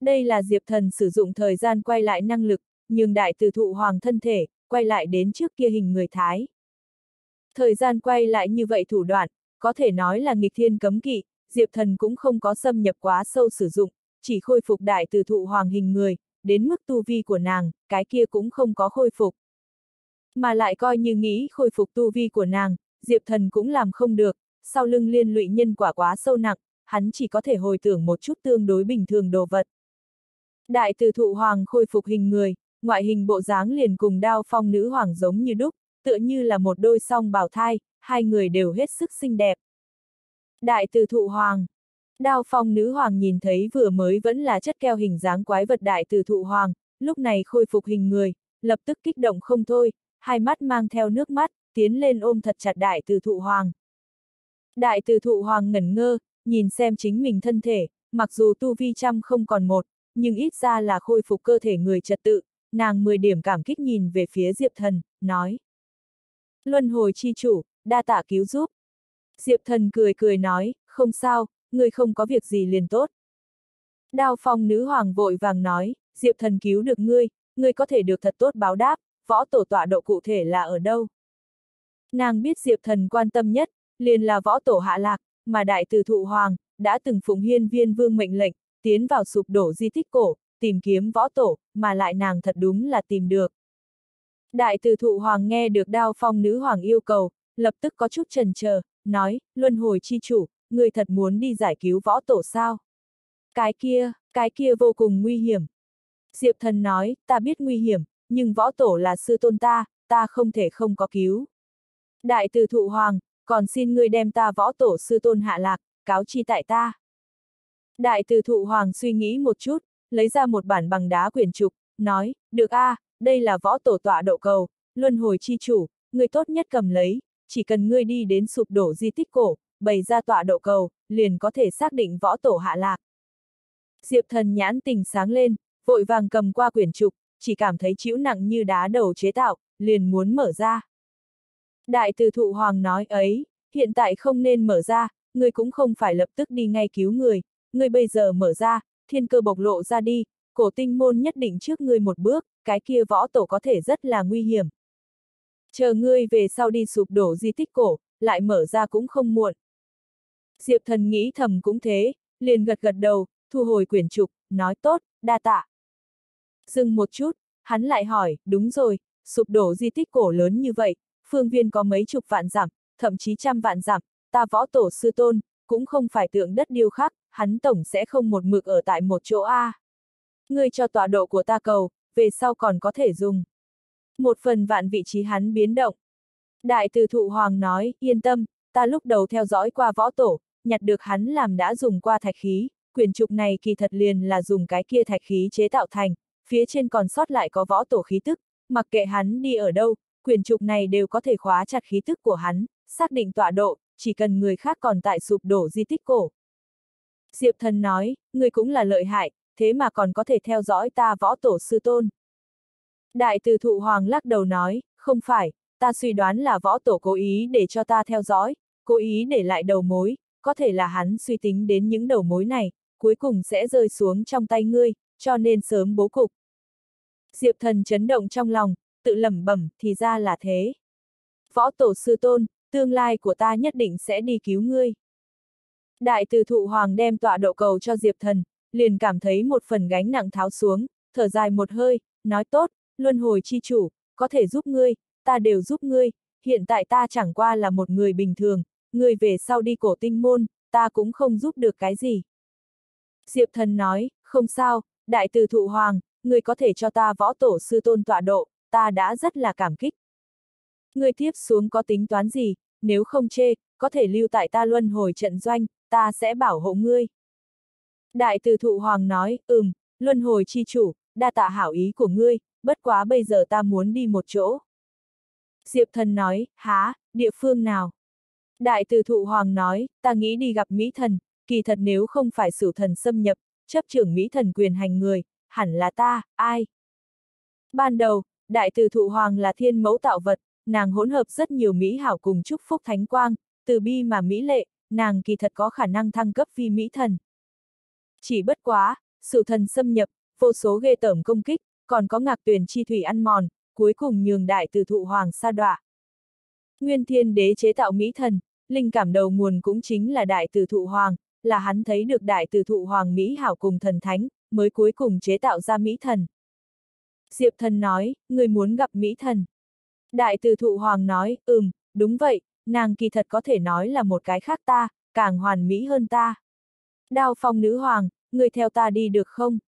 Đây là Diệp Thần sử dụng thời gian quay lại năng lực, nhưng đại từ thụ hoàng thân thể, quay lại đến trước kia hình người Thái. Thời gian quay lại như vậy thủ đoạn, có thể nói là nghịch thiên cấm kỵ, Diệp Thần cũng không có xâm nhập quá sâu sử dụng, chỉ khôi phục đại từ thụ hoàng hình người, đến mức tu vi của nàng, cái kia cũng không có khôi phục. Mà lại coi như nghĩ khôi phục tu vi của nàng, Diệp Thần cũng làm không được, sau lưng liên lụy nhân quả quá sâu nặng, hắn chỉ có thể hồi tưởng một chút tương đối bình thường đồ vật. Đại từ thụ hoàng khôi phục hình người, ngoại hình bộ dáng liền cùng đao phong nữ hoàng giống như đúc, tựa như là một đôi song bào thai, hai người đều hết sức xinh đẹp. Đại từ thụ hoàng Đao phong nữ hoàng nhìn thấy vừa mới vẫn là chất keo hình dáng quái vật đại từ thụ hoàng, lúc này khôi phục hình người, lập tức kích động không thôi, hai mắt mang theo nước mắt, tiến lên ôm thật chặt đại từ thụ hoàng. Đại từ thụ hoàng ngẩn ngơ, nhìn xem chính mình thân thể, mặc dù tu vi trăm không còn một, nhưng ít ra là khôi phục cơ thể người trật tự, nàng 10 điểm cảm kích nhìn về phía Diệp Thần, nói. Luân hồi chi chủ, đa tạ cứu giúp. Diệp Thần cười cười nói, không sao, người không có việc gì liền tốt. Đao phong nữ hoàng vội vàng nói, Diệp Thần cứu được ngươi, ngươi có thể được thật tốt báo đáp, võ tổ tọa độ cụ thể là ở đâu. Nàng biết Diệp Thần quan tâm nhất, liền là võ tổ hạ lạc, mà đại từ thụ hoàng, đã từng phụng hiên viên vương mệnh lệnh, tiến vào sụp đổ di tích cổ, tìm kiếm võ tổ, mà lại nàng thật đúng là tìm được. Đại từ thụ hoàng nghe được đao phong nữ hoàng yêu cầu, lập tức có chút trần chờ, nói, luân hồi chi chủ, người thật muốn đi giải cứu võ tổ sao? Cái kia, cái kia vô cùng nguy hiểm. Diệp thần nói, ta biết nguy hiểm, nhưng võ tổ là sư tôn ta, ta không thể không có cứu. Đại từ thụ hoàng, còn xin ngươi đem ta võ tổ sư tôn hạ lạc, cáo chi tại ta. Đại từ thụ hoàng suy nghĩ một chút, lấy ra một bản bằng đá quyển trục, nói, được a, à, đây là võ tổ tọa độ cầu, luân hồi chi chủ, ngươi tốt nhất cầm lấy, chỉ cần ngươi đi đến sụp đổ di tích cổ, bày ra tọa độ cầu, liền có thể xác định võ tổ hạ lạc. Diệp thần nhãn tình sáng lên, vội vàng cầm qua quyển trục, chỉ cảm thấy chịu nặng như đá đầu chế tạo, liền muốn mở ra. Đại từ thụ hoàng nói ấy, hiện tại không nên mở ra, ngươi cũng không phải lập tức đi ngay cứu người, ngươi bây giờ mở ra, thiên cơ bộc lộ ra đi, cổ tinh môn nhất định trước ngươi một bước, cái kia võ tổ có thể rất là nguy hiểm. Chờ ngươi về sau đi sụp đổ di tích cổ, lại mở ra cũng không muộn. Diệp thần nghĩ thầm cũng thế, liền gật gật đầu, thu hồi quyển trục, nói tốt, đa tạ. Dừng một chút, hắn lại hỏi, đúng rồi, sụp đổ di tích cổ lớn như vậy, phương viên có mấy chục vạn giảm, thậm chí trăm vạn giảm, ta võ tổ sư tôn, cũng không phải tượng đất điêu khắc, hắn tổng sẽ không một mực ở tại một chỗ A. Ngươi cho tọa độ của ta cầu, về sau còn có thể dùng. Một phần vạn vị trí hắn biến động. Đại từ thụ hoàng nói, yên tâm, ta lúc đầu theo dõi qua võ tổ, nhặt được hắn làm đã dùng qua thạch khí, quyền trục này kỳ thật liền là dùng cái kia thạch khí chế tạo thành, phía trên còn sót lại có võ tổ khí tức, mặc kệ hắn đi ở đâu, quyền trục này đều có thể khóa chặt khí tức của hắn, xác định tọa độ, chỉ cần người khác còn tại sụp đổ di tích cổ. Diệp thần nói, người cũng là lợi hại, thế mà còn có thể theo dõi ta võ tổ sư tôn. Đại từ thụ hoàng lắc đầu nói, không phải, ta suy đoán là võ tổ cố ý để cho ta theo dõi, cố ý để lại đầu mối, có thể là hắn suy tính đến những đầu mối này, cuối cùng sẽ rơi xuống trong tay ngươi, cho nên sớm bố cục. Diệp thần chấn động trong lòng, tự lẩm bẩm, thì ra là thế. Võ tổ sư tôn, tương lai của ta nhất định sẽ đi cứu ngươi. Đại từ thụ hoàng đem tọa độ cầu cho Diệp thần, liền cảm thấy một phần gánh nặng tháo xuống, thở dài một hơi, nói tốt, luân hồi chi chủ, có thể giúp ngươi, ta đều giúp ngươi, hiện tại ta chẳng qua là một người bình thường, người về sau đi cổ tinh môn, ta cũng không giúp được cái gì. Diệp thần nói, không sao, đại từ thụ hoàng, người có thể cho ta võ tổ sư tôn tọa độ, ta đã rất là cảm kích. người tiếp xuống có tính toán gì, nếu không chê, có thể lưu tại ta luân hồi trận doanh, ta sẽ bảo hộ ngươi. Đại từ thụ hoàng nói, ừm, luân hồi chi chủ, đa tạ hảo ý của ngươi, bất quá bây giờ ta muốn đi một chỗ. Diệp thần nói, há, địa phương nào? Đại từ thụ hoàng nói, ta nghĩ đi gặp Mỹ thần, kỳ thật nếu không phải sử thần xâm nhập, chấp trưởng Mỹ thần quyền hành người, hẳn là ta, ai? Ban đầu, đại từ thụ hoàng là thiên mẫu tạo vật, nàng hỗn hợp rất nhiều Mỹ hảo cùng chúc phúc thánh quang, từ bi mà Mỹ lệ, nàng kỳ thật có khả năng thăng cấp vi Mỹ thần. Chỉ bất quá, sự thần xâm nhập, vô số ghê tởm công kích, còn có ngạc tuyển chi thủy ăn mòn, cuối cùng nhường đại từ thụ hoàng sa đọa. Nguyên thiên đế chế tạo Mỹ thần, linh cảm đầu nguồn cũng chính là đại từ thụ hoàng, là hắn thấy được đại từ thụ hoàng Mỹ hảo cùng thần thánh, mới cuối cùng chế tạo ra Mỹ thần. Diệp thần nói, người muốn gặp Mỹ thần. Đại từ thụ hoàng nói, ừm, đúng vậy, nàng kỳ thật có thể nói là một cái khác ta, càng hoàn mỹ hơn ta. Đao phong nữ hoàng, người theo ta đi được không?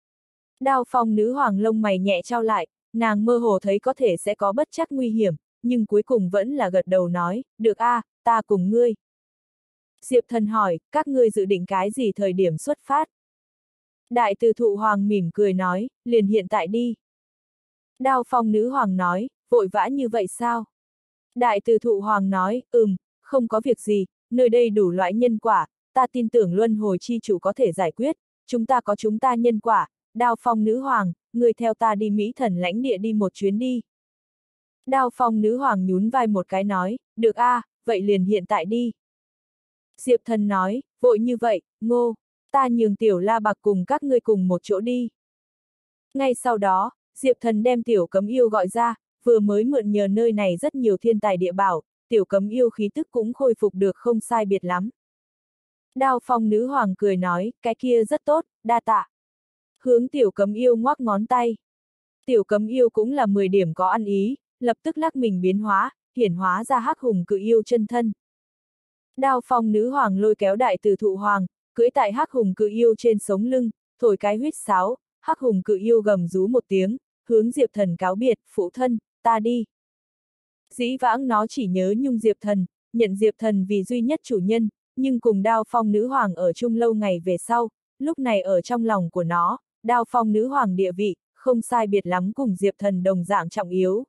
Đao phong nữ hoàng lông mày nhẹ trao lại, nàng mơ hồ thấy có thể sẽ có bất chắc nguy hiểm, nhưng cuối cùng vẫn là gật đầu nói, được a, à, ta cùng ngươi. Diệp thần hỏi, các ngươi dự định cái gì thời điểm xuất phát? Đại từ thụ hoàng mỉm cười nói, liền hiện tại đi. Đao phong nữ hoàng nói, vội vã như vậy sao? Đại từ thụ hoàng nói, ừm, không có việc gì, nơi đây đủ loại nhân quả, ta tin tưởng luân hồi chi chủ có thể giải quyết, chúng ta có chúng ta nhân quả, đao phong nữ hoàng, người theo ta đi Mỹ thần lãnh địa đi một chuyến đi. Đao phong nữ hoàng nhún vai một cái nói, được a, à, vậy liền hiện tại đi. Diệp thần nói, vội như vậy, ngô, ta nhường tiểu la bạc cùng các ngươi cùng một chỗ đi. Ngay sau đó, Diệp thần đem tiểu cấm yêu gọi ra, vừa mới mượn nhờ nơi này rất nhiều thiên tài địa bảo, tiểu cấm yêu khí tức cũng khôi phục được không sai biệt lắm. Đao phong nữ hoàng cười nói, cái kia rất tốt, đa tạ. Hướng tiểu cấm yêu ngoắc ngón tay. Tiểu cấm yêu cũng là 10 điểm có ăn ý, lập tức lắc mình biến hóa, hiển hóa ra hắc hùng cự yêu chân thân. Đao phong nữ hoàng lôi kéo đại từ thụ hoàng, cưỡi tại hắc hùng cự yêu trên sống lưng, thổi cái huyết sáo, hắc hùng cự yêu gầm rú một tiếng, hướng diệp thần cáo biệt, phụ thân, ta đi. Dĩ vãng nó chỉ nhớ nhung diệp thần, nhận diệp thần vì duy nhất chủ nhân, nhưng cùng đao phong nữ hoàng ở chung lâu ngày về sau, lúc này ở trong lòng của nó, đao phong nữ hoàng địa vị, không sai biệt lắm cùng diệp thần đồng dạng trọng yếu.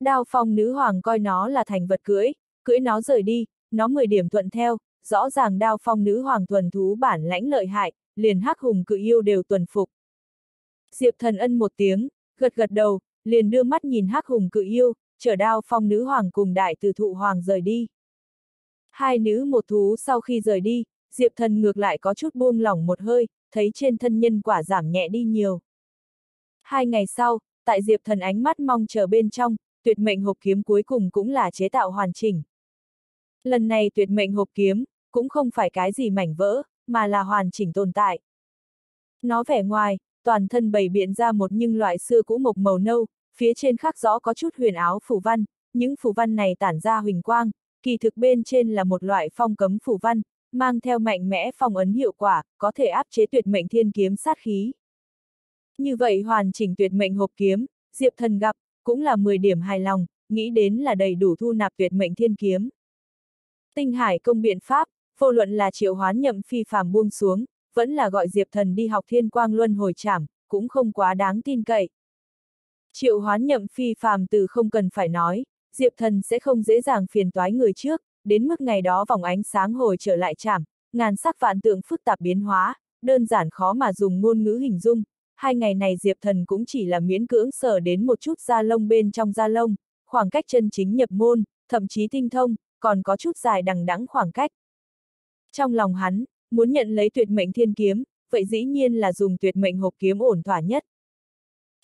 Đao phong nữ hoàng coi nó là thành vật cưỡi, cưỡi nó rời đi, nó 10 điểm thuận theo, rõ ràng đao phong nữ hoàng thuần thú bản lãnh lợi hại, liền hắc hùng cự yêu đều tuần phục. Diệp thần ân một tiếng, gật gật đầu, liền đưa mắt nhìn hắc hùng cự yêu, chở đao phong nữ hoàng cùng đại từ thụ hoàng rời đi. Hai nữ một thú sau khi rời đi, Diệp thần ngược lại có chút buông lỏng một hơi, thấy trên thân nhân quả giảm nhẹ đi nhiều. Hai ngày sau, tại Diệp thần ánh mắt mong chờ bên trong, tuyệt mệnh hộp kiếm cuối cùng cũng là chế tạo hoàn chỉnh. Lần này tuyệt mệnh hộp kiếm, cũng không phải cái gì mảnh vỡ, mà là hoàn chỉnh tồn tại. Nó vẻ ngoài, toàn thân bày biện ra một nhưng loại xưa cũ mộc màu nâu, phía trên khắc rõ có chút huyền áo phủ văn, những phủ văn này tản ra huỳnh quang, kỳ thực bên trên là một loại phong cấm phủ văn, mang theo mạnh mẽ phong ấn hiệu quả, có thể áp chế tuyệt mệnh thiên kiếm sát khí. Như vậy hoàn chỉnh tuyệt mệnh hộp kiếm, Diệp Thần gặp, cũng là 10 điểm hài lòng, nghĩ đến là đầy đủ thu nạp tuyệt mệnh thiên kiếm. Tinh hải công biện pháp, vô luận là triệu hoán nhậm phi phàm buông xuống, vẫn là gọi Diệp Thần đi học thiên quang luân hồi trảm, cũng không quá đáng tin cậy. Triệu hoán nhậm phi phàm từ không cần phải nói, Diệp Thần sẽ không dễ dàng phiền toái người trước, đến mức ngày đó vòng ánh sáng hồi trở lại chảm, ngàn sắc vạn tượng phức tạp biến hóa, đơn giản khó mà dùng ngôn ngữ hình dung. Hai ngày này Diệp Thần cũng chỉ là miễn cưỡng sở đến một chút da lông bên trong da lông, khoảng cách chân chính nhập môn, thậm chí tinh thông, còn có chút dài đằng đẵng khoảng cách. Trong lòng hắn, muốn nhận lấy tuyệt mệnh thiên kiếm, vậy dĩ nhiên là dùng tuyệt mệnh hộp kiếm ổn thỏa nhất.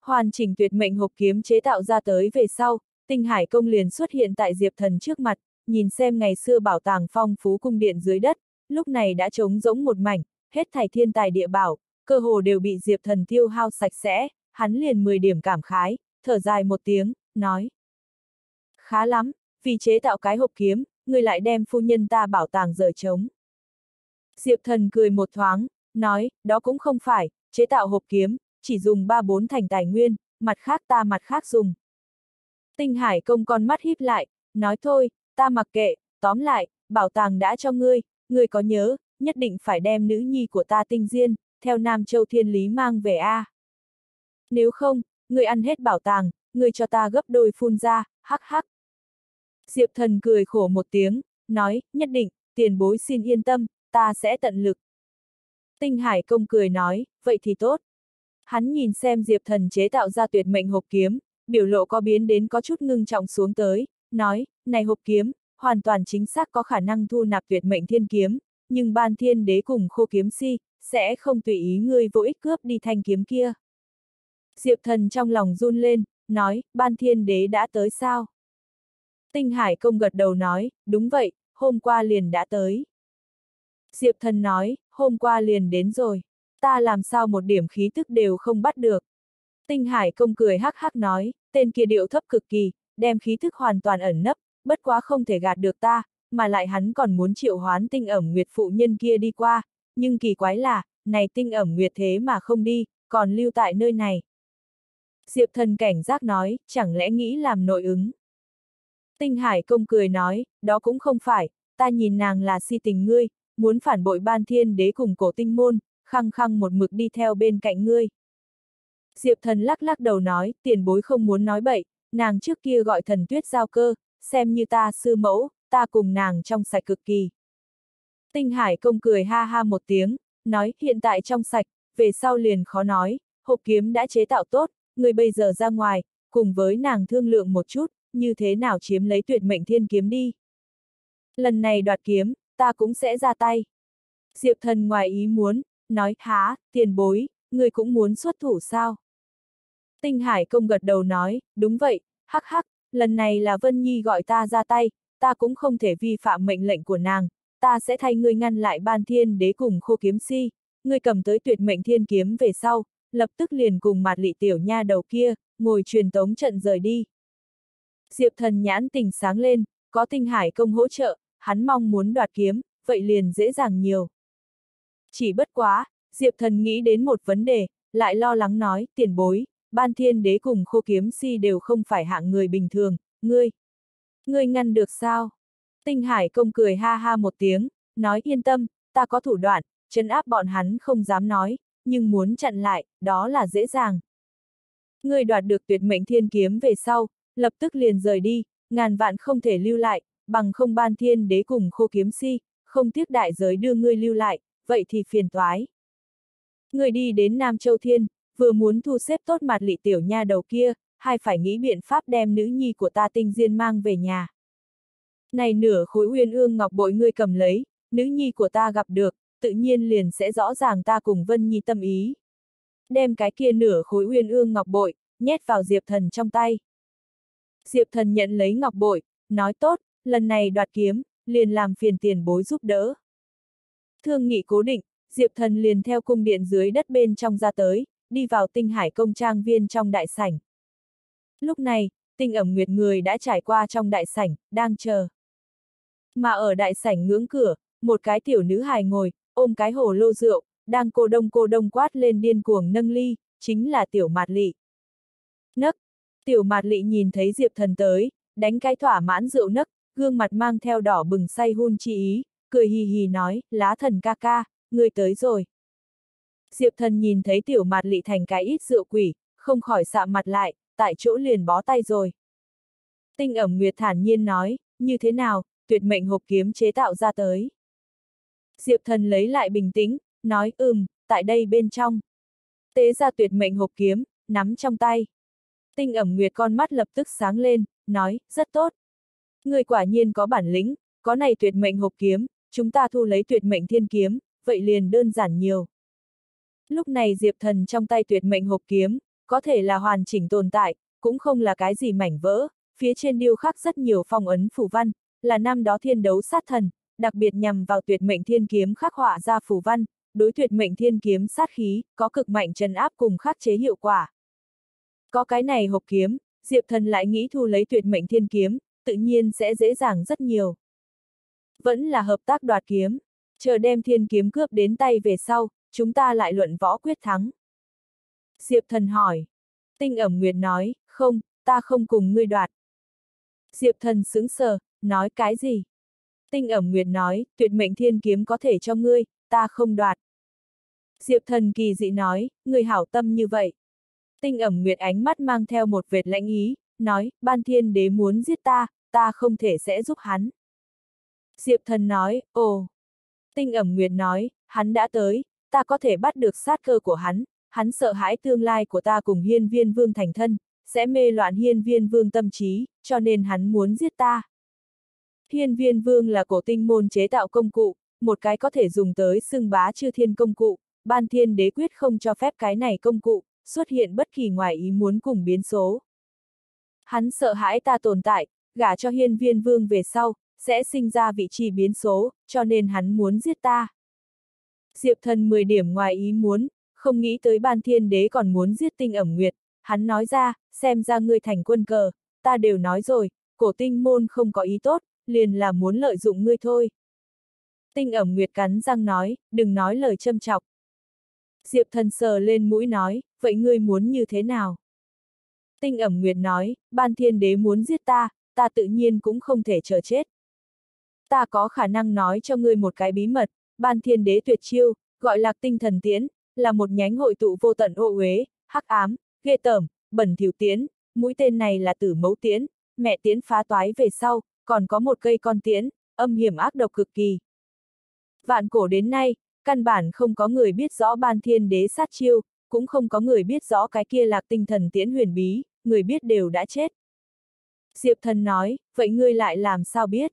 Hoàn chỉnh tuyệt mệnh hộp kiếm chế tạo ra tới về sau, tinh hải công liền xuất hiện tại Diệp Thần trước mặt, nhìn xem ngày xưa bảo tàng phong phú cung điện dưới đất, lúc này đã trống rỗng một mảnh, hết thảy thiên tài địa bảo, cơ hồ đều bị Diệp Thần tiêu hao sạch sẽ, hắn liền 10 điểm cảm khái, thở dài một tiếng, nói. Khá lắm, vì chế tạo cái hộp kiếm, người lại đem phu nhân ta bảo tàng rời trống. Diệp Thần cười một thoáng, nói, đó cũng không phải, chế tạo hộp kiếm, chỉ dùng ba bốn thành tài nguyên, mặt khác ta mặt khác dùng. Tinh Hải công con mắt híp lại, nói thôi, ta mặc kệ, tóm lại, bảo tàng đã cho ngươi, ngươi có nhớ, nhất định phải đem nữ nhi của ta tinh diên, theo Nam Châu Thiên Lý mang về A. Nếu không, người ăn hết bảo tàng, người cho ta gấp đôi phun ra, hắc hắc. Diệp thần cười khổ một tiếng, nói, nhất định, tiền bối xin yên tâm, ta sẽ tận lực. Tinh Hải công cười nói, vậy thì tốt. Hắn nhìn xem Diệp thần chế tạo ra tuyệt mệnh hộp kiếm, biểu lộ có biến đến có chút ngưng trọng xuống tới, nói, này hộp kiếm, hoàn toàn chính xác có khả năng thu nạp tuyệt mệnh thiên kiếm, nhưng ban thiên đế cùng khô kiếm si, sẽ không tùy ý ngươi vô ích cướp đi thanh kiếm kia. Diệp thần trong lòng run lên, nói, ban thiên đế đã tới sao? Tinh Hải công gật đầu nói, đúng vậy, hôm qua liền đã tới. Diệp thần nói, hôm qua liền đến rồi, ta làm sao một điểm khí tức đều không bắt được. Tinh Hải công cười hắc hắc nói, tên kia điệu thấp cực kỳ, đem khí thức hoàn toàn ẩn nấp, bất quá không thể gạt được ta, mà lại hắn còn muốn triệu hoán tinh ẩm nguyệt phụ nhân kia đi qua, nhưng kỳ quái là, này tinh ẩm nguyệt thế mà không đi, còn lưu tại nơi này. Diệp thần cảnh giác nói, chẳng lẽ nghĩ làm nội ứng. Tinh Hải công cười nói, đó cũng không phải, ta nhìn nàng là si tình ngươi, muốn phản bội ban thiên đế cùng cổ tinh môn, khăng khăng một mực đi theo bên cạnh ngươi. Diệp thần lắc lắc đầu nói, tiền bối không muốn nói bậy, nàng trước kia gọi thần tuyết giao cơ, xem như ta sư mẫu, ta cùng nàng trong sạch cực kỳ. Tinh Hải công cười ha ha một tiếng, nói hiện tại trong sạch, về sau liền khó nói, hộp kiếm đã chế tạo tốt, người bây giờ ra ngoài, cùng với nàng thương lượng một chút, như thế nào chiếm lấy tuyệt mệnh thiên kiếm đi. Lần này đoạt kiếm, ta cũng sẽ ra tay. Diệp thần ngoài ý muốn, nói, há, tiền bối, người cũng muốn xuất thủ sao? Tinh Hải công gật đầu nói, đúng vậy, hắc hắc, lần này là Vân Nhi gọi ta ra tay, ta cũng không thể vi phạm mệnh lệnh của nàng, ta sẽ thay ngươi ngăn lại ban thiên đế cùng khô kiếm si, ngươi cầm tới tuyệt mệnh thiên kiếm về sau, lập tức liền cùng mặt lị tiểu nha đầu kia, ngồi truyền tống trận rời đi. Diệp thần nhãn tình sáng lên, có tinh hải công hỗ trợ, hắn mong muốn đoạt kiếm, vậy liền dễ dàng nhiều. Chỉ bất quá, Diệp thần nghĩ đến một vấn đề, lại lo lắng nói, tiền bối, ban thiên đế cùng khô kiếm si đều không phải hạng người bình thường, ngươi. Ngươi ngăn được sao? Tinh Hải công cười ha ha một tiếng, nói yên tâm, ta có thủ đoạn, chấn áp bọn hắn không dám nói, nhưng muốn chặn lại, đó là dễ dàng. Ngươi đoạt được tuyệt mệnh thiên kiếm về sau, lập tức liền rời đi, ngàn vạn không thể lưu lại, bằng không ban thiên đế cùng khô kiếm si, không tiếc đại giới đưa ngươi lưu lại, vậy thì phiền toái. Ngươi đi đến Nam Châu Thiên, vừa muốn thu xếp tốt mặt lị tiểu nha đầu kia, hay phải nghĩ biện pháp đem nữ nhi của ta tinh diên mang về nhà. Này nửa khối uyên ương ngọc bội ngươi cầm lấy, nữ nhi của ta gặp được, tự nhiên liền sẽ rõ ràng ta cùng Vân Nhi tâm ý. Đem cái kia nửa khối uyên ương ngọc bội, nhét vào Diệp Thần trong tay. Diệp Thần nhận lấy ngọc bội, nói tốt, lần này đoạt kiếm, liền làm phiền tiền bối giúp đỡ. Thương nghị cố định, Diệp Thần liền theo cung điện dưới đất bên trong ra tới, đi vào tinh hải công trang viên trong đại sảnh. Lúc này, tinh ẩm nguyệt người đã trải qua trong đại sảnh, đang chờ. Mà ở đại sảnh ngưỡng cửa, một cái tiểu nữ hài ngồi, ôm cái hồ lô rượu, đang cô đông cô đông quát lên điên cuồng nâng ly, chính là tiểu mạt lị. Nấc, tiểu mạt lị nhìn thấy Diệp Thần tới, đánh cái thỏa mãn rượu nấc, gương mặt mang theo đỏ bừng say hôn chi ý, cười hì hì nói, lá thần ca ca, người tới rồi. Diệp thần nhìn thấy tiểu mạt lị thành cái ít rượu quỷ, không khỏi xạ mặt lại, tại chỗ liền bó tay rồi. Tinh ẩm nguyệt thản nhiên nói, như thế nào, tuyệt mệnh hộp kiếm chế tạo ra tới. Diệp thần lấy lại bình tĩnh, nói ừm, tại đây bên trong. Tế ra tuyệt mệnh hộp kiếm, nắm trong tay. Tinh ẩm nguyệt con mắt lập tức sáng lên, nói, rất tốt. Người quả nhiên có bản lĩnh, có này tuyệt mệnh hộp kiếm, chúng ta thu lấy tuyệt mệnh thiên kiếm, vậy liền đơn giản nhiều. Lúc này Diệp Thần trong tay tuyệt mệnh hộp kiếm, có thể là hoàn chỉnh tồn tại, cũng không là cái gì mảnh vỡ, phía trên điêu khắc rất nhiều phong ấn phù văn, là năm đó thiên đấu sát thần, đặc biệt nhằm vào tuyệt mệnh thiên kiếm khắc họa ra phù văn, đối tuyệt mệnh thiên kiếm sát khí, có cực mạnh trần áp cùng khắc chế hiệu quả. Có cái này hộp kiếm, Diệp Thần lại nghĩ thu lấy tuyệt mệnh thiên kiếm, tự nhiên sẽ dễ dàng rất nhiều. Vẫn là hợp tác đoạt kiếm, chờ đem thiên kiếm cướp đến tay về sau, chúng ta lại luận võ quyết thắng. Diệp thần hỏi. Tinh ẩm nguyệt nói, không, ta không cùng ngươi đoạt. Diệp thần sững sờ, nói cái gì? Tinh ẩm nguyệt nói, tuyệt mệnh thiên kiếm có thể cho ngươi, ta không đoạt. Diệp thần kỳ dị nói, người hảo tâm như vậy. Tinh ẩm nguyệt ánh mắt mang theo một vệt lãnh ý, nói, ban thiên đế muốn giết ta, ta không thể sẽ giúp hắn. Diệp thần nói, ồ. Tinh ẩm nguyệt nói, hắn đã tới, ta có thể bắt được sát cơ của hắn, hắn sợ hãi tương lai của ta cùng hiên viên vương thành thân, sẽ mê loạn hiên viên vương tâm trí, cho nên hắn muốn giết ta. Hiên viên vương là cổ tinh môn chế tạo công cụ, một cái có thể dùng tới xưng bá chư thiên công cụ, ban thiên đế quyết không cho phép cái này công cụ, xuất hiện bất kỳ ngoài ý muốn cùng biến số. Hắn sợ hãi ta tồn tại, gả cho hiên viên vương về sau, sẽ sinh ra vị trí biến số, cho nên hắn muốn giết ta. Diệp thần 10 điểm ngoài ý muốn, không nghĩ tới ban thiên đế còn muốn giết tinh ẩm nguyệt, hắn nói ra, xem ra ngươi thành quân cờ, ta đều nói rồi, cổ tinh môn không có ý tốt, liền là muốn lợi dụng ngươi thôi. Tinh ẩm nguyệt cắn răng nói, đừng nói lời châm chọc. Diệp thần sờ lên mũi nói, vậy ngươi muốn như thế nào? Tinh ẩm nguyệt nói, ban thiên đế muốn giết ta, ta tự nhiên cũng không thể chờ chết. Ta có khả năng nói cho ngươi một cái bí mật, ban thiên đế tuyệt chiêu, gọi là tinh thần tiễn, là một nhánh hội tụ vô tận ô uế, hắc ám, ghê tởm, bẩn thỉu tiến. mũi tên này là tử mẫu Tiến, mẹ Tiến phá toái về sau, còn có một cây con tiễn, âm hiểm ác độc cực kỳ. Vạn cổ đến nay, căn bản không có người biết rõ ban thiên đế sát chiêu, cũng không có người biết rõ cái kia lạc tinh thần tiễn huyền bí, người biết đều đã chết. Diệp thần nói, vậy ngươi lại làm sao biết?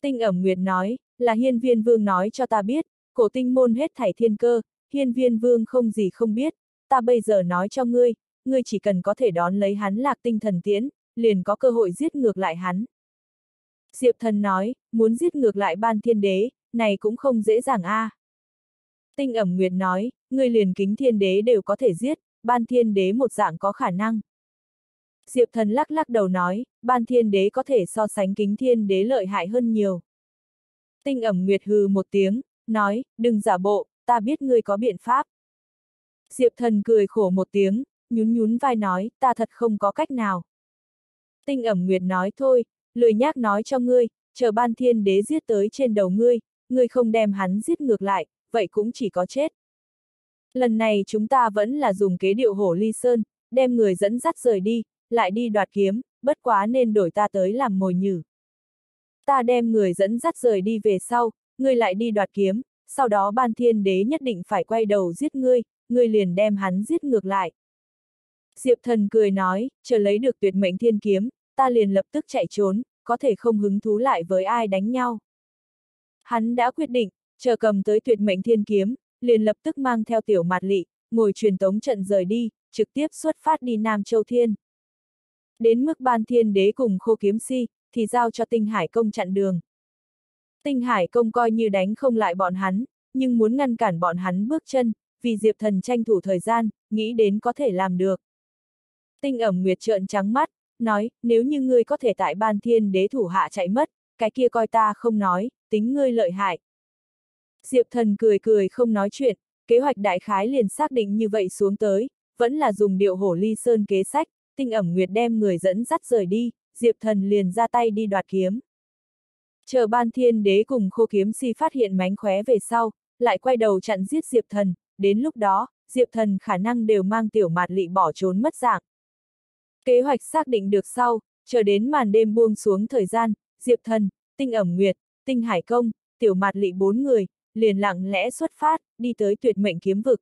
Tinh ẩm nguyệt nói, là hiên viên vương nói cho ta biết, cổ tinh môn hết thảy thiên cơ, hiên viên vương không gì không biết, ta bây giờ nói cho ngươi, ngươi chỉ cần có thể đón lấy hắn lạc tinh thần tiễn, liền có cơ hội giết ngược lại hắn. Diệp thần nói, muốn giết ngược lại ban thiên đế, này cũng không dễ dàng a. À. Tinh ẩm nguyệt nói, ngươi liền kính thiên đế đều có thể giết, ban thiên đế một dạng có khả năng. Diệp thần lắc lắc đầu nói, ban thiên đế có thể so sánh kính thiên đế lợi hại hơn nhiều. Tinh ẩm nguyệt hừ một tiếng, nói, đừng giả bộ, ta biết ngươi có biện pháp. Diệp thần cười khổ một tiếng, nhún nhún vai nói, ta thật không có cách nào. Tinh ẩm nguyệt nói thôi, lười nhác nói cho ngươi, chờ ban thiên đế giết tới trên đầu ngươi, ngươi không đem hắn giết ngược lại, vậy cũng chỉ có chết. Lần này chúng ta vẫn là dùng kế điệu hổ ly sơn, đem người dẫn dắt rời đi, lại đi đoạt kiếm, bất quá nên đổi ta tới làm mồi nhử. Ta đem người dẫn dắt rời đi về sau, ngươi lại đi đoạt kiếm, sau đó ban thiên đế nhất định phải quay đầu giết ngươi, ngươi liền đem hắn giết ngược lại. Diệp thần cười nói, chờ lấy được tuyệt mệnh thiên kiếm, ta liền lập tức chạy trốn, có thể không hứng thú lại với ai đánh nhau. Hắn đã quyết định, chờ cầm tới tuyệt mệnh thiên kiếm, liền lập tức mang theo tiểu mạt lị, ngồi truyền tống trận rời đi, trực tiếp xuất phát đi Nam Châu Thiên. Đến mức ban thiên đế cùng khô kiếm si, thì giao cho tinh hải công chặn đường. Tinh hải công coi như đánh không lại bọn hắn, nhưng muốn ngăn cản bọn hắn bước chân, vì Diệp Thần tranh thủ thời gian, nghĩ đến có thể làm được. Tinh ẩm nguyệt trợn trắng mắt, nói, nếu như ngươi có thể tại ban thiên đế thủ hạ chạy mất, cái kia coi ta không nói, tính ngươi lợi hại. Diệp thần cười cười không nói chuyện, kế hoạch đại khái liền xác định như vậy xuống tới, vẫn là dùng điệu hổ ly sơn kế sách, tinh ẩm nguyệt đem người dẫn dắt rời đi, Diệp thần liền ra tay đi đoạt kiếm. Chờ ban thiên đế cùng khô kiếm si phát hiện mánh khóe về sau, lại quay đầu chặn giết Diệp thần, đến lúc đó, Diệp thần khả năng đều mang tiểu mạt lị bỏ trốn mất dạng. Kế hoạch xác định được sau, chờ đến màn đêm buông xuống thời gian, Diệp thần, tinh ẩm nguyệt, tinh hải công, tiểu mạt lị bốn người, liền lặng lẽ xuất phát, đi tới tuyệt mệnh kiếm vực.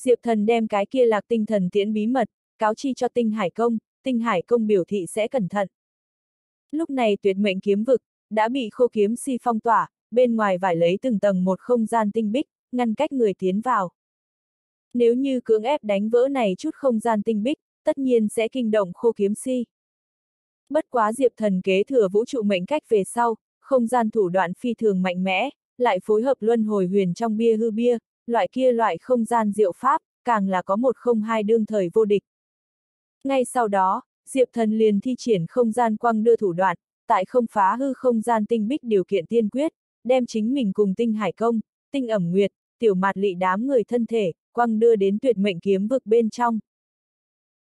Diệp thần đem cái kia lạc tinh thần tiễn bí mật, cáo chi cho tinh hải công, tinh hải công biểu thị sẽ cẩn thận. Lúc này tuyệt mệnh kiếm vực, đã bị khô kiếm si phong tỏa, bên ngoài vải lấy từng tầng một không gian tinh bích, ngăn cách người tiến vào. Nếu như cưỡng ép đánh vỡ này chút không gian tinh bích, tất nhiên sẽ kinh động khô kiếm si. Bất quá diệp thần kế thừa vũ trụ mệnh cách về sau, không gian thủ đoạn phi thường mạnh mẽ, lại phối hợp luân hồi huyền trong bia hư bia, loại kia loại không gian diệu pháp, càng là có một không hai đương thời vô địch. Ngay sau đó, Diệp Thần liền thi triển không gian quang đưa thủ đoạn, tại không phá hư không gian tinh bích điều kiện tiên quyết, đem chính mình cùng tinh hải công, tinh ẩm nguyệt, tiểu mạt lị đám người thân thể, quăng đưa đến tuyệt mệnh kiếm vực bên trong.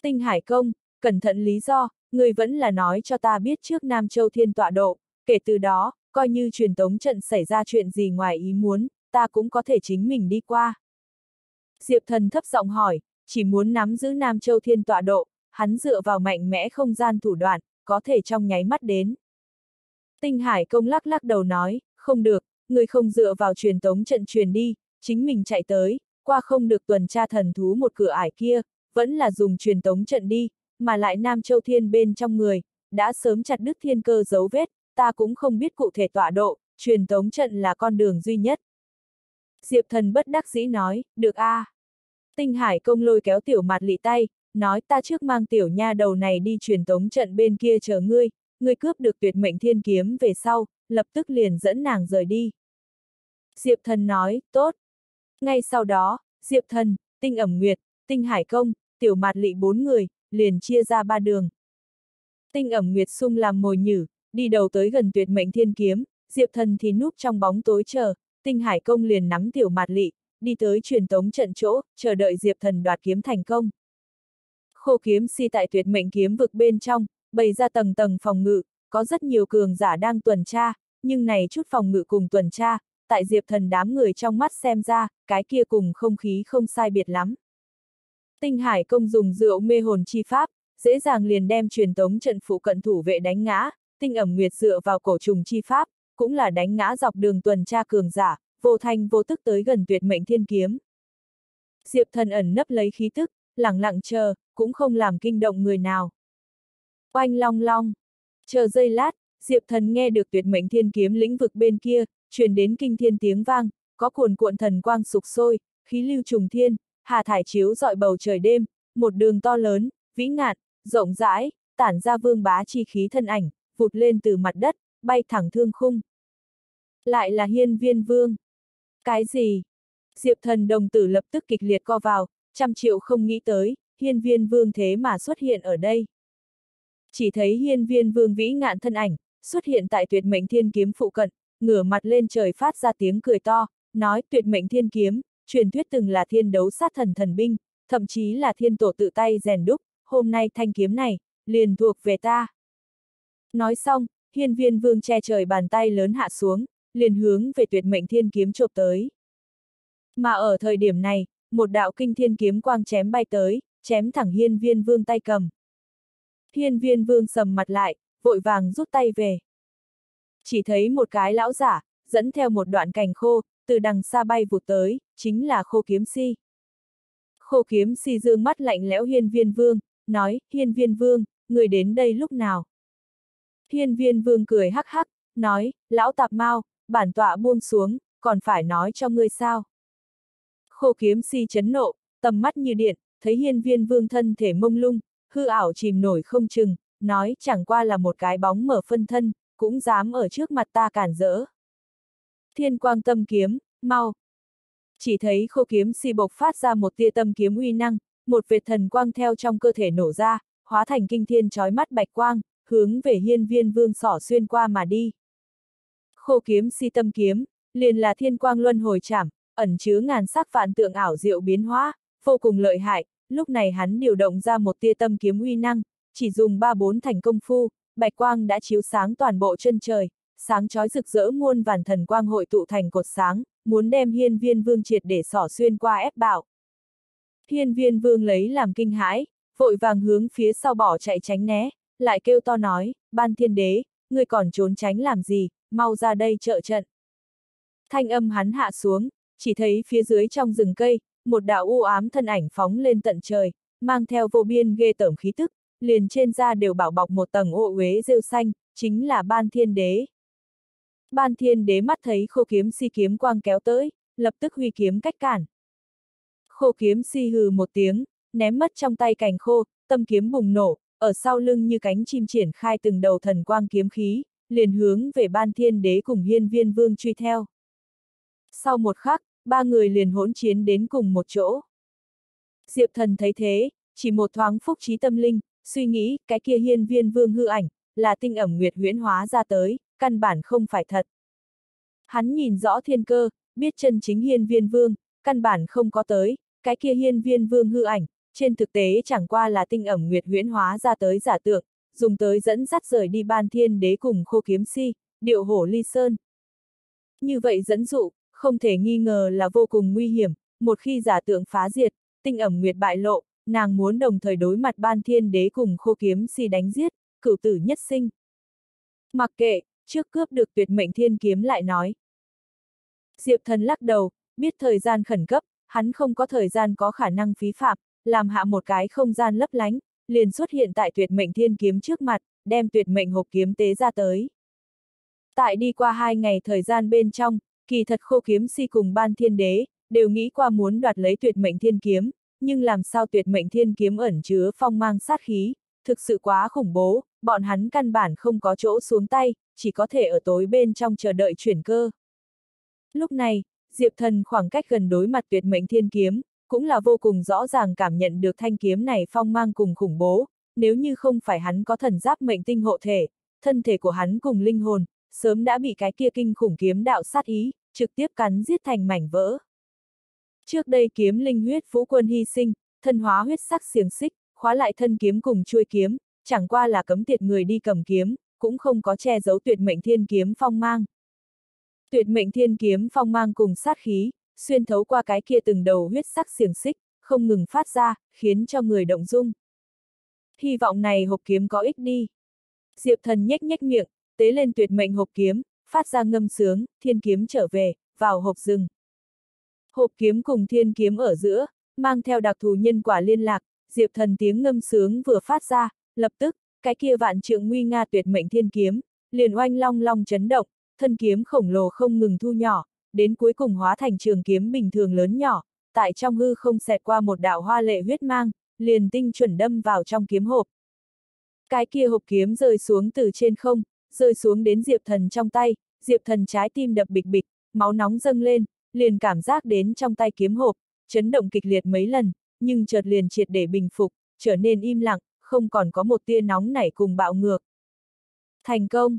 Tinh hải công, cẩn thận lý do, người vẫn là nói cho ta biết trước Nam Châu Thiên tọa độ, kể từ đó, coi như truyền tống trận xảy ra chuyện gì ngoài ý muốn, ta cũng có thể chính mình đi qua. Diệp thần thấp giọng hỏi, chỉ muốn nắm giữ Nam Châu Thiên tọa độ, hắn dựa vào mạnh mẽ không gian thủ đoạn, có thể trong nháy mắt đến. Tinh Hải công lắc lắc đầu nói, không được, người không dựa vào truyền tống trận truyền đi, chính mình chạy tới, qua không được tuần tra thần thú một cửa ải kia, vẫn là dùng truyền tống trận đi, mà lại Nam Châu Thiên bên trong người, đã sớm chặt đứt thiên cơ dấu vết, ta cũng không biết cụ thể tọa độ, truyền tống trận là con đường duy nhất. Diệp thần bất đắc dĩ nói, được a. À. Tinh Hải công lôi kéo tiểu mặt lị tay, nói ta trước mang tiểu nha đầu này đi truyền tống trận bên kia chờ ngươi, ngươi cướp được tuyệt mệnh thiên kiếm về sau, lập tức liền dẫn nàng rời đi. Diệp thần nói, tốt. Ngay sau đó, Diệp thần, tinh ẩm nguyệt, tinh hải công, tiểu mạt lị bốn người, liền chia ra ba đường. Tinh ẩm nguyệt sung làm mồi nhử, đi đầu tới gần tuyệt mệnh thiên kiếm, Diệp thần thì núp trong bóng tối chờ, tinh hải công liền nắm tiểu mạt lị, đi tới truyền tống trận chỗ, chờ đợi Diệp thần đoạt kiếm thành công. Khô kiếm si tại tuyệt mệnh kiếm vực bên trong, bày ra tầng tầng phòng ngự, có rất nhiều cường giả đang tuần tra, nhưng này chút phòng ngự cùng tuần tra, tại diệp thần đám người trong mắt xem ra, cái kia cùng không khí không sai biệt lắm. Tinh Hải công dùng rượu mê hồn chi pháp, dễ dàng liền đem truyền tống trận phụ cận thủ vệ đánh ngã, tinh ẩm nguyệt dựa vào cổ trùng chi pháp, cũng là đánh ngã dọc đường tuần tra cường giả, vô thanh vô tức tới gần tuyệt mệnh thiên kiếm. Diệp thần ẩn nấp lấy khí tức, lặng lặng chờ, cũng không làm kinh động người nào. Oanh long long. Chờ giây lát, Diệp thần nghe được tuyệt mệnh thiên kiếm lĩnh vực bên kia, truyền đến kinh thiên tiếng vang, có cuồn cuộn thần quang sục sôi, khí lưu trùng thiên, hà thải chiếu dọi bầu trời đêm, một đường to lớn, vĩ ngạn, rộng rãi, tản ra vương bá chi khí thân ảnh, vụt lên từ mặt đất, bay thẳng thương khung. Lại là hiên viên vương. Cái gì? Diệp thần đồng tử lập tức kịch liệt co vào, trăm triệu không nghĩ tới, hiên viên vương thế mà xuất hiện ở đây. Chỉ thấy hiên viên vương vĩ ngạn thân ảnh, xuất hiện tại tuyệt mệnh thiên kiếm phụ cận, ngửa mặt lên trời phát ra tiếng cười to, nói tuyệt mệnh thiên kiếm, truyền thuyết từng là thiên đấu sát thần thần binh, thậm chí là thiên tổ tự tay rèn đúc, hôm nay thanh kiếm này, liền thuộc về ta. Nói xong, hiên viên vương che trời bàn tay lớn hạ xuống, liền hướng về tuyệt mệnh thiên kiếm chộp tới. Mà ở thời điểm này, một đạo kinh thiên kiếm quang chém bay tới, chém thẳng hiên viên vương tay cầm. Hiên viên vương sầm mặt lại, vội vàng rút tay về. Chỉ thấy một cái lão giả, dẫn theo một đoạn cành khô, từ đằng xa bay vụt tới, chính là khô kiếm si. Khô kiếm si dương mắt lạnh lẽo hiên viên vương, nói, hiên viên vương, người đến đây lúc nào? Hiên viên vương cười hắc hắc, nói, lão tạp mau, bản tọa buông xuống, còn phải nói cho ngươi sao? Khô kiếm si chấn nộ, tầm mắt như điện, thấy hiên viên vương thân thể mông lung, hư ảo chìm nổi không chừng, nói chẳng qua là một cái bóng mở phân thân, cũng dám ở trước mặt ta cản rỡ. Thiên quang tâm kiếm, mau. Chỉ thấy khô kiếm si bộc phát ra một tia tâm kiếm uy năng, một vệt thần quang theo trong cơ thể nổ ra, hóa thành kinh thiên chói mắt bạch quang, hướng về hiên viên vương sỏ xuyên qua mà đi. Khô kiếm si tâm kiếm, liền là thiên quang luân hồi chảm, ẩn chứa ngàn sắc vạn tượng ảo diệu biến hóa, vô cùng lợi hại, lúc này hắn điều động ra một tia tâm kiếm uy năng, chỉ dùng ba bốn thành công phu, bạch quang đã chiếu sáng toàn bộ chân trời, sáng chói rực rỡ muôn vàn thần quang hội tụ thành cột sáng, muốn đem hiên viên vương triệt để sỏ xuyên qua ép bảo. Hiên viên vương lấy làm kinh hãi, vội vàng hướng phía sau bỏ chạy tránh né, lại kêu to nói, ban thiên đế, ngươi còn trốn tránh làm gì, mau ra đây trợ trận. Thanh âm hắn hạ xuống, chỉ thấy phía dưới trong rừng cây, một đạo u ám thân ảnh phóng lên tận trời, mang theo vô biên ghê tởm khí tức, liền trên da đều bảo bọc một tầng ô uế rêu xanh, chính là ban thiên đế. Ban thiên đế mắt thấy khô kiếm si kiếm quang kéo tới, lập tức huy kiếm cách cản. Khô kiếm si hừ một tiếng, ném mất trong tay cành khô, tâm kiếm bùng nổ, ở sau lưng như cánh chim triển khai từng đầu thần quang kiếm khí, liền hướng về ban thiên đế cùng hiên viên vương truy theo. Sau một khắc, ba người liền hỗn chiến đến cùng một chỗ. Diệp thần thấy thế, chỉ một thoáng phúc trí tâm linh, suy nghĩ, cái kia hiên viên vương hư ảnh, là tinh ẩm nguyệt huyễn hóa ra tới, căn bản không phải thật. Hắn nhìn rõ thiên cơ, biết chân chính hiên viên vương, căn bản không có tới, cái kia hiên viên vương hư ảnh, trên thực tế chẳng qua là tinh ẩm nguyệt huyễn hóa ra tới giả tượng, dùng tới dẫn dắt rời đi ban thiên đế cùng khô kiếm si, điệu hổ ly sơn. Như vậy dẫn dụ, không thể nghi ngờ là vô cùng nguy hiểm, một khi giả tượng phá diệt, tinh ẩm nguyệt bại lộ, nàng muốn đồng thời đối mặt ban thiên đế cùng khô kiếm si đánh giết, cửu tử nhất sinh. Mặc kệ, trước cướp được tuyệt mệnh thiên kiếm lại nói. Diệp thần lắc đầu, biết thời gian khẩn cấp, hắn không có thời gian có khả năng phí phạm, làm hạ một cái không gian lấp lánh, liền xuất hiện tại tuyệt mệnh thiên kiếm trước mặt, đem tuyệt mệnh hộp kiếm tế ra tới. Tại đi qua hai ngày thời gian bên trong, kỳ thật khô kiếm si cùng ban thiên đế, đều nghĩ qua muốn đoạt lấy tuyệt mệnh thiên kiếm, nhưng làm sao tuyệt mệnh thiên kiếm ẩn chứa phong mang sát khí, thực sự quá khủng bố, bọn hắn căn bản không có chỗ xuống tay, chỉ có thể ở tối bên trong chờ đợi chuyển cơ. Lúc này, Diệp Thần khoảng cách gần đối mặt tuyệt mệnh thiên kiếm, cũng là vô cùng rõ ràng cảm nhận được thanh kiếm này phong mang cùng khủng bố, nếu như không phải hắn có thần giáp mệnh tinh hộ thể, thân thể của hắn cùng linh hồn, sớm đã bị cái kia kinh khủng kiếm đạo sát ý, trực tiếp cắn giết thành mảnh vỡ. Trước đây kiếm linh huyết vũ quân hy sinh, thân hóa huyết sắc xiềng xích, khóa lại thân kiếm cùng chuôi kiếm, chẳng qua là cấm tiệt người đi cầm kiếm, cũng không có che giấu tuyệt mệnh thiên kiếm phong mang. Tuyệt mệnh thiên kiếm phong mang cùng sát khí, xuyên thấu qua cái kia từng đầu huyết sắc xiềng xích, không ngừng phát ra, khiến cho người động dung. Hy vọng này hộp kiếm có ích đi. Diệp thần nhếch nhếch miệng, tế lên tuyệt mệnh hộp kiếm, phát ra ngâm sướng, thiên kiếm trở về, vào hộp rừng. Hộp kiếm cùng thiên kiếm ở giữa, mang theo đặc thù nhân quả liên lạc, diệp thần tiếng ngâm sướng vừa phát ra, lập tức, cái kia vạn trượng nguy nga tuyệt mệnh thiên kiếm, liền oanh long long chấn động, thân kiếm khổng lồ không ngừng thu nhỏ, đến cuối cùng hóa thành trường kiếm bình thường lớn nhỏ, tại trong hư không xẹt qua một đạo hoa lệ huyết mang, liền tinh chuẩn đâm vào trong kiếm hộp. Cái kia hộp kiếm rơi xuống từ trên không, rơi xuống đến Diệp Thần trong tay, Diệp Thần trái tim đập bịch bịch, máu nóng dâng lên, liền cảm giác đến trong tay kiếm hộp, chấn động kịch liệt mấy lần, nhưng chợt liền triệt để bình phục, trở nên im lặng, không còn có một tia nóng nảy cùng bạo ngược. Thành công!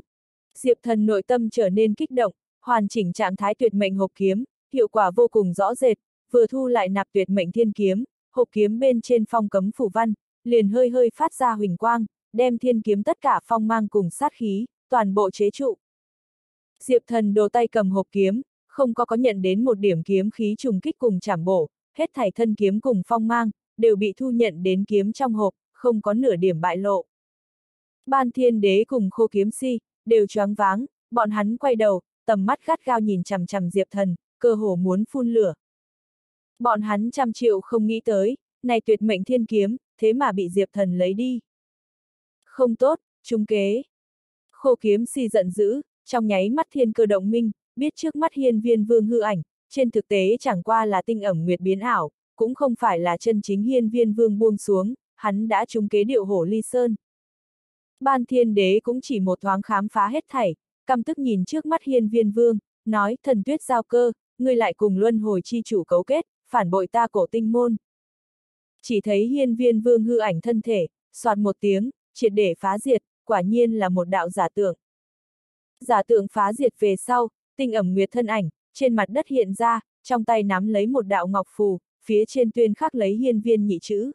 Diệp Thần nội tâm trở nên kích động, hoàn chỉnh trạng thái tuyệt mệnh hộp kiếm, hiệu quả vô cùng rõ rệt, vừa thu lại nạp tuyệt mệnh thiên kiếm, hộp kiếm bên trên phong cấm phủ văn, liền hơi hơi phát ra huỳnh quang, đem thiên kiếm tất cả phong mang cùng sát khí, toàn bộ chế trụ. Diệp thần đồ tay cầm hộp kiếm, không có có nhận đến một điểm kiếm khí trùng kích cùng chảm bổ, hết thảy thân kiếm cùng phong mang, đều bị thu nhận đến kiếm trong hộp, không có nửa điểm bại lộ. Ban thiên đế cùng khô kiếm si, đều choáng váng, bọn hắn quay đầu, tầm mắt gắt gao nhìn chằm chằm Diệp Thần, cơ hồ muốn phun lửa. Bọn hắn trăm triệu không nghĩ tới, này tuyệt mệnh thiên kiếm, thế mà bị Diệp Thần lấy đi. Không tốt, trung kế. Khô kiếm si giận dữ, trong nháy mắt thiên cơ động minh, biết trước mắt hiên viên vương hư ảnh, trên thực tế chẳng qua là tinh ẩm nguyệt biến ảo, cũng không phải là chân chính hiên viên vương buông xuống, hắn đã trúng kế điệu hổ ly sơn. Ban thiên đế cũng chỉ một thoáng khám phá hết thảy, căm tức nhìn trước mắt hiên viên vương, nói thần tuyết giao cơ, ngươi lại cùng luân hồi chi chủ cấu kết, phản bội ta cổ tinh môn. Chỉ thấy hiên viên vương hư ảnh thân thể, soạt một tiếng, triệt để phá diệt, quả nhiên là một đạo giả tượng. Giả tượng phá diệt về sau, tinh ẩm nguyệt thân ảnh, trên mặt đất hiện ra, trong tay nắm lấy một đạo ngọc phù, phía trên tuyên khắc lấy hiên viên nhị chữ.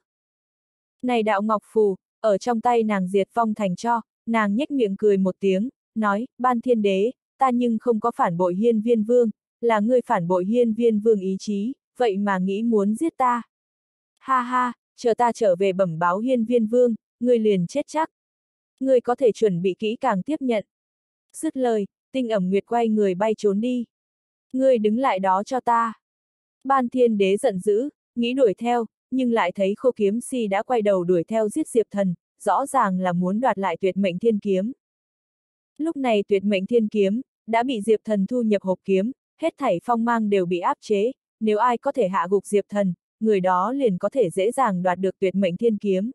Này đạo ngọc phù, ở trong tay nàng diệt vong thành cho, nàng nhếch miệng cười một tiếng, nói, ban thiên đế, ta nhưng không có phản bội hiên viên vương, là ngươi phản bội hiên viên vương ý chí, vậy mà nghĩ muốn giết ta. Ha ha, chờ ta trở về bẩm báo hiên viên vương, ngươi liền chết chắc. Ngươi có thể chuẩn bị kỹ càng tiếp nhận. Dứt lời, tinh ẩm nguyệt quay người bay trốn đi. Ngươi đứng lại đó cho ta. Ban thiên đế giận dữ, nghĩ đuổi theo, nhưng lại thấy khô kiếm si đã quay đầu đuổi theo giết diệp thần, rõ ràng là muốn đoạt lại tuyệt mệnh thiên kiếm. Lúc này tuyệt mệnh thiên kiếm, đã bị diệp thần thu nhập hộp kiếm, hết thảy phong mang đều bị áp chế, nếu ai có thể hạ gục diệp thần, người đó liền có thể dễ dàng đoạt được tuyệt mệnh thiên kiếm.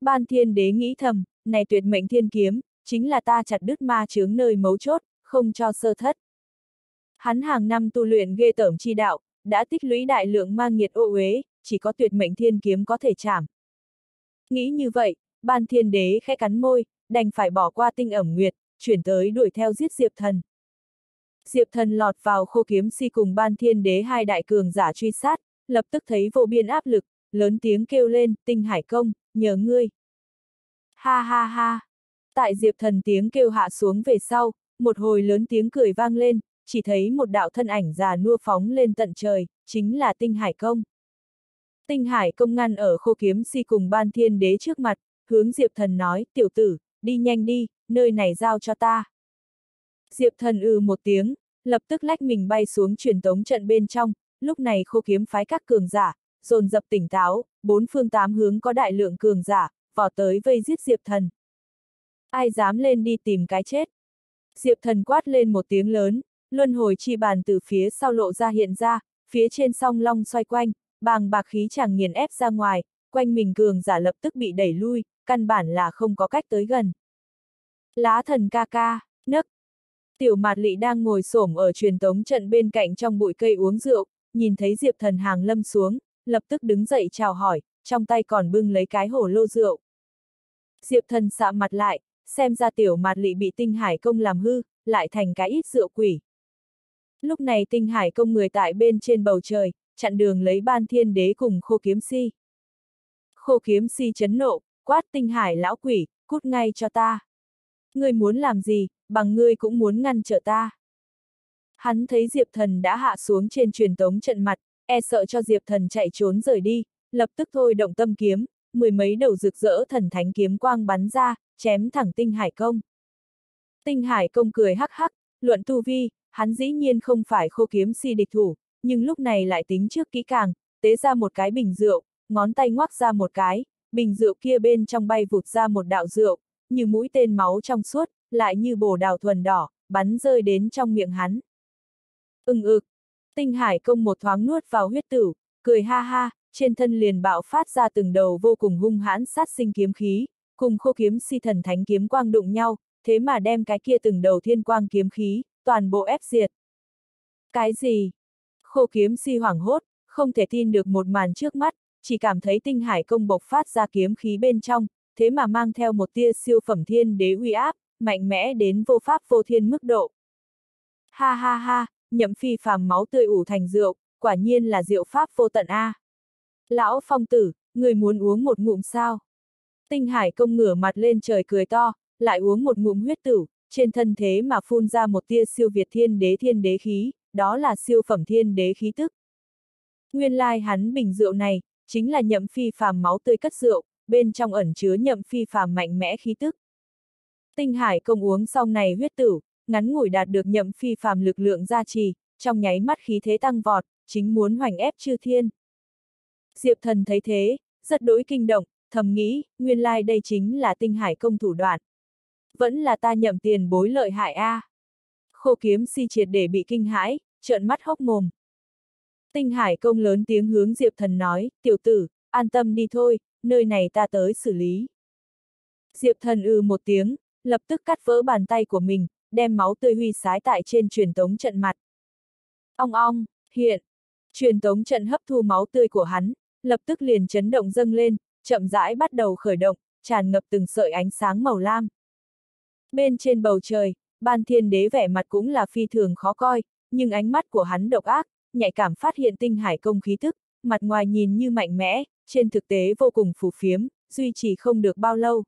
Ban thiên đế nghĩ thầm, này tuyệt mệnh thiên kiếm, chính là ta chặt đứt ma chướng nơi mấu chốt, không cho sơ thất. Hắn hàng năm tu luyện ghê tởm chi đạo, đã tích lũy đại lượng ma nghiệt ô uế, chỉ có tuyệt mệnh thiên kiếm có thể chạm Nghĩ như vậy, ban thiên đế khẽ cắn môi, đành phải bỏ qua tinh ẩm nguyệt, chuyển tới đuổi theo giết Diệp Thần. Diệp Thần lọt vào khô kiếm si cùng ban thiên đế hai đại cường giả truy sát, lập tức thấy vô biên áp lực, lớn tiếng kêu lên, tinh hải công, nhờ ngươi. Ha ha ha. Tại Diệp Thần tiếng kêu hạ xuống về sau, một hồi lớn tiếng cười vang lên, chỉ thấy một đạo thân ảnh già nua phóng lên tận trời, chính là tinh hải công. Tinh hải công ngăn ở khô kiếm si cùng ban thiên đế trước mặt, hướng Diệp Thần nói, tiểu tử, đi nhanh đi, nơi này giao cho ta. Diệp Thần ừ một tiếng, lập tức lách mình bay xuống truyền tống trận bên trong, lúc này khô kiếm phái các cường giả, dồn dập tỉnh táo, bốn phương tám hướng có đại lượng cường giả, vò tới vây giết Diệp Thần. Ai dám lên đi tìm cái chết? Diệp Thần quát lên một tiếng lớn, luân hồi chi bàn từ phía sau lộ ra hiện ra, phía trên song long xoay quanh, bàng bạc khí chẳng nghiền ép ra ngoài, quanh mình cường giả lập tức bị đẩy lui, căn bản là không có cách tới gần. Lá thần ca ca, nấc. Tiểu mạt lị đang ngồi xổm ở truyền tống trận bên cạnh trong bụi cây uống rượu, nhìn thấy Diệp thần hàng lâm xuống, lập tức đứng dậy chào hỏi, trong tay còn bưng lấy cái hổ lô rượu. Diệp thần xạ mặt lại, xem ra tiểu mạt lị bị tinh hải công làm hư, lại thành cái ít rượu quỷ. Lúc này tinh hải công người tại bên trên bầu trời, chặn đường lấy ban thiên đế cùng khô kiếm si. Khô kiếm si chấn nộ, quát tinh hải lão quỷ, cút ngay cho ta. Ngươi muốn làm gì, bằng ngươi cũng muốn ngăn trở ta. Hắn thấy Diệp Thần đã hạ xuống trên truyền tống trận mặt, e sợ cho Diệp Thần chạy trốn rời đi, lập tức thôi động tâm kiếm, mười mấy đầu rực rỡ thần thánh kiếm quang bắn ra, chém thẳng tinh hải công. Tinh hải công cười hắc hắc, luận tu vi, hắn dĩ nhiên không phải khô kiếm si địch thủ, nhưng lúc này lại tính trước kỹ càng, tế ra một cái bình rượu, ngón tay ngoắc ra một cái, bình rượu kia bên trong bay vụt ra một đạo rượu, như mũi tên máu trong suốt, lại như bồ đào thuần đỏ, bắn rơi đến trong miệng hắn. Ưng ực, ừ. tinh hải công một thoáng nuốt vào huyết tử, cười ha ha, trên thân liền bạo phát ra từng đầu vô cùng hung hãn sát sinh kiếm khí, cùng khô kiếm si thần thánh kiếm quang đụng nhau, thế mà đem cái kia từng đầu thiên quang kiếm khí, toàn bộ ép diệt. Cái gì? Khô kiếm si hoảng hốt, không thể tin được một màn trước mắt, chỉ cảm thấy tinh hải công bộc phát ra kiếm khí bên trong, thế mà mang theo một tia siêu phẩm thiên đế uy áp, mạnh mẽ đến vô pháp vô thiên mức độ. Ha ha ha, nhậm phi phàm máu tươi ủ thành rượu, quả nhiên là rượu pháp vô tận A. Lão phong tử, người muốn uống một ngụm sao? Tinh hải công ngửa mặt lên trời cười to, lại uống một ngụm huyết tử, trên thân thế mà phun ra một tia siêu việt thiên đế thiên đế khí, đó là siêu phẩm thiên đế khí tức. Nguyên lai hắn bình rượu này, chính là nhậm phi phàm máu tươi cất rượu, bên trong ẩn chứa nhậm phi phàm mạnh mẽ khí tức. Tinh hải công uống xong này huyết tử, ngắn ngủi đạt được nhậm phi phàm lực lượng gia trì, trong nháy mắt khí thế tăng vọt, chính muốn hoành ép chư thiên. Diệp thần thấy thế, rất đối kinh động, thầm nghĩ, nguyên lai đây chính là tinh hải công thủ đoạn. Vẫn là ta nhậm tiền bối lợi hại a. À. Khô kiếm si triệt để bị kinh hãi, trợn mắt hốc mồm. Tinh hải công lớn tiếng hướng Diệp thần nói, tiểu tử, an tâm đi thôi, nơi này ta tới xử lý. Diệp thần ư ừ một tiếng, lập tức cắt vỡ bàn tay của mình, đem máu tươi huy sái tại trên truyền tống trận mặt. Ong ong, hiện. Truyền tống trận hấp thu máu tươi của hắn, lập tức liền chấn động dâng lên, chậm rãi bắt đầu khởi động, tràn ngập từng sợi ánh sáng màu lam. Bên trên bầu trời, ban thiên đế vẻ mặt cũng là phi thường khó coi, nhưng ánh mắt của hắn độc ác, nhạy cảm phát hiện tinh hải công khí thức, mặt ngoài nhìn như mạnh mẽ, trên thực tế vô cùng phù phiếm, duy trì không được bao lâu.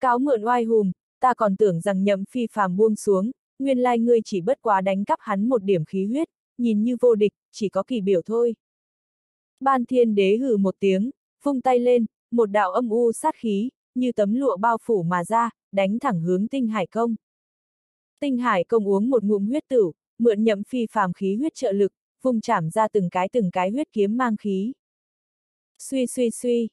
Cáo mượn oai hùm, ta còn tưởng rằng nhậm phi phàm buông xuống, nguyên lai ngươi chỉ bất quá đánh cắp hắn một điểm khí huyết, nhìn như vô địch, chỉ có kỳ biểu thôi. Ban thiên đế hừ một tiếng, vung tay lên, một đạo âm u sát khí, như tấm lụa bao phủ mà ra, đánh thẳng hướng tinh hải công. Tinh hải công uống một ngụm huyết tử, mượn nhậm phi phàm khí huyết trợ lực, vùng chảm ra từng cái từng cái huyết kiếm mang khí. Suy suy suy,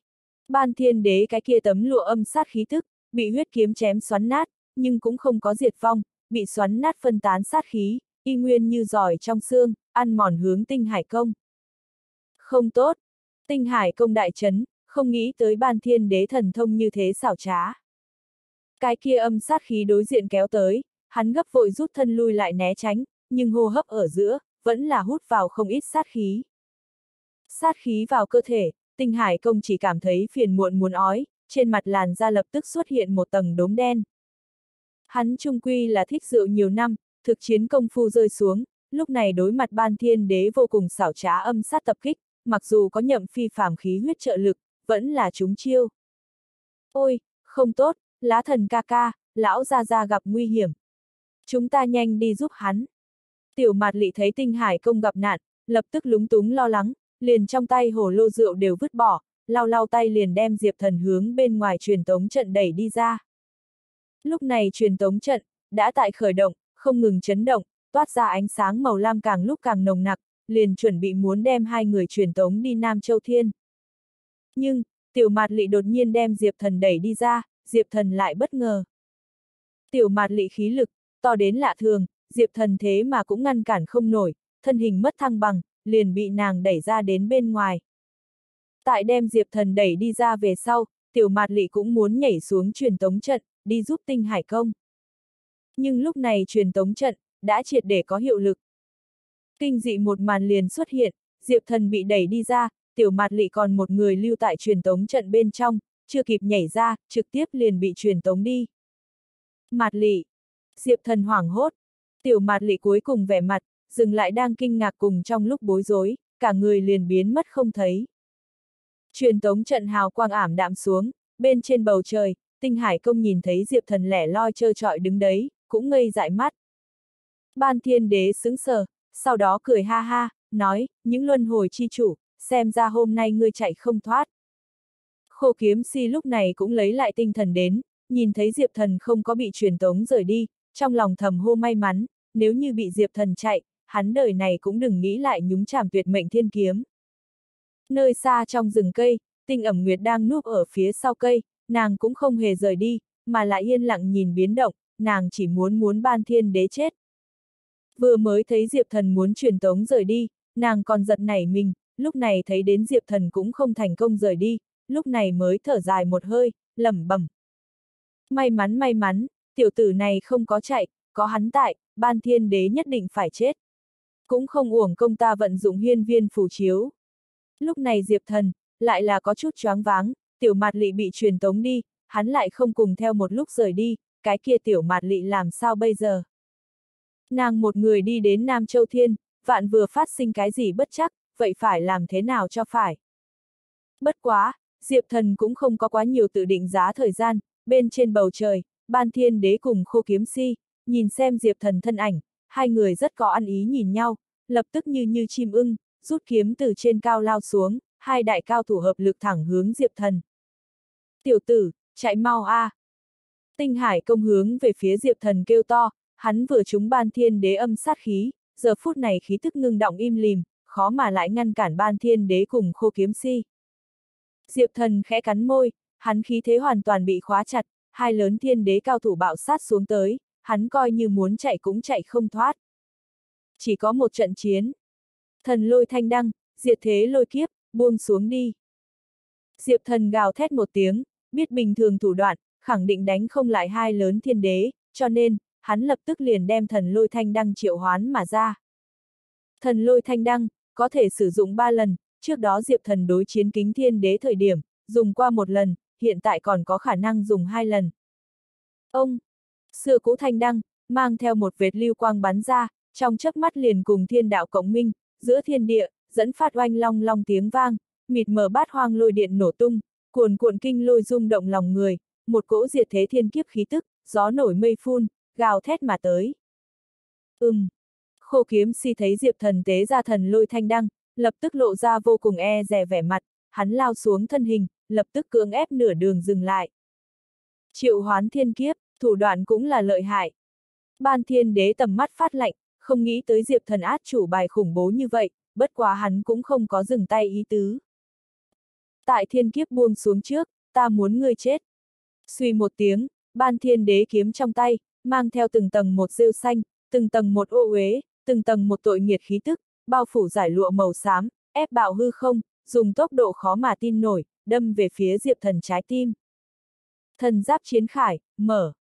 ban thiên đế cái kia tấm lụa âm sát khí thức, bị huyết kiếm chém xoắn nát, nhưng cũng không có diệt vong, bị xoắn nát phân tán sát khí, y nguyên như giỏi trong xương, ăn mòn hướng tinh hải công. Không tốt, tinh hải công đại chấn, không nghĩ tới ban thiên đế thần thông như thế xảo trá. Cái kia âm sát khí đối diện kéo tới, hắn gấp vội rút thân lui lại né tránh, nhưng hô hấp ở giữa, vẫn là hút vào không ít sát khí. Sát khí vào cơ thể, tinh hải công chỉ cảm thấy phiền muộn muốn ói, trên mặt làn da lập tức xuất hiện một tầng đốm đen. Hắn trung quy là thích rượu nhiều năm, thực chiến công phu rơi xuống, lúc này đối mặt ban thiên đế vô cùng xảo trá âm sát tập kích, mặc dù có nhậm phi phàm khí huyết trợ lực, vẫn là chúng chiêu. Ôi, không tốt, lá thần ca ca, lão ra ra gặp nguy hiểm. Chúng ta nhanh đi giúp hắn. Tiểu mạt lị thấy tinh hải công gặp nạn, lập tức lúng túng lo lắng, liền trong tay hồ lô rượu đều vứt bỏ, lau lau tay liền đem Diệp Thần hướng bên ngoài truyền tống trận đẩy đi ra. Lúc này truyền tống trận, đã tại khởi động, không ngừng chấn động, toát ra ánh sáng màu lam càng lúc càng nồng nặc, liền chuẩn bị muốn đem hai người truyền tống đi Nam Châu Thiên. Nhưng, tiểu mạt lị đột nhiên đem Diệp Thần đẩy đi ra, Diệp Thần lại bất ngờ. Tiểu mạt lị khí lực, to đến lạ thường, Diệp Thần thế mà cũng ngăn cản không nổi, thân hình mất thăng bằng, liền bị nàng đẩy ra đến bên ngoài. Tại đem Diệp Thần đẩy đi ra về sau, tiểu mạt lị cũng muốn nhảy xuống truyền tống trận, đi giúp tinh hải công. Nhưng lúc này truyền tống trận, đã triệt để có hiệu lực. Kinh dị một màn liền xuất hiện, Diệp Thần bị đẩy đi ra, tiểu mạt lị còn một người lưu tại truyền tống trận bên trong, chưa kịp nhảy ra, trực tiếp liền bị truyền tống đi. Mạt lị. Diệp Thần hoảng hốt. Tiểu mạt lị cuối cùng vẻ mặt, dừng lại đang kinh ngạc cùng trong lúc bối rối, cả người liền biến mất không thấy. Truyền tống trận hào quang ảm đạm xuống, bên trên bầu trời, tinh hải công nhìn thấy Diệp Thần lẻ loi trơ trọi đứng đấy, cũng ngây dại mắt. Ban thiên đế sững sờ, sau đó cười ha ha, nói, những luân hồi chi chủ, xem ra hôm nay ngươi chạy không thoát. Khô kiếm si lúc này cũng lấy lại tinh thần đến, nhìn thấy Diệp Thần không có bị truyền tống rời đi, trong lòng thầm hô may mắn, nếu như bị Diệp Thần chạy, hắn đời này cũng đừng nghĩ lại nhúng chàm tuyệt mệnh thiên kiếm. Nơi xa trong rừng cây, tinh ẩm nguyệt đang núp ở phía sau cây, nàng cũng không hề rời đi, mà lại yên lặng nhìn biến động, nàng chỉ muốn muốn ban thiên đế chết. Vừa mới thấy Diệp Thần muốn truyền tống rời đi, nàng còn giật nảy mình, lúc này thấy đến Diệp Thần cũng không thành công rời đi, lúc này mới thở dài một hơi, lẩm bẩm. May mắn may mắn, tiểu tử này không có chạy, có hắn tại, ban thiên đế nhất định phải chết. Cũng không uổng công ta vận dụng hiên viên phù chiếu. Lúc này Diệp Thần, lại là có chút choáng váng, tiểu mạt lị bị truyền tống đi, hắn lại không cùng theo một lúc rời đi, cái kia tiểu mạt lị làm sao bây giờ? Nàng một người đi đến Nam Châu Thiên, vạn vừa phát sinh cái gì bất chắc, vậy phải làm thế nào cho phải? Bất quá, Diệp Thần cũng không có quá nhiều tự định giá thời gian, bên trên bầu trời, ban thiên đế cùng khô kiếm si, nhìn xem Diệp Thần thân ảnh, hai người rất có ăn ý nhìn nhau, lập tức như như chim ưng, rút kiếm từ trên cao lao xuống, hai đại cao thủ hợp lực thẳng hướng Diệp Thần. Tiểu tử, chạy mau a! À. Tinh Hải công hướng về phía Diệp Thần kêu to, hắn vừa trúng ban thiên đế âm sát khí, giờ phút này khí tức ngưng động im lìm, khó mà lại ngăn cản ban thiên đế cùng khô kiếm si. Diệp Thần khẽ cắn môi, hắn khí thế hoàn toàn bị khóa chặt, hai lớn thiên đế cao thủ bạo sát xuống tới, hắn coi như muốn chạy cũng chạy không thoát. Chỉ có một trận chiến. Thần lôi thanh đăng, diệt thế lôi kiếp, buông xuống đi. Diệp thần gào thét một tiếng, biết bình thường thủ đoạn, khẳng định đánh không lại hai lớn thiên đế, cho nên, hắn lập tức liền đem thần lôi thanh đăng triệu hoán mà ra. Thần lôi thanh đăng, có thể sử dụng ba lần, trước đó Diệp Thần đối chiến kính thiên đế thời điểm, dùng qua một lần, hiện tại còn có khả năng dùng hai lần. Ông, xưa cũ thanh đăng, mang theo một vệt lưu quang bắn ra, trong chớp mắt liền cùng thiên đạo cộng minh, giữa thiên địa, dẫn phát oanh long long tiếng vang, mịt mờ bát hoang lôi điện nổ tung, cuồn cuộn kinh lôi rung động lòng người, một cỗ diệt thế thiên kiếp khí tức, gió nổi mây phun, gào thét mà tới. Ừm. Khô kiếm si thấy Diệp thần tế ra thần lôi thanh đăng, lập tức lộ ra vô cùng e rè vẻ mặt, hắn lao xuống thân hình, lập tức cưỡng ép nửa đường dừng lại. Triệu hoán thiên kiếp, thủ đoạn cũng là lợi hại. Ban thiên đế tầm mắt phát lạnh, không nghĩ tới Diệp thần át chủ bài khủng bố như vậy, bất quá hắn cũng không có dừng tay ý tứ. Tại thiên kiếp buông xuống trước, ta muốn ngươi chết. Suy một tiếng, ban thiên đế kiếm trong tay, mang theo từng tầng một rêu xanh, từng tầng một ô uế, từng tầng một tội nghiệt khí tức, bao phủ giải lụa màu xám, ép bạo hư không, dùng tốc độ khó mà tin nổi, đâm về phía Diệp Thần trái tim. Thần giáp chiến khải, mở.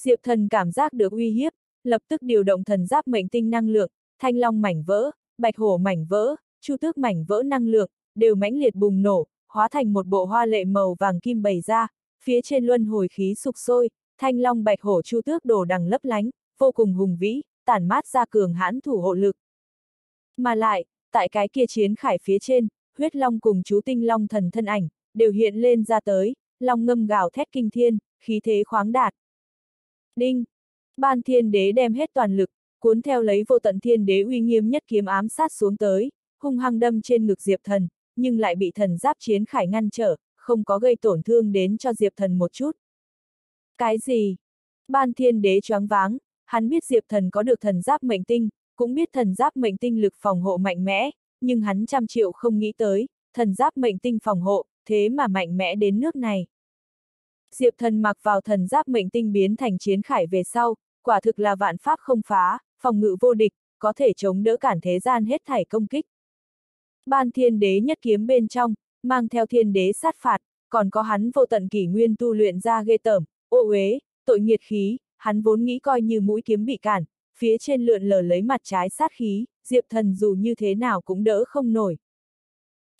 Diệp Thần cảm giác được uy hiếp, lập tức điều động thần giáp mệnh tinh năng lượng, thanh long mảnh vỡ, bạch hổ mảnh vỡ, chu tước mảnh vỡ năng lượng, đều mãnh liệt bùng nổ, hóa thành một bộ hoa lệ màu vàng kim bày ra, phía trên luân hồi khí sục sôi, thanh long bạch hổ chu tước đồ đằng lấp lánh, vô cùng hùng vĩ, tản mát ra cường hãn thủ hộ lực. Mà lại, tại cái kia chiến khải phía trên, huyết long cùng chú tinh long thần thân ảnh, đều hiện lên ra tới, long ngâm gào thét kinh thiên, khí thế khoáng đạt. Đinh! Ban thiên đế đem hết toàn lực, cuốn theo lấy vô tận thiên đế uy nghiêm nhất kiếm ám sát xuống tới, hung hăng đâm trên ngực Diệp Thần, nhưng lại bị thần giáp chiến khải ngăn trở, không có gây tổn thương đến cho Diệp Thần một chút. Cái gì? Ban thiên đế choáng váng, hắn biết Diệp Thần có được thần giáp mệnh tinh, cũng biết thần giáp mệnh tinh lực phòng hộ mạnh mẽ, nhưng hắn trăm triệu không nghĩ tới, thần giáp mệnh tinh phòng hộ, thế mà mạnh mẽ đến nước này. Diệp thần mặc vào thần giáp mệnh tinh biến thành chiến khải về sau, quả thực là vạn pháp không phá, phòng ngự vô địch, có thể chống đỡ cản thế gian hết thảy công kích. Ban thiên đế nhất kiếm bên trong, mang theo thiên đế sát phạt, còn có hắn vô tận kỷ nguyên tu luyện ra ghê tởm, ô uế, tội nghiệt khí, hắn vốn nghĩ coi như mũi kiếm bị cản, phía trên lượn lờ lấy mặt trái sát khí, Diệp Thần dù như thế nào cũng đỡ không nổi.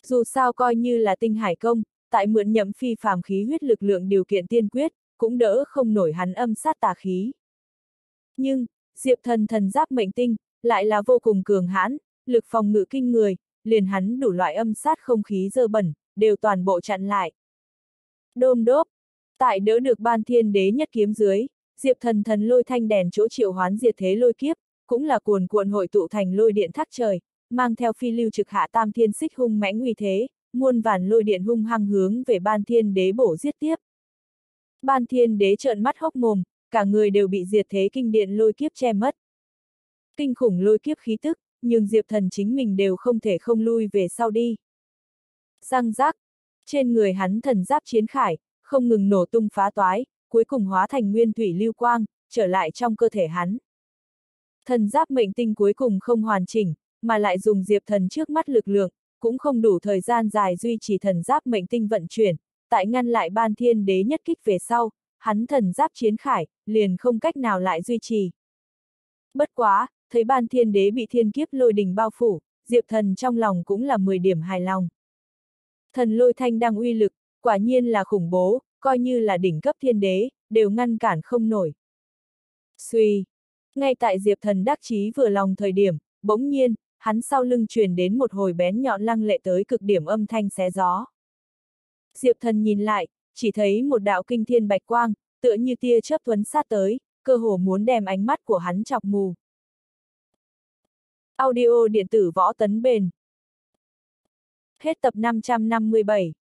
Dù sao coi như là tinh hải công, tại mượn nhậm phi phàm khí huyết lực lượng điều kiện tiên quyết, cũng đỡ không nổi hắn âm sát tà khí. Nhưng, Diệp Thần thần giáp mệnh tinh, lại là vô cùng cường hãn, lực phòng ngự kinh người, liền hắn đủ loại âm sát không khí dơ bẩn, đều toàn bộ chặn lại. Đôm đốp, tại đỡ được ban thiên đế nhất kiếm dưới, Diệp thần thần lôi thanh đèn chỗ triệu hoán diệt thế lôi kiếp, cũng là cuồn cuộn hội tụ thành lôi điện thác trời, mang theo phi lưu trực hạ tam thiên xích hung mãnh uy thế, muôn vàn lôi điện hung hăng hướng về ban thiên đế bổ giết tiếp. Ban thiên đế trợn mắt hốc mồm, cả người đều bị diệt thế kinh điện lôi kiếp che mất. Kinh khủng lôi kiếp khí tức, nhưng diệp thần chính mình đều không thể không lui về sau đi. Răng rác, trên người hắn thần giáp chiến khải, không ngừng nổ tung phá toái, cuối cùng hóa thành nguyên thủy lưu quang, trở lại trong cơ thể hắn. Thần giáp mệnh tinh cuối cùng không hoàn chỉnh, mà lại dùng diệp thần trước mắt lực lượng, cũng không đủ thời gian dài duy trì thần giáp mệnh tinh vận chuyển, tại ngăn lại ban thiên đế nhất kích về sau, hắn thần giáp chiến khải, liền không cách nào lại duy trì. Bất quá, thấy ban thiên đế bị thiên kiếp lôi đình bao phủ, diệp thần trong lòng cũng là 10 điểm hài lòng. Thần lôi thanh đang uy lực, quả nhiên là khủng bố, coi như là đỉnh cấp thiên đế, đều ngăn cản không nổi. Suy! Ngay tại Diệp Thần đắc chí vừa lòng thời điểm, bỗng nhiên, hắn sau lưng truyền đến một hồi bén nhọn lăng lệ tới cực điểm âm thanh xé gió. Diệp Thần nhìn lại, chỉ thấy một đạo kinh thiên bạch quang, tựa như tia chớp thuấn sát tới, cơ hồ muốn đem ánh mắt của hắn chọc mù. Audio điện tử võ tấn bền. Hết tập 557